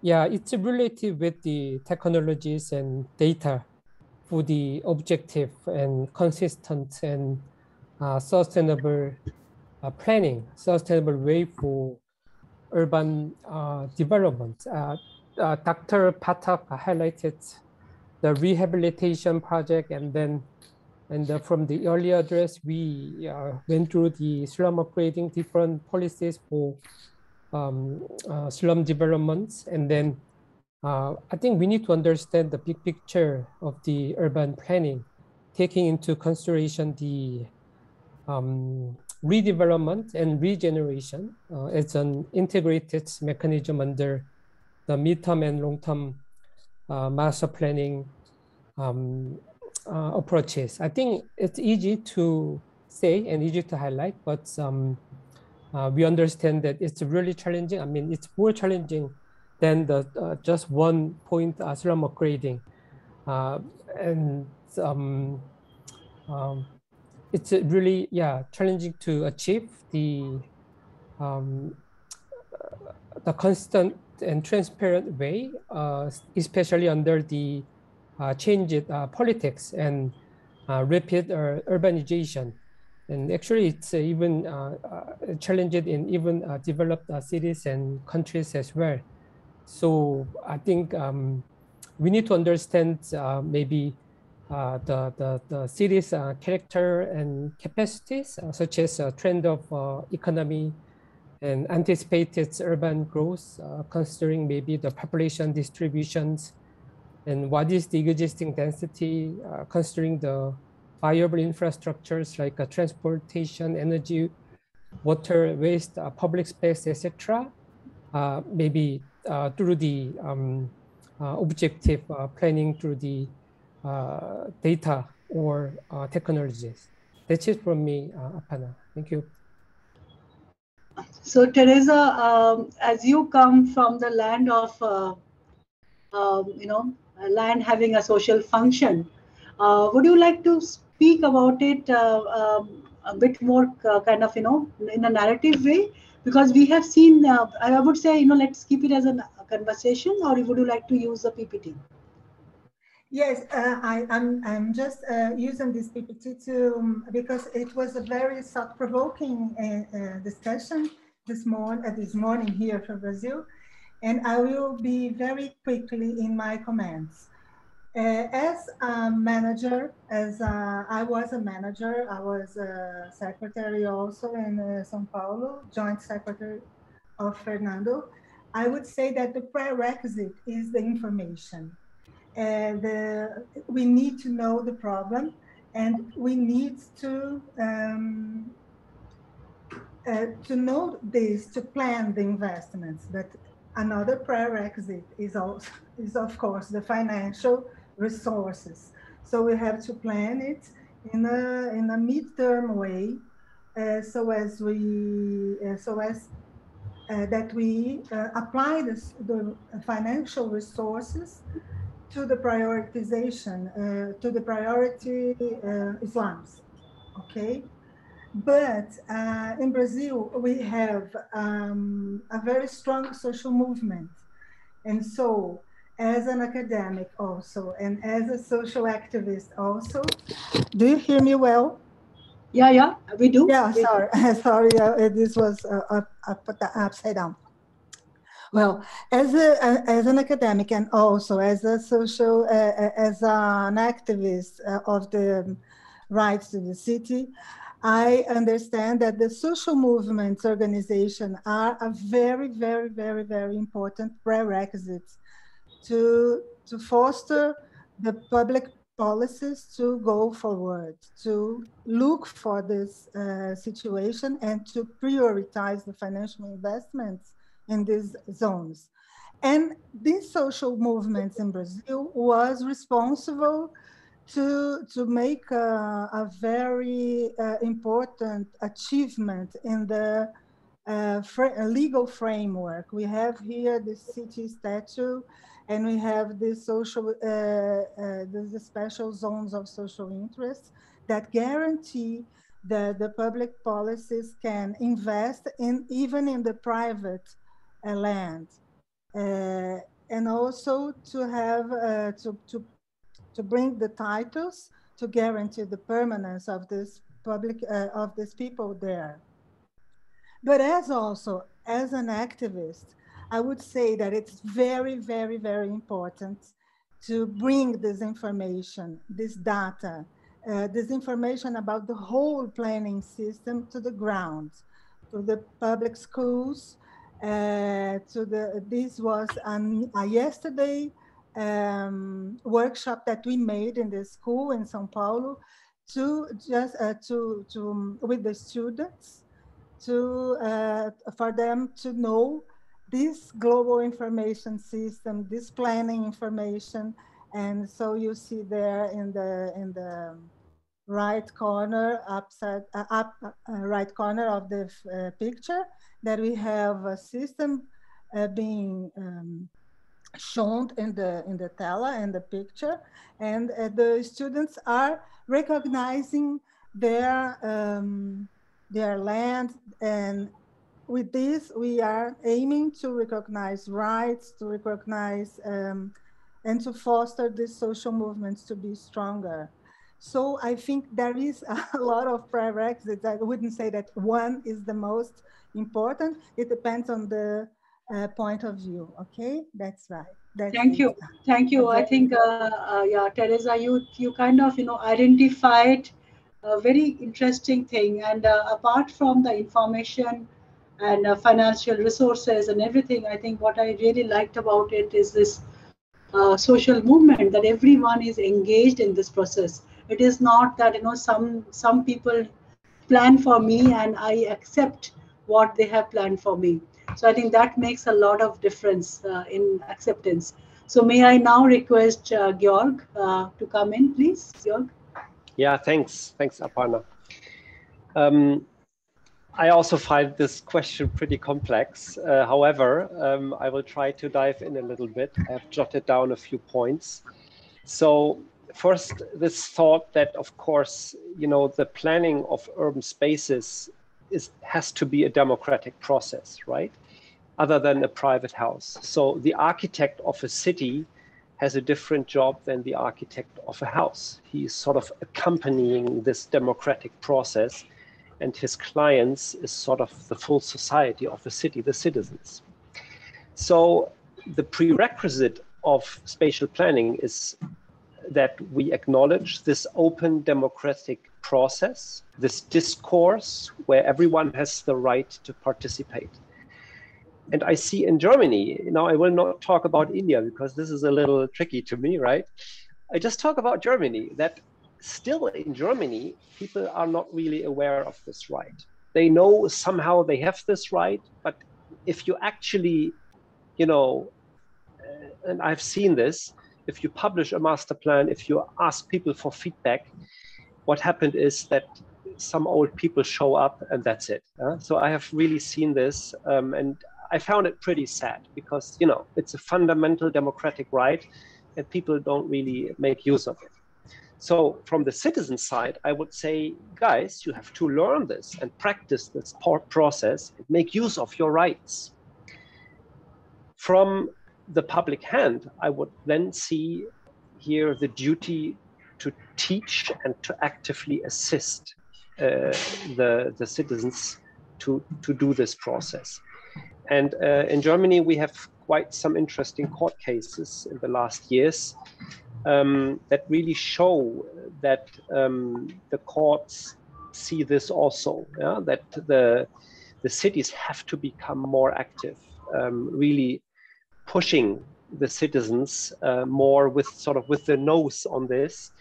Speaker 13: yeah, it's related with the technologies and data for the objective and consistent and uh, sustainable uh, planning, sustainable way for urban uh, development. Dr. Phatak highlighted the rehabilitation project and then and uh, from the earlier address, we went through the slum upgrading different policies for um, slum developments. And then uh, I think we need to understand the big picture of the urban planning, taking into consideration the um, redevelopment and regeneration uh, as an integrated mechanism under the midterm and long-term uh, master planning um, uh, approaches. I think it's easy to say and easy to highlight, but um, uh, we understand that it's really challenging. I mean, it's more challenging than the uh, just one point uh, slum upgrading. Uh, and um, um, it's really, yeah, challenging to achieve the, um, the constant and transparent way, uh, especially under the changed uh, politics and rapid urbanization. And actually, it's even challenged in even developed cities and countries as well. So I think um, we need to understand uh, maybe uh, the, the, the city's uh, character and capacities, uh, such as a trend of uh, economy and anticipated urban growth, uh, considering maybe the population distributions and what is the existing density, considering the viable infrastructures like transportation, energy, water, waste, public space, etc. maybe uh, through the um, uh, objective uh, planning through the data or technologies. That's it from me, Aparna. Thank you.
Speaker 1: So Teresa, um, as you come from the land of, uh, um, you know, land having a social function, uh, would you like to speak about it uh, um, a bit more kind of, you know, in a narrative way? because we have seen, uh, I would say, you know, let's keep it as a conversation or would you like to use the PPT?
Speaker 14: Yes, uh, I, am I'm, I'm just uh, using this PPT to, um, because it was a very thought-provoking uh, uh discussion this, morning, uh, this morning here from Brazil. And I will be very quickly in my comments. Uh, as a manager, as a, I was a manager, I was a secretary also in uh, São Paulo, joint secretary of Fernando. I would say that the prerequisite is the information. And uh, we need to know the problem and we need to um, uh, to know this to plan the investments. But another prerequisite is also is of course the financial resources. So we have to plan it in a in a midterm way, uh, so as we uh, so as uh, that we uh, apply this, the financial resources to the prioritization uh, to the priority uh, slums. Okay. But in Brazil, we have um, a very strong social movement. And so as an academic also and as a social activist also. Do you hear me well?
Speaker 1: Yeah, yeah, we do.
Speaker 14: Yeah,
Speaker 1: we
Speaker 14: sorry,
Speaker 1: do.
Speaker 14: sorry, uh, this was uh, up, up, upside down. Well, as a as an academic and also as a social uh, uh as an activist uh, of the rights to the city, I understand that the social movements organization are a very, very, very, very important prerequisites to, to foster the public policies to go forward, to look for this uh, situation and to prioritize the financial investments in these zones. And these social movements in Brazil was responsible to, to make a, a very uh, important achievement in the uh, legal framework. We have here the city statute and we have the social, uh, uh, the special zones of social interest that guarantee that the public policies can invest in even in the private uh, land. Uh, and also to have, uh, to, to, to bring the titles to guarantee the permanence of this public uh, of these people there. But as also as an activist, I would say that it's very, very, very important to bring this information, this data, uh, this information about the whole planning system to the ground, to the public schools, uh, to the, this was an, a yesterday um, workshop that we made in the school in São Paulo to just uh, to, to with the students to uh, for them to know this global information system, this planning information. And so you see there in the in the right corner, upside uh, up uh, right corner of the uh, picture, that we have a system uh, being um, shown in the in the tela and the picture, and uh, the students are recognizing their um, their land and with this, we are aiming to recognize rights, to recognize um, and to foster these social movements to be stronger. So I think there is a lot of prerequisites. I wouldn't say that one is the most important. It depends on the uh, point of view. Okay, that's right. That's
Speaker 1: Thank
Speaker 14: it.
Speaker 1: you. Thank you. I think, uh, uh, yeah, Teresa, you you kind of you know identified a very interesting thing. And uh, apart from the information and uh, financial resources and everything. I think what I really liked about it is this uh, social movement that everyone is engaged in this process. It is not that you know some some people plan for me and I accept what they have planned for me. So I think that makes a lot of difference uh, in acceptance. So may I now request uh, Georg uh, to come in, please, Georg.
Speaker 15: Yeah, thanks, thanks, Aparna. Um, I also find this question pretty complex. Uh, however, um, I will try to dive in a little bit. I have jotted down a few points. So first, this thought that, of course, you know, the planning of urban spaces is, has to be a democratic process, right? Other than a private house. So the architect of a city has a different job than the architect of a house. He's sort of accompanying this democratic process and his clients is sort of the full society of the city, the citizens. So the prerequisite of spatial planning is that we acknowledge this open democratic process, this discourse where everyone has the right to participate. And I see in Germany, now I will not talk about India because this is a little tricky to me, right? I just talk about Germany, that still in Germany, people are not really aware of this right. They know somehow they have this right, but if you actually, you know, and I've seen this, if you publish a master plan, if you ask people for feedback, what happened is that some old people show up and that's it. Uh? So I have really seen this um, and I found it pretty sad because, you know, it's a fundamental democratic right and people don't really make use of it. So from the citizen side, I would say, guys, you have to learn this and practice this process and make use of your rights. From the public hand, I would then see here the duty to teach and to actively assist uh, the, the citizens to, to do this process. And uh, in Germany, we have quite some interesting court cases in the last years um, that really show that um, the courts see this also, yeah? that the, the cities have to become more active, um, really pushing the citizens uh, more with sort of with the nose on this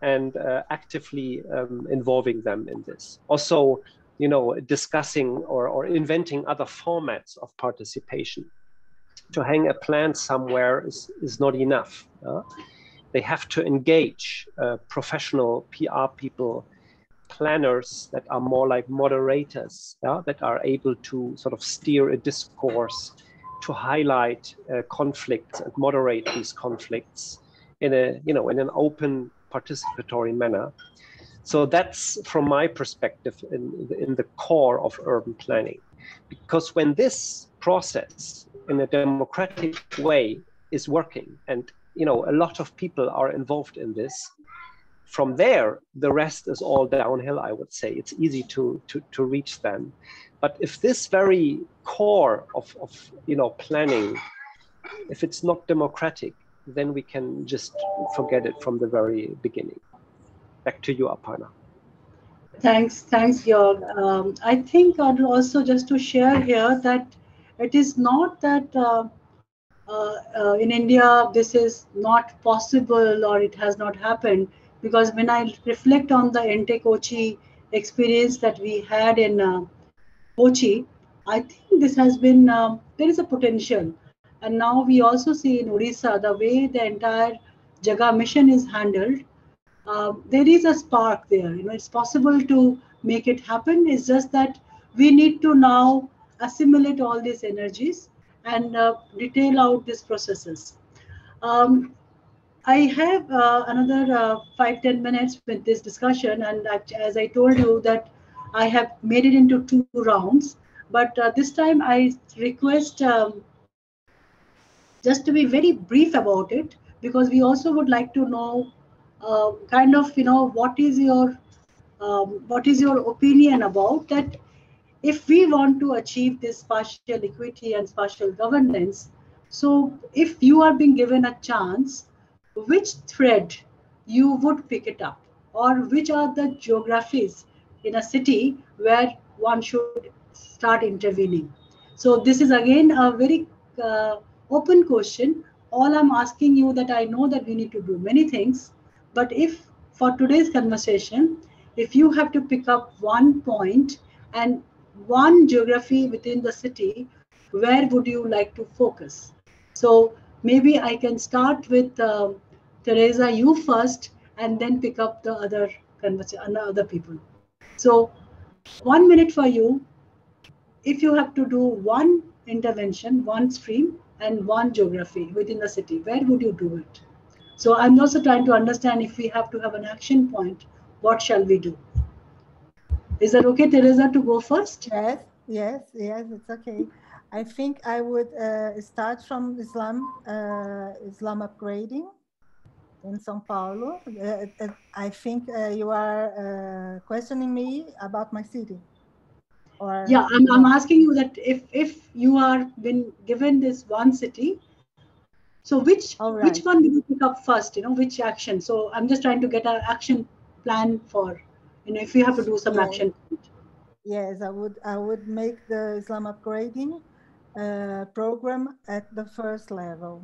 Speaker 15: and uh, actively um, involving them in this. Also, you know, discussing or, or inventing other formats of participation. To hang a plan somewhere is, is not enough. Uh? They have to engage uh, professional PR people, planners that are more like moderators, yeah, that are able to sort of steer a discourse, to highlight uh, conflicts and moderate these conflicts in a you know in an open participatory manner. So that's from my perspective in, in the core of urban planning. Because when this process in a democratic way is working and you know, a lot of people are involved in this. From there, the rest is all downhill, I would say. It's easy to, to, to reach them. But if this very core of, of you know, planning, if it's not democratic, then we can just forget it from the very beginning. Back to you, Aparna.
Speaker 1: Thanks, thanks, Georg. Um, I think I'd also just to share here that it is not that uh, uh, uh, in India this is not possible or it has not happened because when I reflect on the Ente Kochi experience that we had in uh, I think this has been um, there is a potential, and now we also see in Odisha the way the entire Jaga mission is handled. Uh, there is a spark there. You know, it's possible to make it happen. It's just that we need to now assimilate all these energies and uh, detail out these processes. Um, I have uh, another uh, five ten minutes with this discussion, and as I told you that I have made it into two rounds, but uh, this time I request um, just to be very brief about it because we also would like to know uh, kind of you know what is your um, what is your opinion about that if we want to achieve this spatial equity and spatial governance so if you are being given a chance which thread you would pick it up? Or which are the geographies in a city where one should start intervening. So this is again a very uh, open question. All i'm asking you that i know that we need to do many things but if for today's conversation if you have to pick up one point and one geography within the city where would you like to focus? So maybe i can start with uh, Teresa, you first, and then pick up the other conversation, other people. So, one minute for you. If you have to do one intervention, one stream, and one geography within the city, where would you do it? So, I'm also trying to understand if we have to have an action point, what shall we do? Is that okay, Teresa, to go first?
Speaker 14: Yes, yes, yes, it's okay. I think I would uh, start from slum, uh, slum upgrading in São Paulo. Uh, uh, I think uh, you are questioning me about my city.
Speaker 1: Or yeah, I'm, I'm asking you that if if you are been given this one city, so which right. which one will you pick up first? You know, which action? So I'm just trying to get an action plan for, you know, if you have to do some action.
Speaker 14: Yes, I would I would make the slum upgrading uh, program at the first level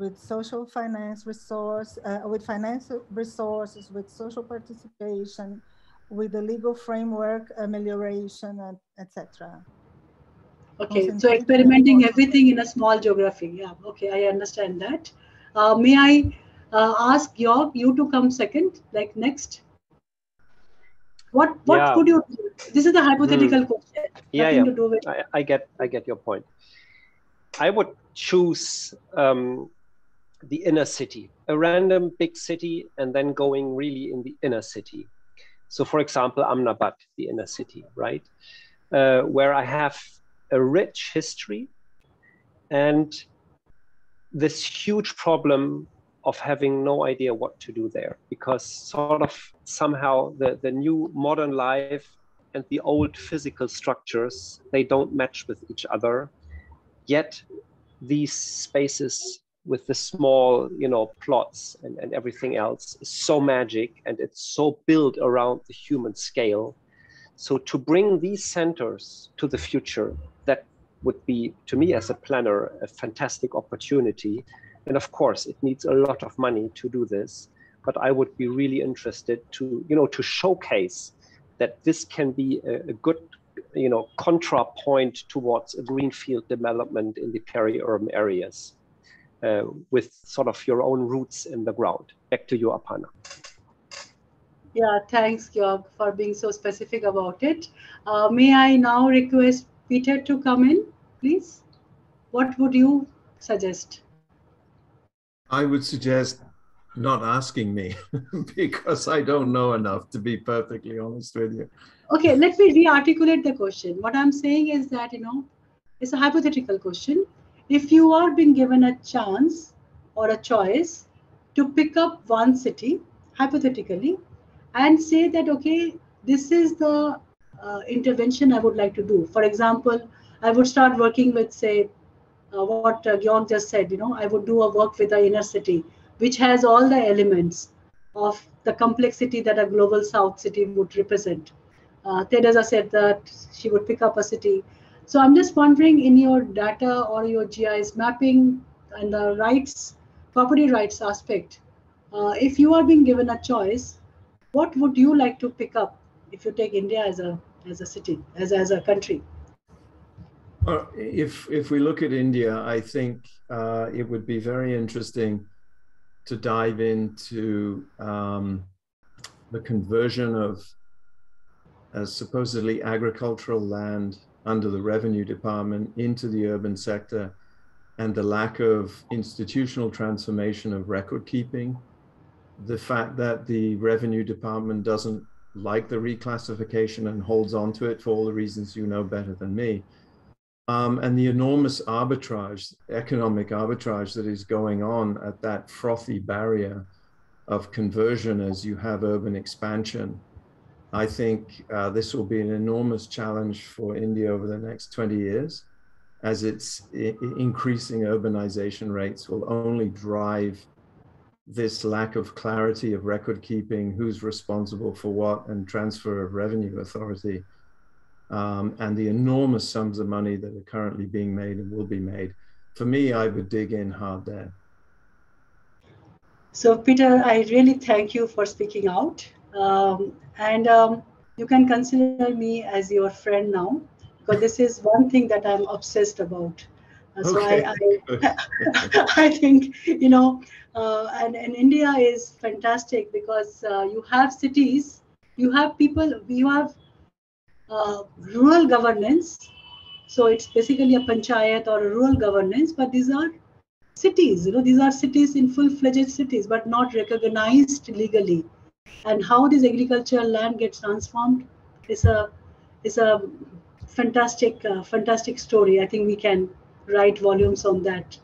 Speaker 14: with social finance resource, uh, with financial resources, with social participation, with the legal framework amelioration, etc.
Speaker 1: Okay, so experimenting everything in a small geography. Yeah, okay, I understand that. Uh, may I uh, ask Georg, you to come second, like next? What what yeah. could you do? This is a hypothetical hmm. question.
Speaker 15: Yeah, yeah. I, I, get I get your point. I would choose um, the inner city, a random big city, and then going really in the inner city. So, for example, Ahmedabad, the inner city, right? Uh, where I have a rich history and this huge problem of having no idea what to do there because sort of somehow the, the new modern life and the old physical structures they don't match with each other yet these spaces with the small, you know, plots and, and everything else is so magic and it's so built around the human scale. So to bring these centers to the future, that would be, to me as a planner, a fantastic opportunity. And of course, it needs a lot of money to do this. But I would be really interested to, you know, to showcase that this can be a, a good you know, contrapoint towards a greenfield development in the peri-urban areas uh, with sort of your own roots in the ground. Back to you, Aparna.
Speaker 1: Yeah, thanks, Georg, for being so specific about it. Uh, may I now request Peter to come in, please? What would you suggest?
Speaker 12: I would suggest not asking me because I don't know enough, to be perfectly honest with you.
Speaker 1: Okay, let me re-articulate the question. What I'm saying is that, you know, it's a hypothetical question if you are being given a chance or a choice to pick up one city, hypothetically, and say that, okay, this is the uh, intervention I would like to do. For example, I would start working with, say, uh, what uh, just said, you know, I would do a work with the inner city, which has all the elements of the complexity that a global south city would represent. Uh, Teresa said that she would pick up a city. So I'm just wondering in your data or your GIS mapping and the rights, property rights aspect, uh, if you are being given a choice, what would you like to pick up if you take India as a as a city, as, as a country?
Speaker 12: Well, if if we look at India, I think uh, it would be very interesting to dive into um, the conversion of uh, supposedly agricultural land under the revenue department into the urban sector and the lack of institutional transformation of record keeping, the fact that the revenue department doesn't like the reclassification and holds on to it for all the reasons you know better than me. Um, and the enormous arbitrage, economic arbitrage that is going on at that frothy barrier of conversion as you have urban expansion. I think uh, this will be an enormous challenge for India over the next 20 years, as its increasing urbanization rates will only drive this lack of clarity of record keeping, who's responsible for what, and transfer of revenue authority, um, and the enormous sums of money that are currently being made and will be made. For me, I would dig in hard there.
Speaker 1: So, Peter, I really thank you for speaking out. Um, and um, you can consider me as your friend now, because this is one thing that I'm obsessed about. Uh, so okay. I, I, I, think, you know, uh, and, and India is fantastic because uh, you have cities, you have people, you have uh, rural governance. So it's basically a panchayat or a rural governance, but these are cities, you know, these are cities in full-fledged cities, but not recognized legally. And how this agricultural land gets transformed is a is a fantastic, uh, fantastic story. I think we can write volumes on that.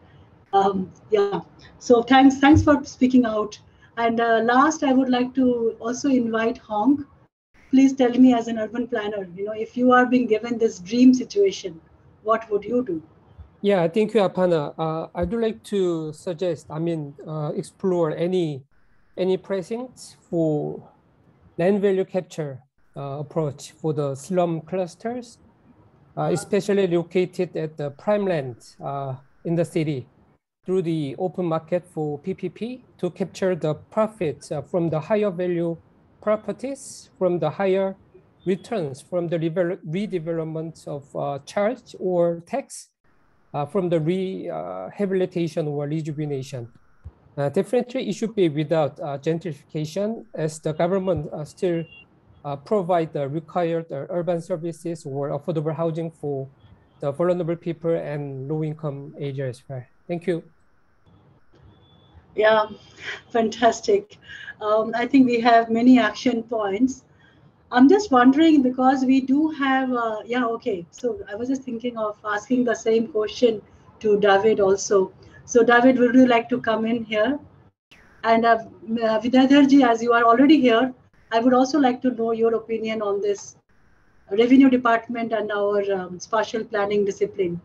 Speaker 1: Um, yeah. So thanks, thanks for speaking out. And uh, last, I would like to also invite Hong. Please tell me, as an urban planner, you know, if you are being given this dream situation, what would you do?
Speaker 13: Yeah, thank you, Aparna. Uh, I would like to suggest, I mean, uh, explore any any precincts for land value capture uh, approach for the slum clusters uh, especially located at the prime land uh, in the city through the open market for PPP to capture the profits uh, from the higher value properties, from the higher returns from the redevelopment of uh, charge or tax, from the rehabilitation or rejuvenation. Uh, definitely, it should be without gentrification as the government still uh, provide the required uh, urban services or affordable housing for the vulnerable people and low-income areas. Right. Thank you.
Speaker 1: Yeah, fantastic. Um, I think we have many action points. I'm just wondering because we do have, uh, yeah, okay. So I was just thinking of asking the same question to David also. So David, would you like to come in here? And uh, Vidyadharji, as you are already here, I would also like to know your opinion on this revenue department and our um, spatial planning discipline.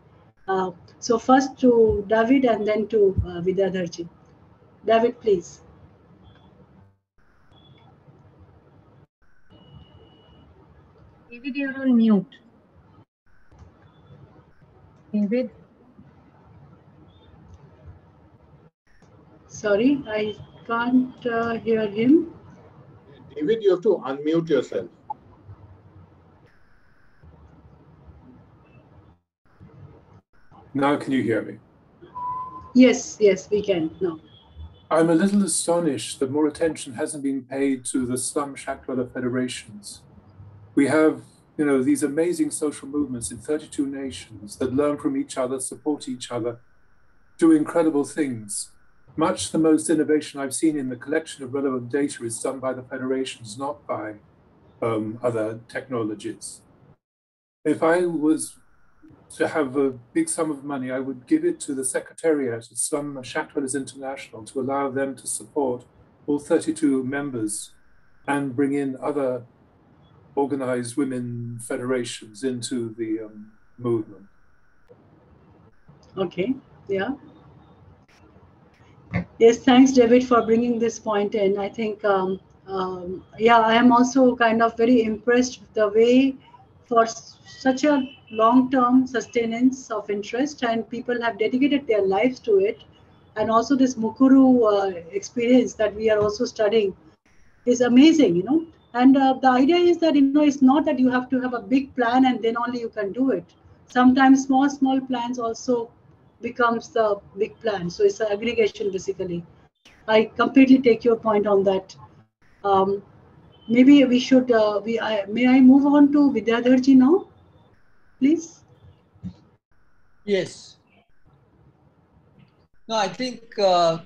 Speaker 1: Uh, so first to David and then to uh, Vidyadharji. David, please.
Speaker 10: David, you're on mute. David?
Speaker 1: Sorry, I can't uh, hear him.
Speaker 2: David, you have to unmute yourself.
Speaker 3: Now, can you hear me?
Speaker 1: Yes, yes, we can. No.
Speaker 3: I'm a little astonished that more attention hasn't been paid to the slum shack dweller federations. We have, you know, these amazing social movements in 32 nations that learn from each other, support each other, do incredible things. Much the most innovation I've seen in the collection of relevant data is done by the federations, not by um, other technologies. If I was to have a big sum of money, I would give it to the Secretariat of Slum Shack Dwellers International to allow them to support all 32 members and bring in other organized women federations into the um, movement.
Speaker 1: Okay, yeah. Yes, thanks, David, for bringing this point in. I think, um, um, yeah, I am also kind of very impressed with the way for such a long-term sustenance of interest and people have dedicated their lives to it. And also this Mukuru uh, experience that we are also studying is amazing, you know. And uh, the idea is that, you know, it's not that you have to have a big plan and then only you can do it. Sometimes small, small plans also becomes the big plan. So it's an aggregation basically. I completely take your point on that. Um, maybe we should, uh, we, I, may I move on to Vidyadharji now, please?
Speaker 8: Yes. No, I think, uh,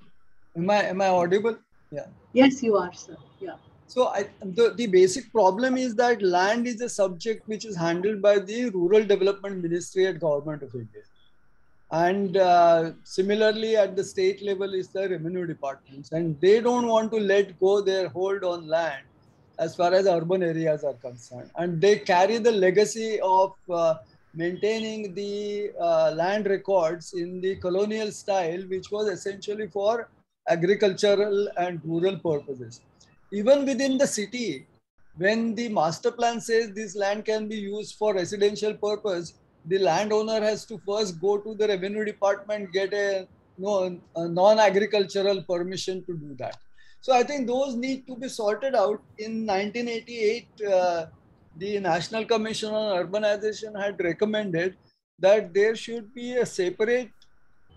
Speaker 8: am I, am I audible? Yeah.
Speaker 1: Yes, you are, sir. Yeah.
Speaker 8: So I, the, the basic problem is that land is a subject which is handled by the Rural Development Ministry at Government of India. And uh, similarly at the state level is the revenue departments and they don't want to let go their hold on land as far as urban areas are concerned. And they carry the legacy of uh, maintaining the uh, land records in the colonial style, which was essentially for agricultural and rural purposes even within the city, when the master plan says this land can be used for residential purpose, the landowner has to first go to the revenue department, get a, a non-agricultural permission to do that. So I think those need to be sorted out. In 1988, uh, the National Commission on Urbanization had recommended that there should be a separate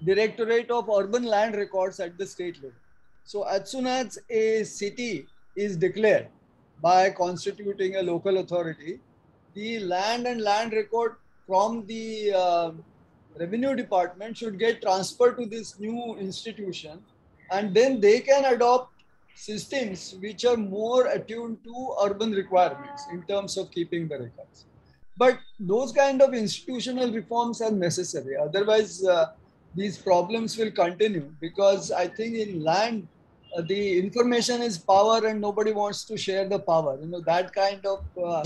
Speaker 8: directorate of urban land records at the state level. So as soon as a city is declared by constituting a local authority, the land and land record from the uh, revenue department should get transferred to this new institution and then they can adopt systems which are more attuned to urban requirements in terms of keeping the records. But those kind of institutional reforms are necessary. Otherwise, uh, these problems will continue because I think in land, uh, the information is power and nobody wants to share the power. You know, that kind of uh,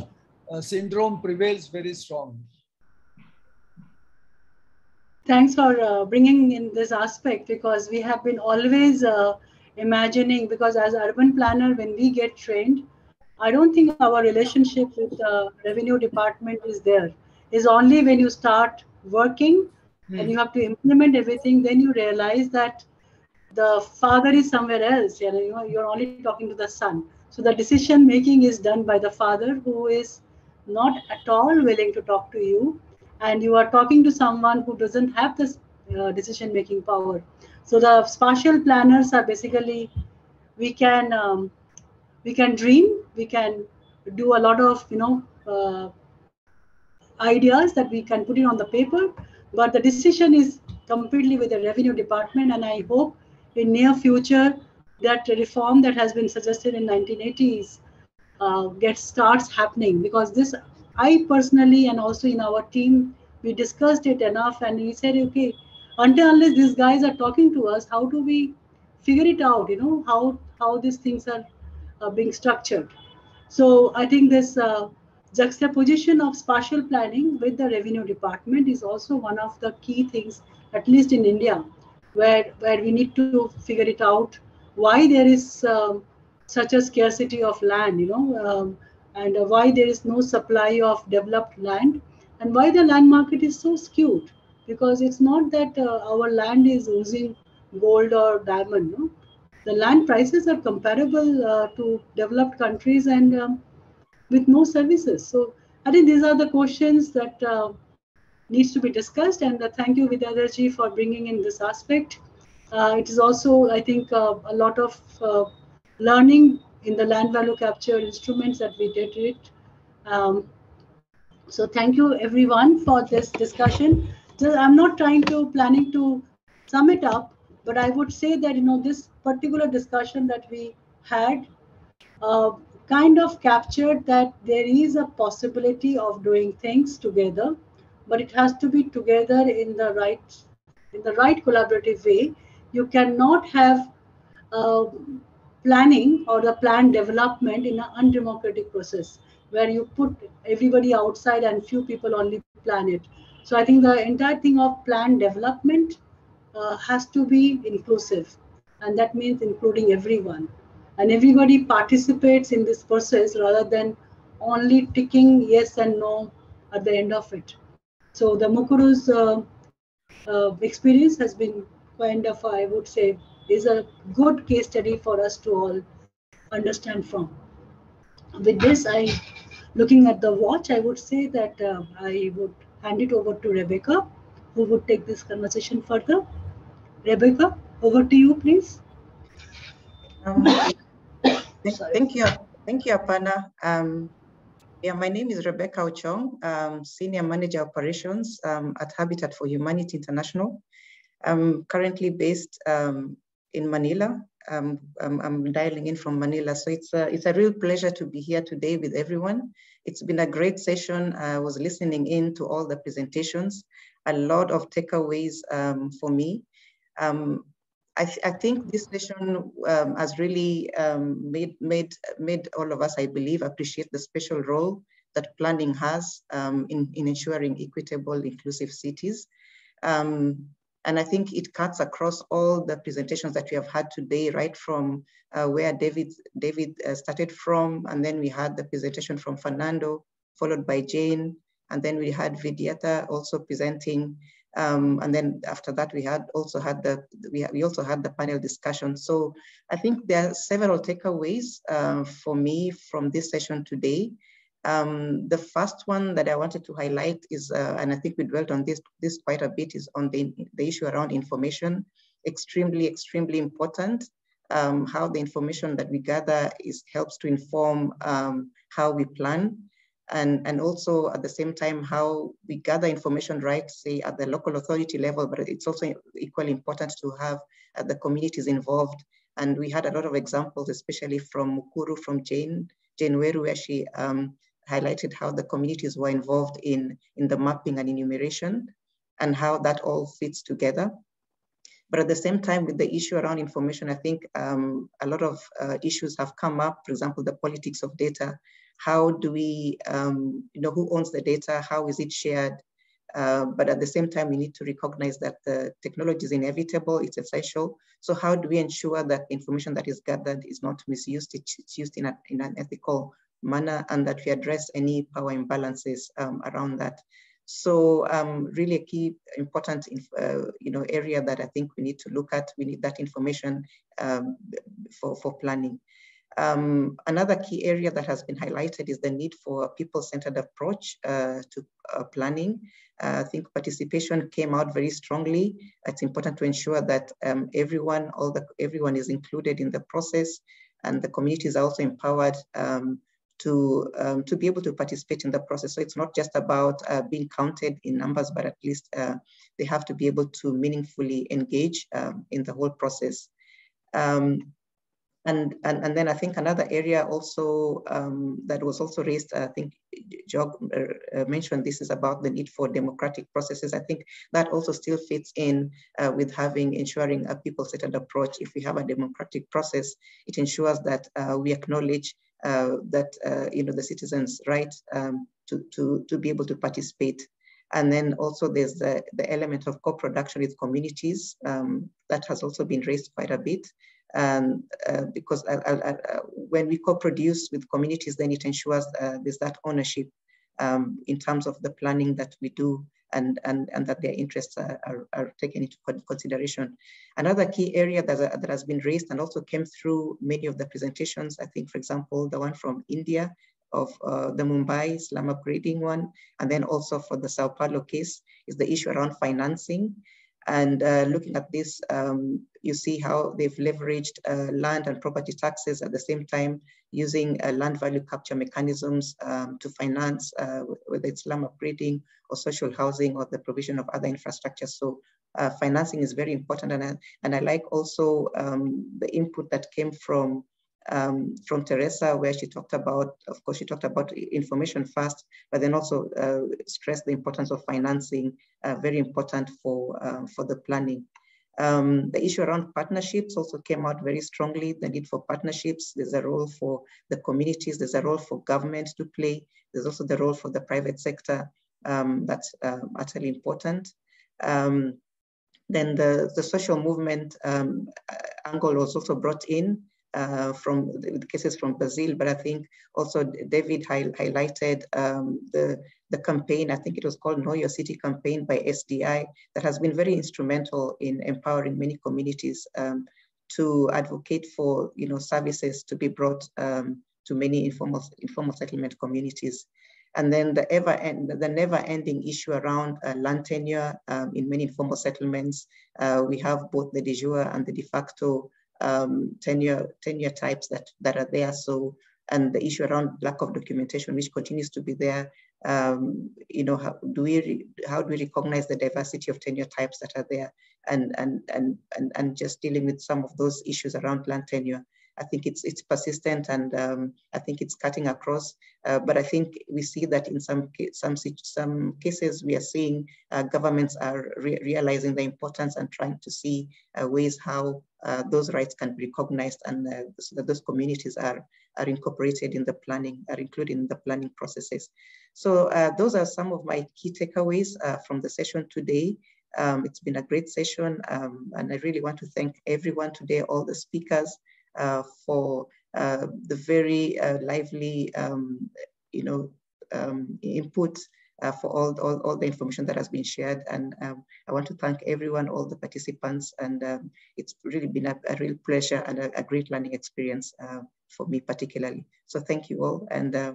Speaker 8: uh, syndrome prevails very strong.
Speaker 1: Thanks for uh, bringing in this aspect because we have been always uh, imagining because as urban planner, when we get trained, I don't think our relationship with the revenue department is there. Is only when you start working hmm. and you have to implement everything, then you realize that the father is somewhere else. You know, you're only talking to the son. So the decision making is done by the father who is not at all willing to talk to you. And you are talking to someone who doesn't have this uh, decision making power. So the spatial planners are basically, we can, um, we can dream, we can do a lot of, you know, uh, ideas that we can put it on the paper, but the decision is completely with the revenue department. And I hope in near future that reform that has been suggested in 1980s uh, gets starts happening because this I personally and also in our team we discussed it enough and we said okay until unless these guys are talking to us how do we figure it out you know how how these things are uh, being structured? So I think this uh, juxtaposition of spatial planning with the revenue department is also one of the key things at least in India where where we need to figure it out why there is um, such a scarcity of land you know um, and uh, why there is no supply of developed land and why the land market is so skewed because it's not that uh, our land is oozing gold or diamond no? the land prices are comparable uh, to developed countries and um, with no services so i think these are the questions that uh, needs to be discussed. And uh, thank you, Vidyadharji, for bringing in this aspect. Uh, it is also, I think, a lot of learning in the land value capture instruments that we did it. Um, so thank you, everyone, for this discussion. So I'm not trying to planning to sum it up, but I would say that you know this particular discussion that we had uh, kind of captured that there is a possibility of doing things together but it has to be together in the right in the right collaborative way. You cannot have uh, planning or the plan development in an undemocratic process where you put everybody outside and few people only plan it. So I think the entire thing of plan development uh, has to be inclusive, and that means including everyone. And everybody participates in this process rather than only ticking yes and no at the end of it. So the Mukuru's uh, uh, experience has been kind of, I would say, is a good case study for us to all understand from. With this, I, looking at the watch, I would say that uh, I would hand it over to Rebecca, who would take this conversation further. Rebecca, over to you, please.
Speaker 16: Um, thank you, thank you, Aparna. Um, yeah, my name is Rebecca Ochong, um, Senior Manager Operations um, at Habitat for Humanity International. I'm currently based um, in Manila. Um, I'm, I'm, dialing in from Manila, so it's a, it's a real pleasure to be here today with everyone. It's been a great session. I was listening in to all the presentations, a lot of takeaways um, for me. Um, I, th I, think this session um, has really um, made, made, made all of us, I believe, appreciate the special role that planning has um, in, in ensuring equitable, inclusive cities. Um, and I think it cuts across all the presentations that we have had today, right from uh, where David, David uh, started from, and then we had the presentation from Fernando, followed by Jane, and then we had Vidyata also presenting um, and then after that, we had also had the we, we also had the panel discussion. So I think there are several takeaways uh, for me from this session today. Um, the first one that I wanted to highlight is, uh, and I think we dwelt on this this quite a bit, is on the, the issue around information. Extremely, extremely important. Um, how the information that we gather is helps to inform um, how we plan and, and also at the same time how we gather information right, say at the local authority level, but it's also equally important to have uh, the communities involved. And we had a lot of examples, especially from Mukuru, from Jane, Jane Weru, where she um, highlighted how the communities were involved in, in the mapping and enumeration and how that all fits together. But at the same time, with the issue around information, I think um, a lot of uh, issues have come up. For example, the politics of data, how do we, um, you know, who owns the data? How is it shared? Uh, but at the same time, we need to recognize that the technology is inevitable, it's essential. So how do we ensure that information that is gathered is not misused, it's used in, a, in an ethical manner and that we address any power imbalances um, around that. So um, really a key important uh, you know, area that I think we need to look at, we need that information um, for, for planning. Um, another key area that has been highlighted is the need for a people-centered approach uh, to uh, planning. Uh, I think participation came out very strongly. It's important to ensure that um, everyone, all the everyone is included in the process, and the communities are also empowered um, to um, to be able to participate in the process. So it's not just about uh, being counted in numbers, but at least uh, they have to be able to meaningfully engage um, in the whole process. Um, and, and, and then I think another area also um, that was also raised, I think Georg uh, uh, mentioned this is about the need for democratic processes. I think that also still fits in uh, with having ensuring a people-centered approach. If we have a democratic process, it ensures that uh, we acknowledge that uh, you know the citizens' right um, to, to, to be able to participate. And then also there's the, the element of co-production with communities um, that has also been raised quite a bit um, uh, because I, I, I, when we co-produce with communities, then it ensures uh, there's that ownership um, in terms of the planning that we do and, and, and that their interests are, are, are taken into consideration. Another key area that, that has been raised and also came through many of the presentations, I think, for example, the one from India of uh, the Mumbai slum upgrading one, and then also for the Sao Paulo case is the issue around financing. And uh, looking at this, um, you see how they've leveraged uh, land and property taxes at the same time using uh, land value capture mechanisms um, to finance, uh, whether it's slum upgrading or social housing or the provision of other infrastructure. So uh, financing is very important. And I, and I like also um, the input that came from um, from Teresa, where she talked about, of course, she talked about information first, but then also uh, stressed the importance of financing, uh, very important for, uh, for the planning. Um, the issue around partnerships also came out very strongly, the need for partnerships. There's a role for the communities, there's a role for government to play. There's also the role for the private sector um, that's uh, utterly important. Um, then the, the social movement um, angle was also brought in uh, from the cases from Brazil, but I think also David high, highlighted um, the, the campaign, I think it was called Know Your City campaign by SDI that has been very instrumental in empowering many communities um, to advocate for you know, services to be brought um, to many informal, informal settlement communities. And then the ever end, the never ending issue around uh, land tenure um, in many informal settlements. Uh, we have both the de jure and the de facto um, tenure, tenure types that, that are there. So, and the issue around lack of documentation, which continues to be there. Um, you know, how do we how do we recognize the diversity of tenure types that are there, and and and and and just dealing with some of those issues around land tenure. I think it's it's persistent and um, I think it's cutting across. Uh, but I think we see that in some some some cases we are seeing uh, governments are re realizing the importance and trying to see uh, ways how uh, those rights can be recognized and uh, so that those communities are are incorporated in the planning, are included in the planning processes. So uh, those are some of my key takeaways from the session today. Um, it's been a great session um, and I really want to thank everyone today, all the speakers, for uh, the very uh, lively, um, you know, um, input uh, for all, all, all, the information that has been shared. And um, I want to thank everyone, all the participants, and um, it's really been a, a, real pleasure and a, a great learning experience uh, for me particularly. So thank you all and uh,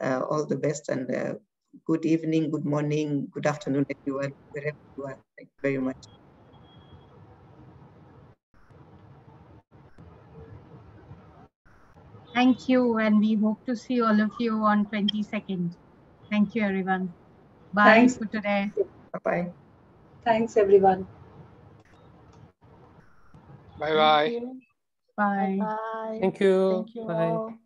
Speaker 16: all the best and good evening, good morning, good afternoon, everyone, wherever you are. Thank you very much.
Speaker 10: Thank you, and we hope to see all of you on 22nd. Thank you, everyone. Bye Thanks. for today.
Speaker 16: Bye-bye.
Speaker 1: Thanks, everyone.
Speaker 17: Bye-bye.
Speaker 10: Bye.
Speaker 13: Bye. Thank you. Thank you. Bye.